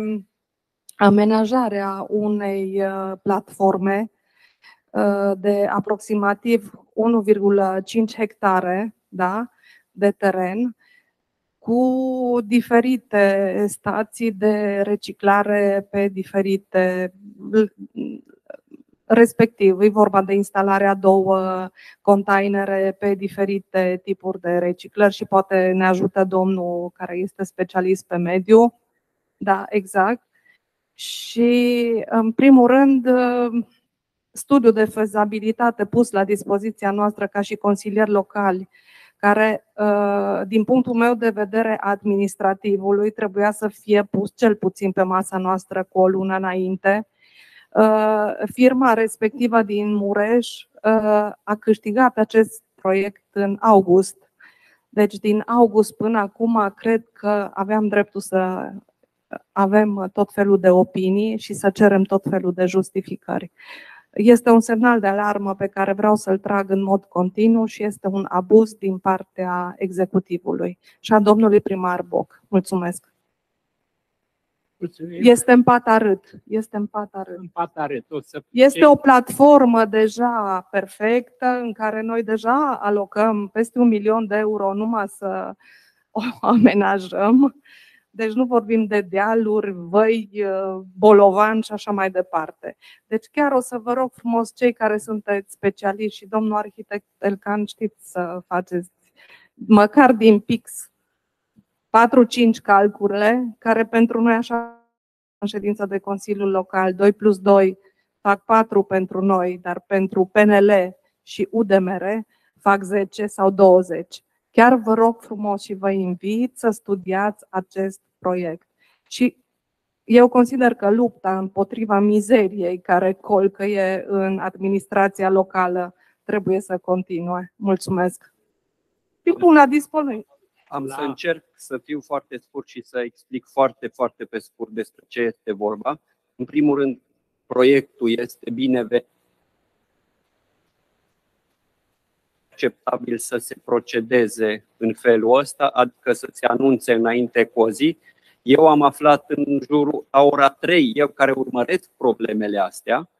amenajarea unei uh, platforme uh, de aproximativ 1,5 hectare da, de teren cu diferite stații de reciclare pe diferite respectiv. E vorba de instalarea două containere pe diferite tipuri de reciclări și poate ne ajută domnul care este specialist pe mediu. Da, exact. Și, în primul rând, studiul de fezabilitate pus la dispoziția noastră ca și consilieri locali, care, din punctul meu de vedere administrativului, trebuia să fie pus cel puțin pe masa noastră cu o lună înainte. Firma respectivă din Mureș a câștigat acest proiect în august. Deci, din august până acum, cred că aveam dreptul să avem tot felul de opinii și să cerem tot felul de justificări. Este un semnal de alarmă pe care vreau să-l trag în mod continuu și este un abuz din partea executivului și a domnului primar Boc. Mulțumesc. Mulțumim. Este în pat arât. Este în pat arât. în pat are tot să Este o platformă deja perfectă în care noi deja alocăm peste un milion de euro numai să o amenajăm. Deci nu vorbim de dealuri, văi, bolovan și așa mai departe. Deci chiar o să vă rog frumos, cei care sunteți specialiști și domnul arhitect Elcan știți să faceți măcar din pix 4-5 calcule, care pentru noi așa în ședința de Consiliul Local 2 plus 2 fac 4 pentru noi, dar pentru PNL și UDMR fac 10 sau 20. Chiar vă rog frumos și vă invit să studiați acest proiect. Și eu consider că lupta împotriva mizeriei care colcăie în administrația locală trebuie să continue. Mulțumesc. Timpul la dispoziție. Am să La- încerc să fiu foarte scurt și să explic foarte, foarte pe scurt despre ce este vorba. În primul rând, proiectul este binevenit acceptabil să se procedeze în felul ăsta, adică să se anunțe înainte cu o zi. Eu am aflat în jurul la ora 3, eu care urmăresc problemele astea,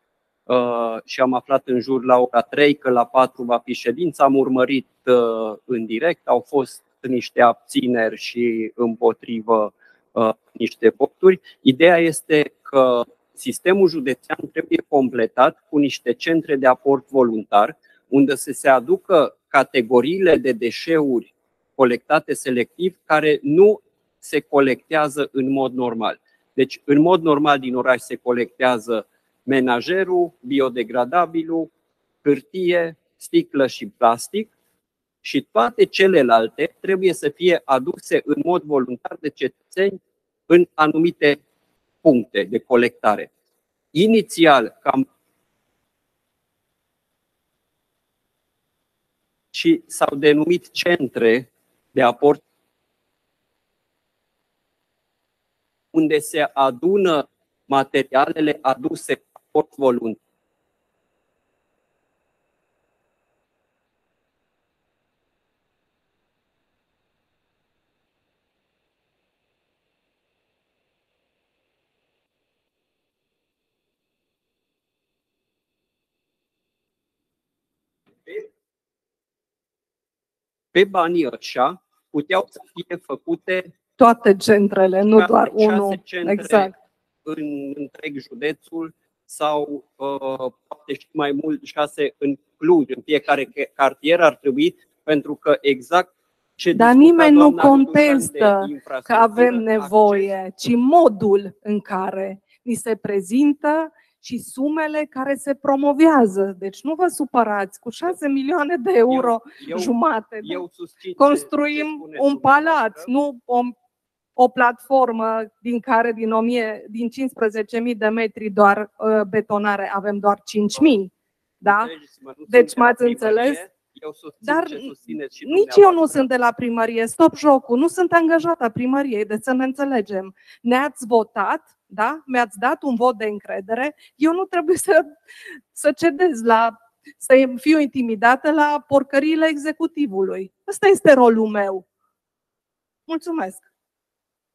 uh, și am aflat în jur la ora 3 că la 4 va fi ședința, am urmărit uh, în direct, au fost niște abțineri și împotrivă uh, niște voturi. Ideea este că sistemul județean trebuie completat cu niște centre de aport voluntar, unde să se aducă categoriile de deșeuri colectate selectiv care nu se colectează în mod normal. Deci, în mod normal din oraș se colectează menajerul, biodegradabilul, hârtie, sticlă și plastic și toate celelalte trebuie să fie aduse în mod voluntar de cetățeni în anumite puncte de colectare. Inițial, cam și s-au denumit centre de aport unde se adună materialele aduse cu aport voluntar. Pe banii ăștia puteau să fie făcute Toate centrele, nu șase- doar șase unul. centre Exact. în întreg județul sau uh, poate și mai mult șase în Cluj, în fiecare ca- cartier ar trebui, pentru că exact ce Dar discuta nimeni nu doamna Rădușan contestă de Că infrastructură, avem acces- nevoie, ci modul în care ni se prezintă și sumele care se promovează. Deci nu vă supărați, cu 6 milioane de euro eu, jumate eu susțin ce- construim ce spuneți un palat, dumneavoastră. nu o, o platformă din care din, 1000, din 15.000 de metri doar uh, betonare avem doar 5.000. Da? Înțelegeți-mă, nu Deci sunt de la m-ați primărie, înțeles? Eu susțin Dar ce susțineți și Nici eu nu dumneavoastră. sunt de la primărie, stop jocul, nu sunt angajată a primăriei, de să ne înțelegem. Ne-ați votat, da? Mi-ați dat un vot de încredere, eu nu trebuie să, să cedez la să fiu intimidată la porcăriile executivului. Ăsta este rolul meu. Mulțumesc!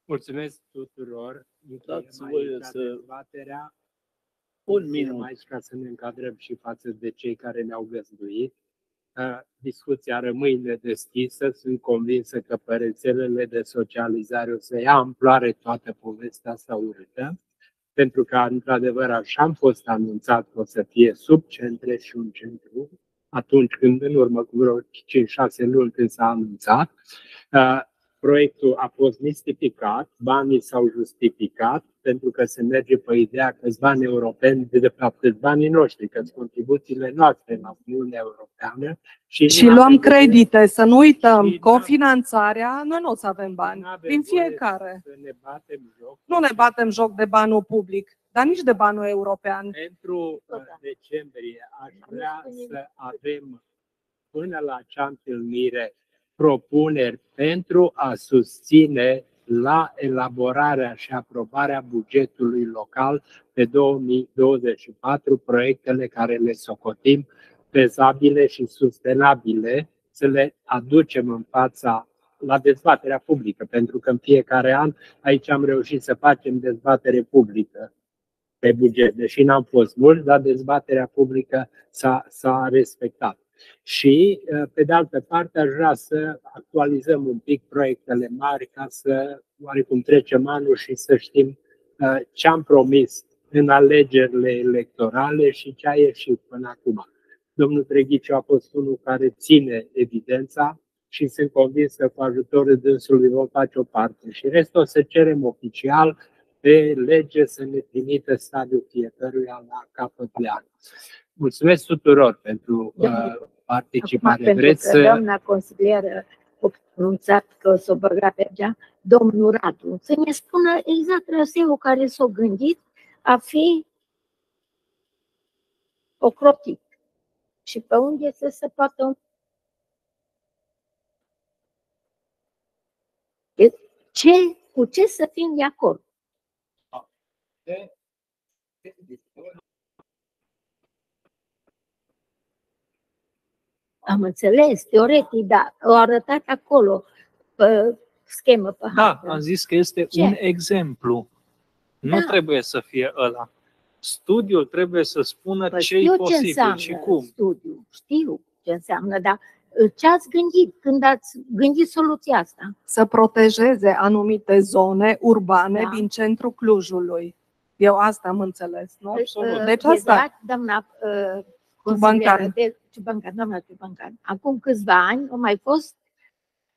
Mulțumesc tuturor. Încheiem Dați aici voie să- dezbaterea. Un Încheiem minut. aici ca să ne încadrăm și față de cei care ne-au găzduit. Uh, Discuția rămâne deschisă. Sunt convinsă că pe rețelele de socializare o să ia amploare toată povestea asta urâtă. Pentru că, într-adevăr, așa am fost anunțat că o să fie subcentre și un centru, atunci când, în urmă cu vreo 5-6 luni când s-a anunțat, Uh, proiectul a fost mistificat, banii s-au justificat, pentru că se merge pe ideea că sunt bani europeni, de fapt sunt banii noștri, că sunt contribuțiile noastre la Uniunea Europeană. Și, Și nu luăm avem voie credite, să nu uităm, Și cofinanțarea, noi nu o să avem Nu bani, avem din voie fiecare. Să ne batem joc. Nu ne batem joc de banul public, dar nici de banul european. Pentru uh, decembrie aș vrea să avem până la acea întâlnire propuneri pentru a susține la elaborarea și aprobarea bugetului local pe 2024 proiectele care le socotim fezabile și sustenabile, să le aducem în fața la dezbaterea publică, pentru că în fiecare an aici am reușit să facem dezbatere publică pe buget, deși n-am fost mulți, dar dezbaterea publică s-a, s-a respectat. Și, uh, pe de altă parte, aș vrea să actualizăm un pic proiectele mari ca să oarecum trecem anul și să știm uh, ce am promis în alegerile electorale și ce a ieșit până acum. Domnul Treghiciu a fost unul care ține evidența și sunt convins că cu ajutorul dânsului vom face o parte. Și restul o să cerem oficial pe lege să ne trimită stadiul fiecăruia la capăt de an. Mulțumesc tuturor pentru uh, Acum, participare. pentru Vreți că să... doamna consilieră a pronunțat că o să o băga pe gea, domnul Radu, să ne spună exact traseul care s-a gândit a fi ocrotit și pe unde să se poată ce, cu ce să fim de acord? Am înțeles, teoretic, da, au arătat acolo pe schemă, pe Da, hartă. am zis că este Ce? un exemplu. Nu Da. trebuie să fie ăla. Studiul trebuie să spună Păi ce e știu ce posibil înseamnă și cum. studiu, știu ce înseamnă, dar uh, ce ați gândit când ați gândit soluția asta? Să protejeze anumite zone urbane Da. din centrul Clujului. Eu asta am înțeles, nu? Absolut. Uh, Deci de asta. dat, doamna uh, Ciubancan. consilieră de Ciubancan, doamna Ciubancan, acum câțiva ani a mai fost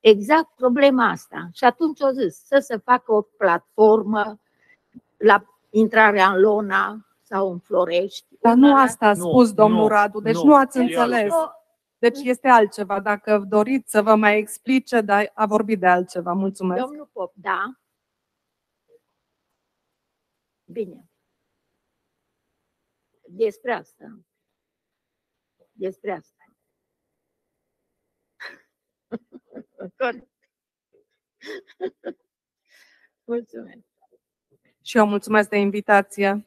exact problema asta. Și atunci au zis să se facă o platformă la intrarea în Lona sau în Florești. Dar nu Una- asta a Nu, spus domnul nu, Radu, deci nu, nu, ați e înțeles. altceva. Deci este altceva. Dacă doriți să vă mai explice, dar a vorbit de altceva. Mulțumesc. Domnul Pop, da? Bine. Despre asta. Despre asta. (laughs) Corect. Mulțumesc. Și eu mulțumesc de invitație.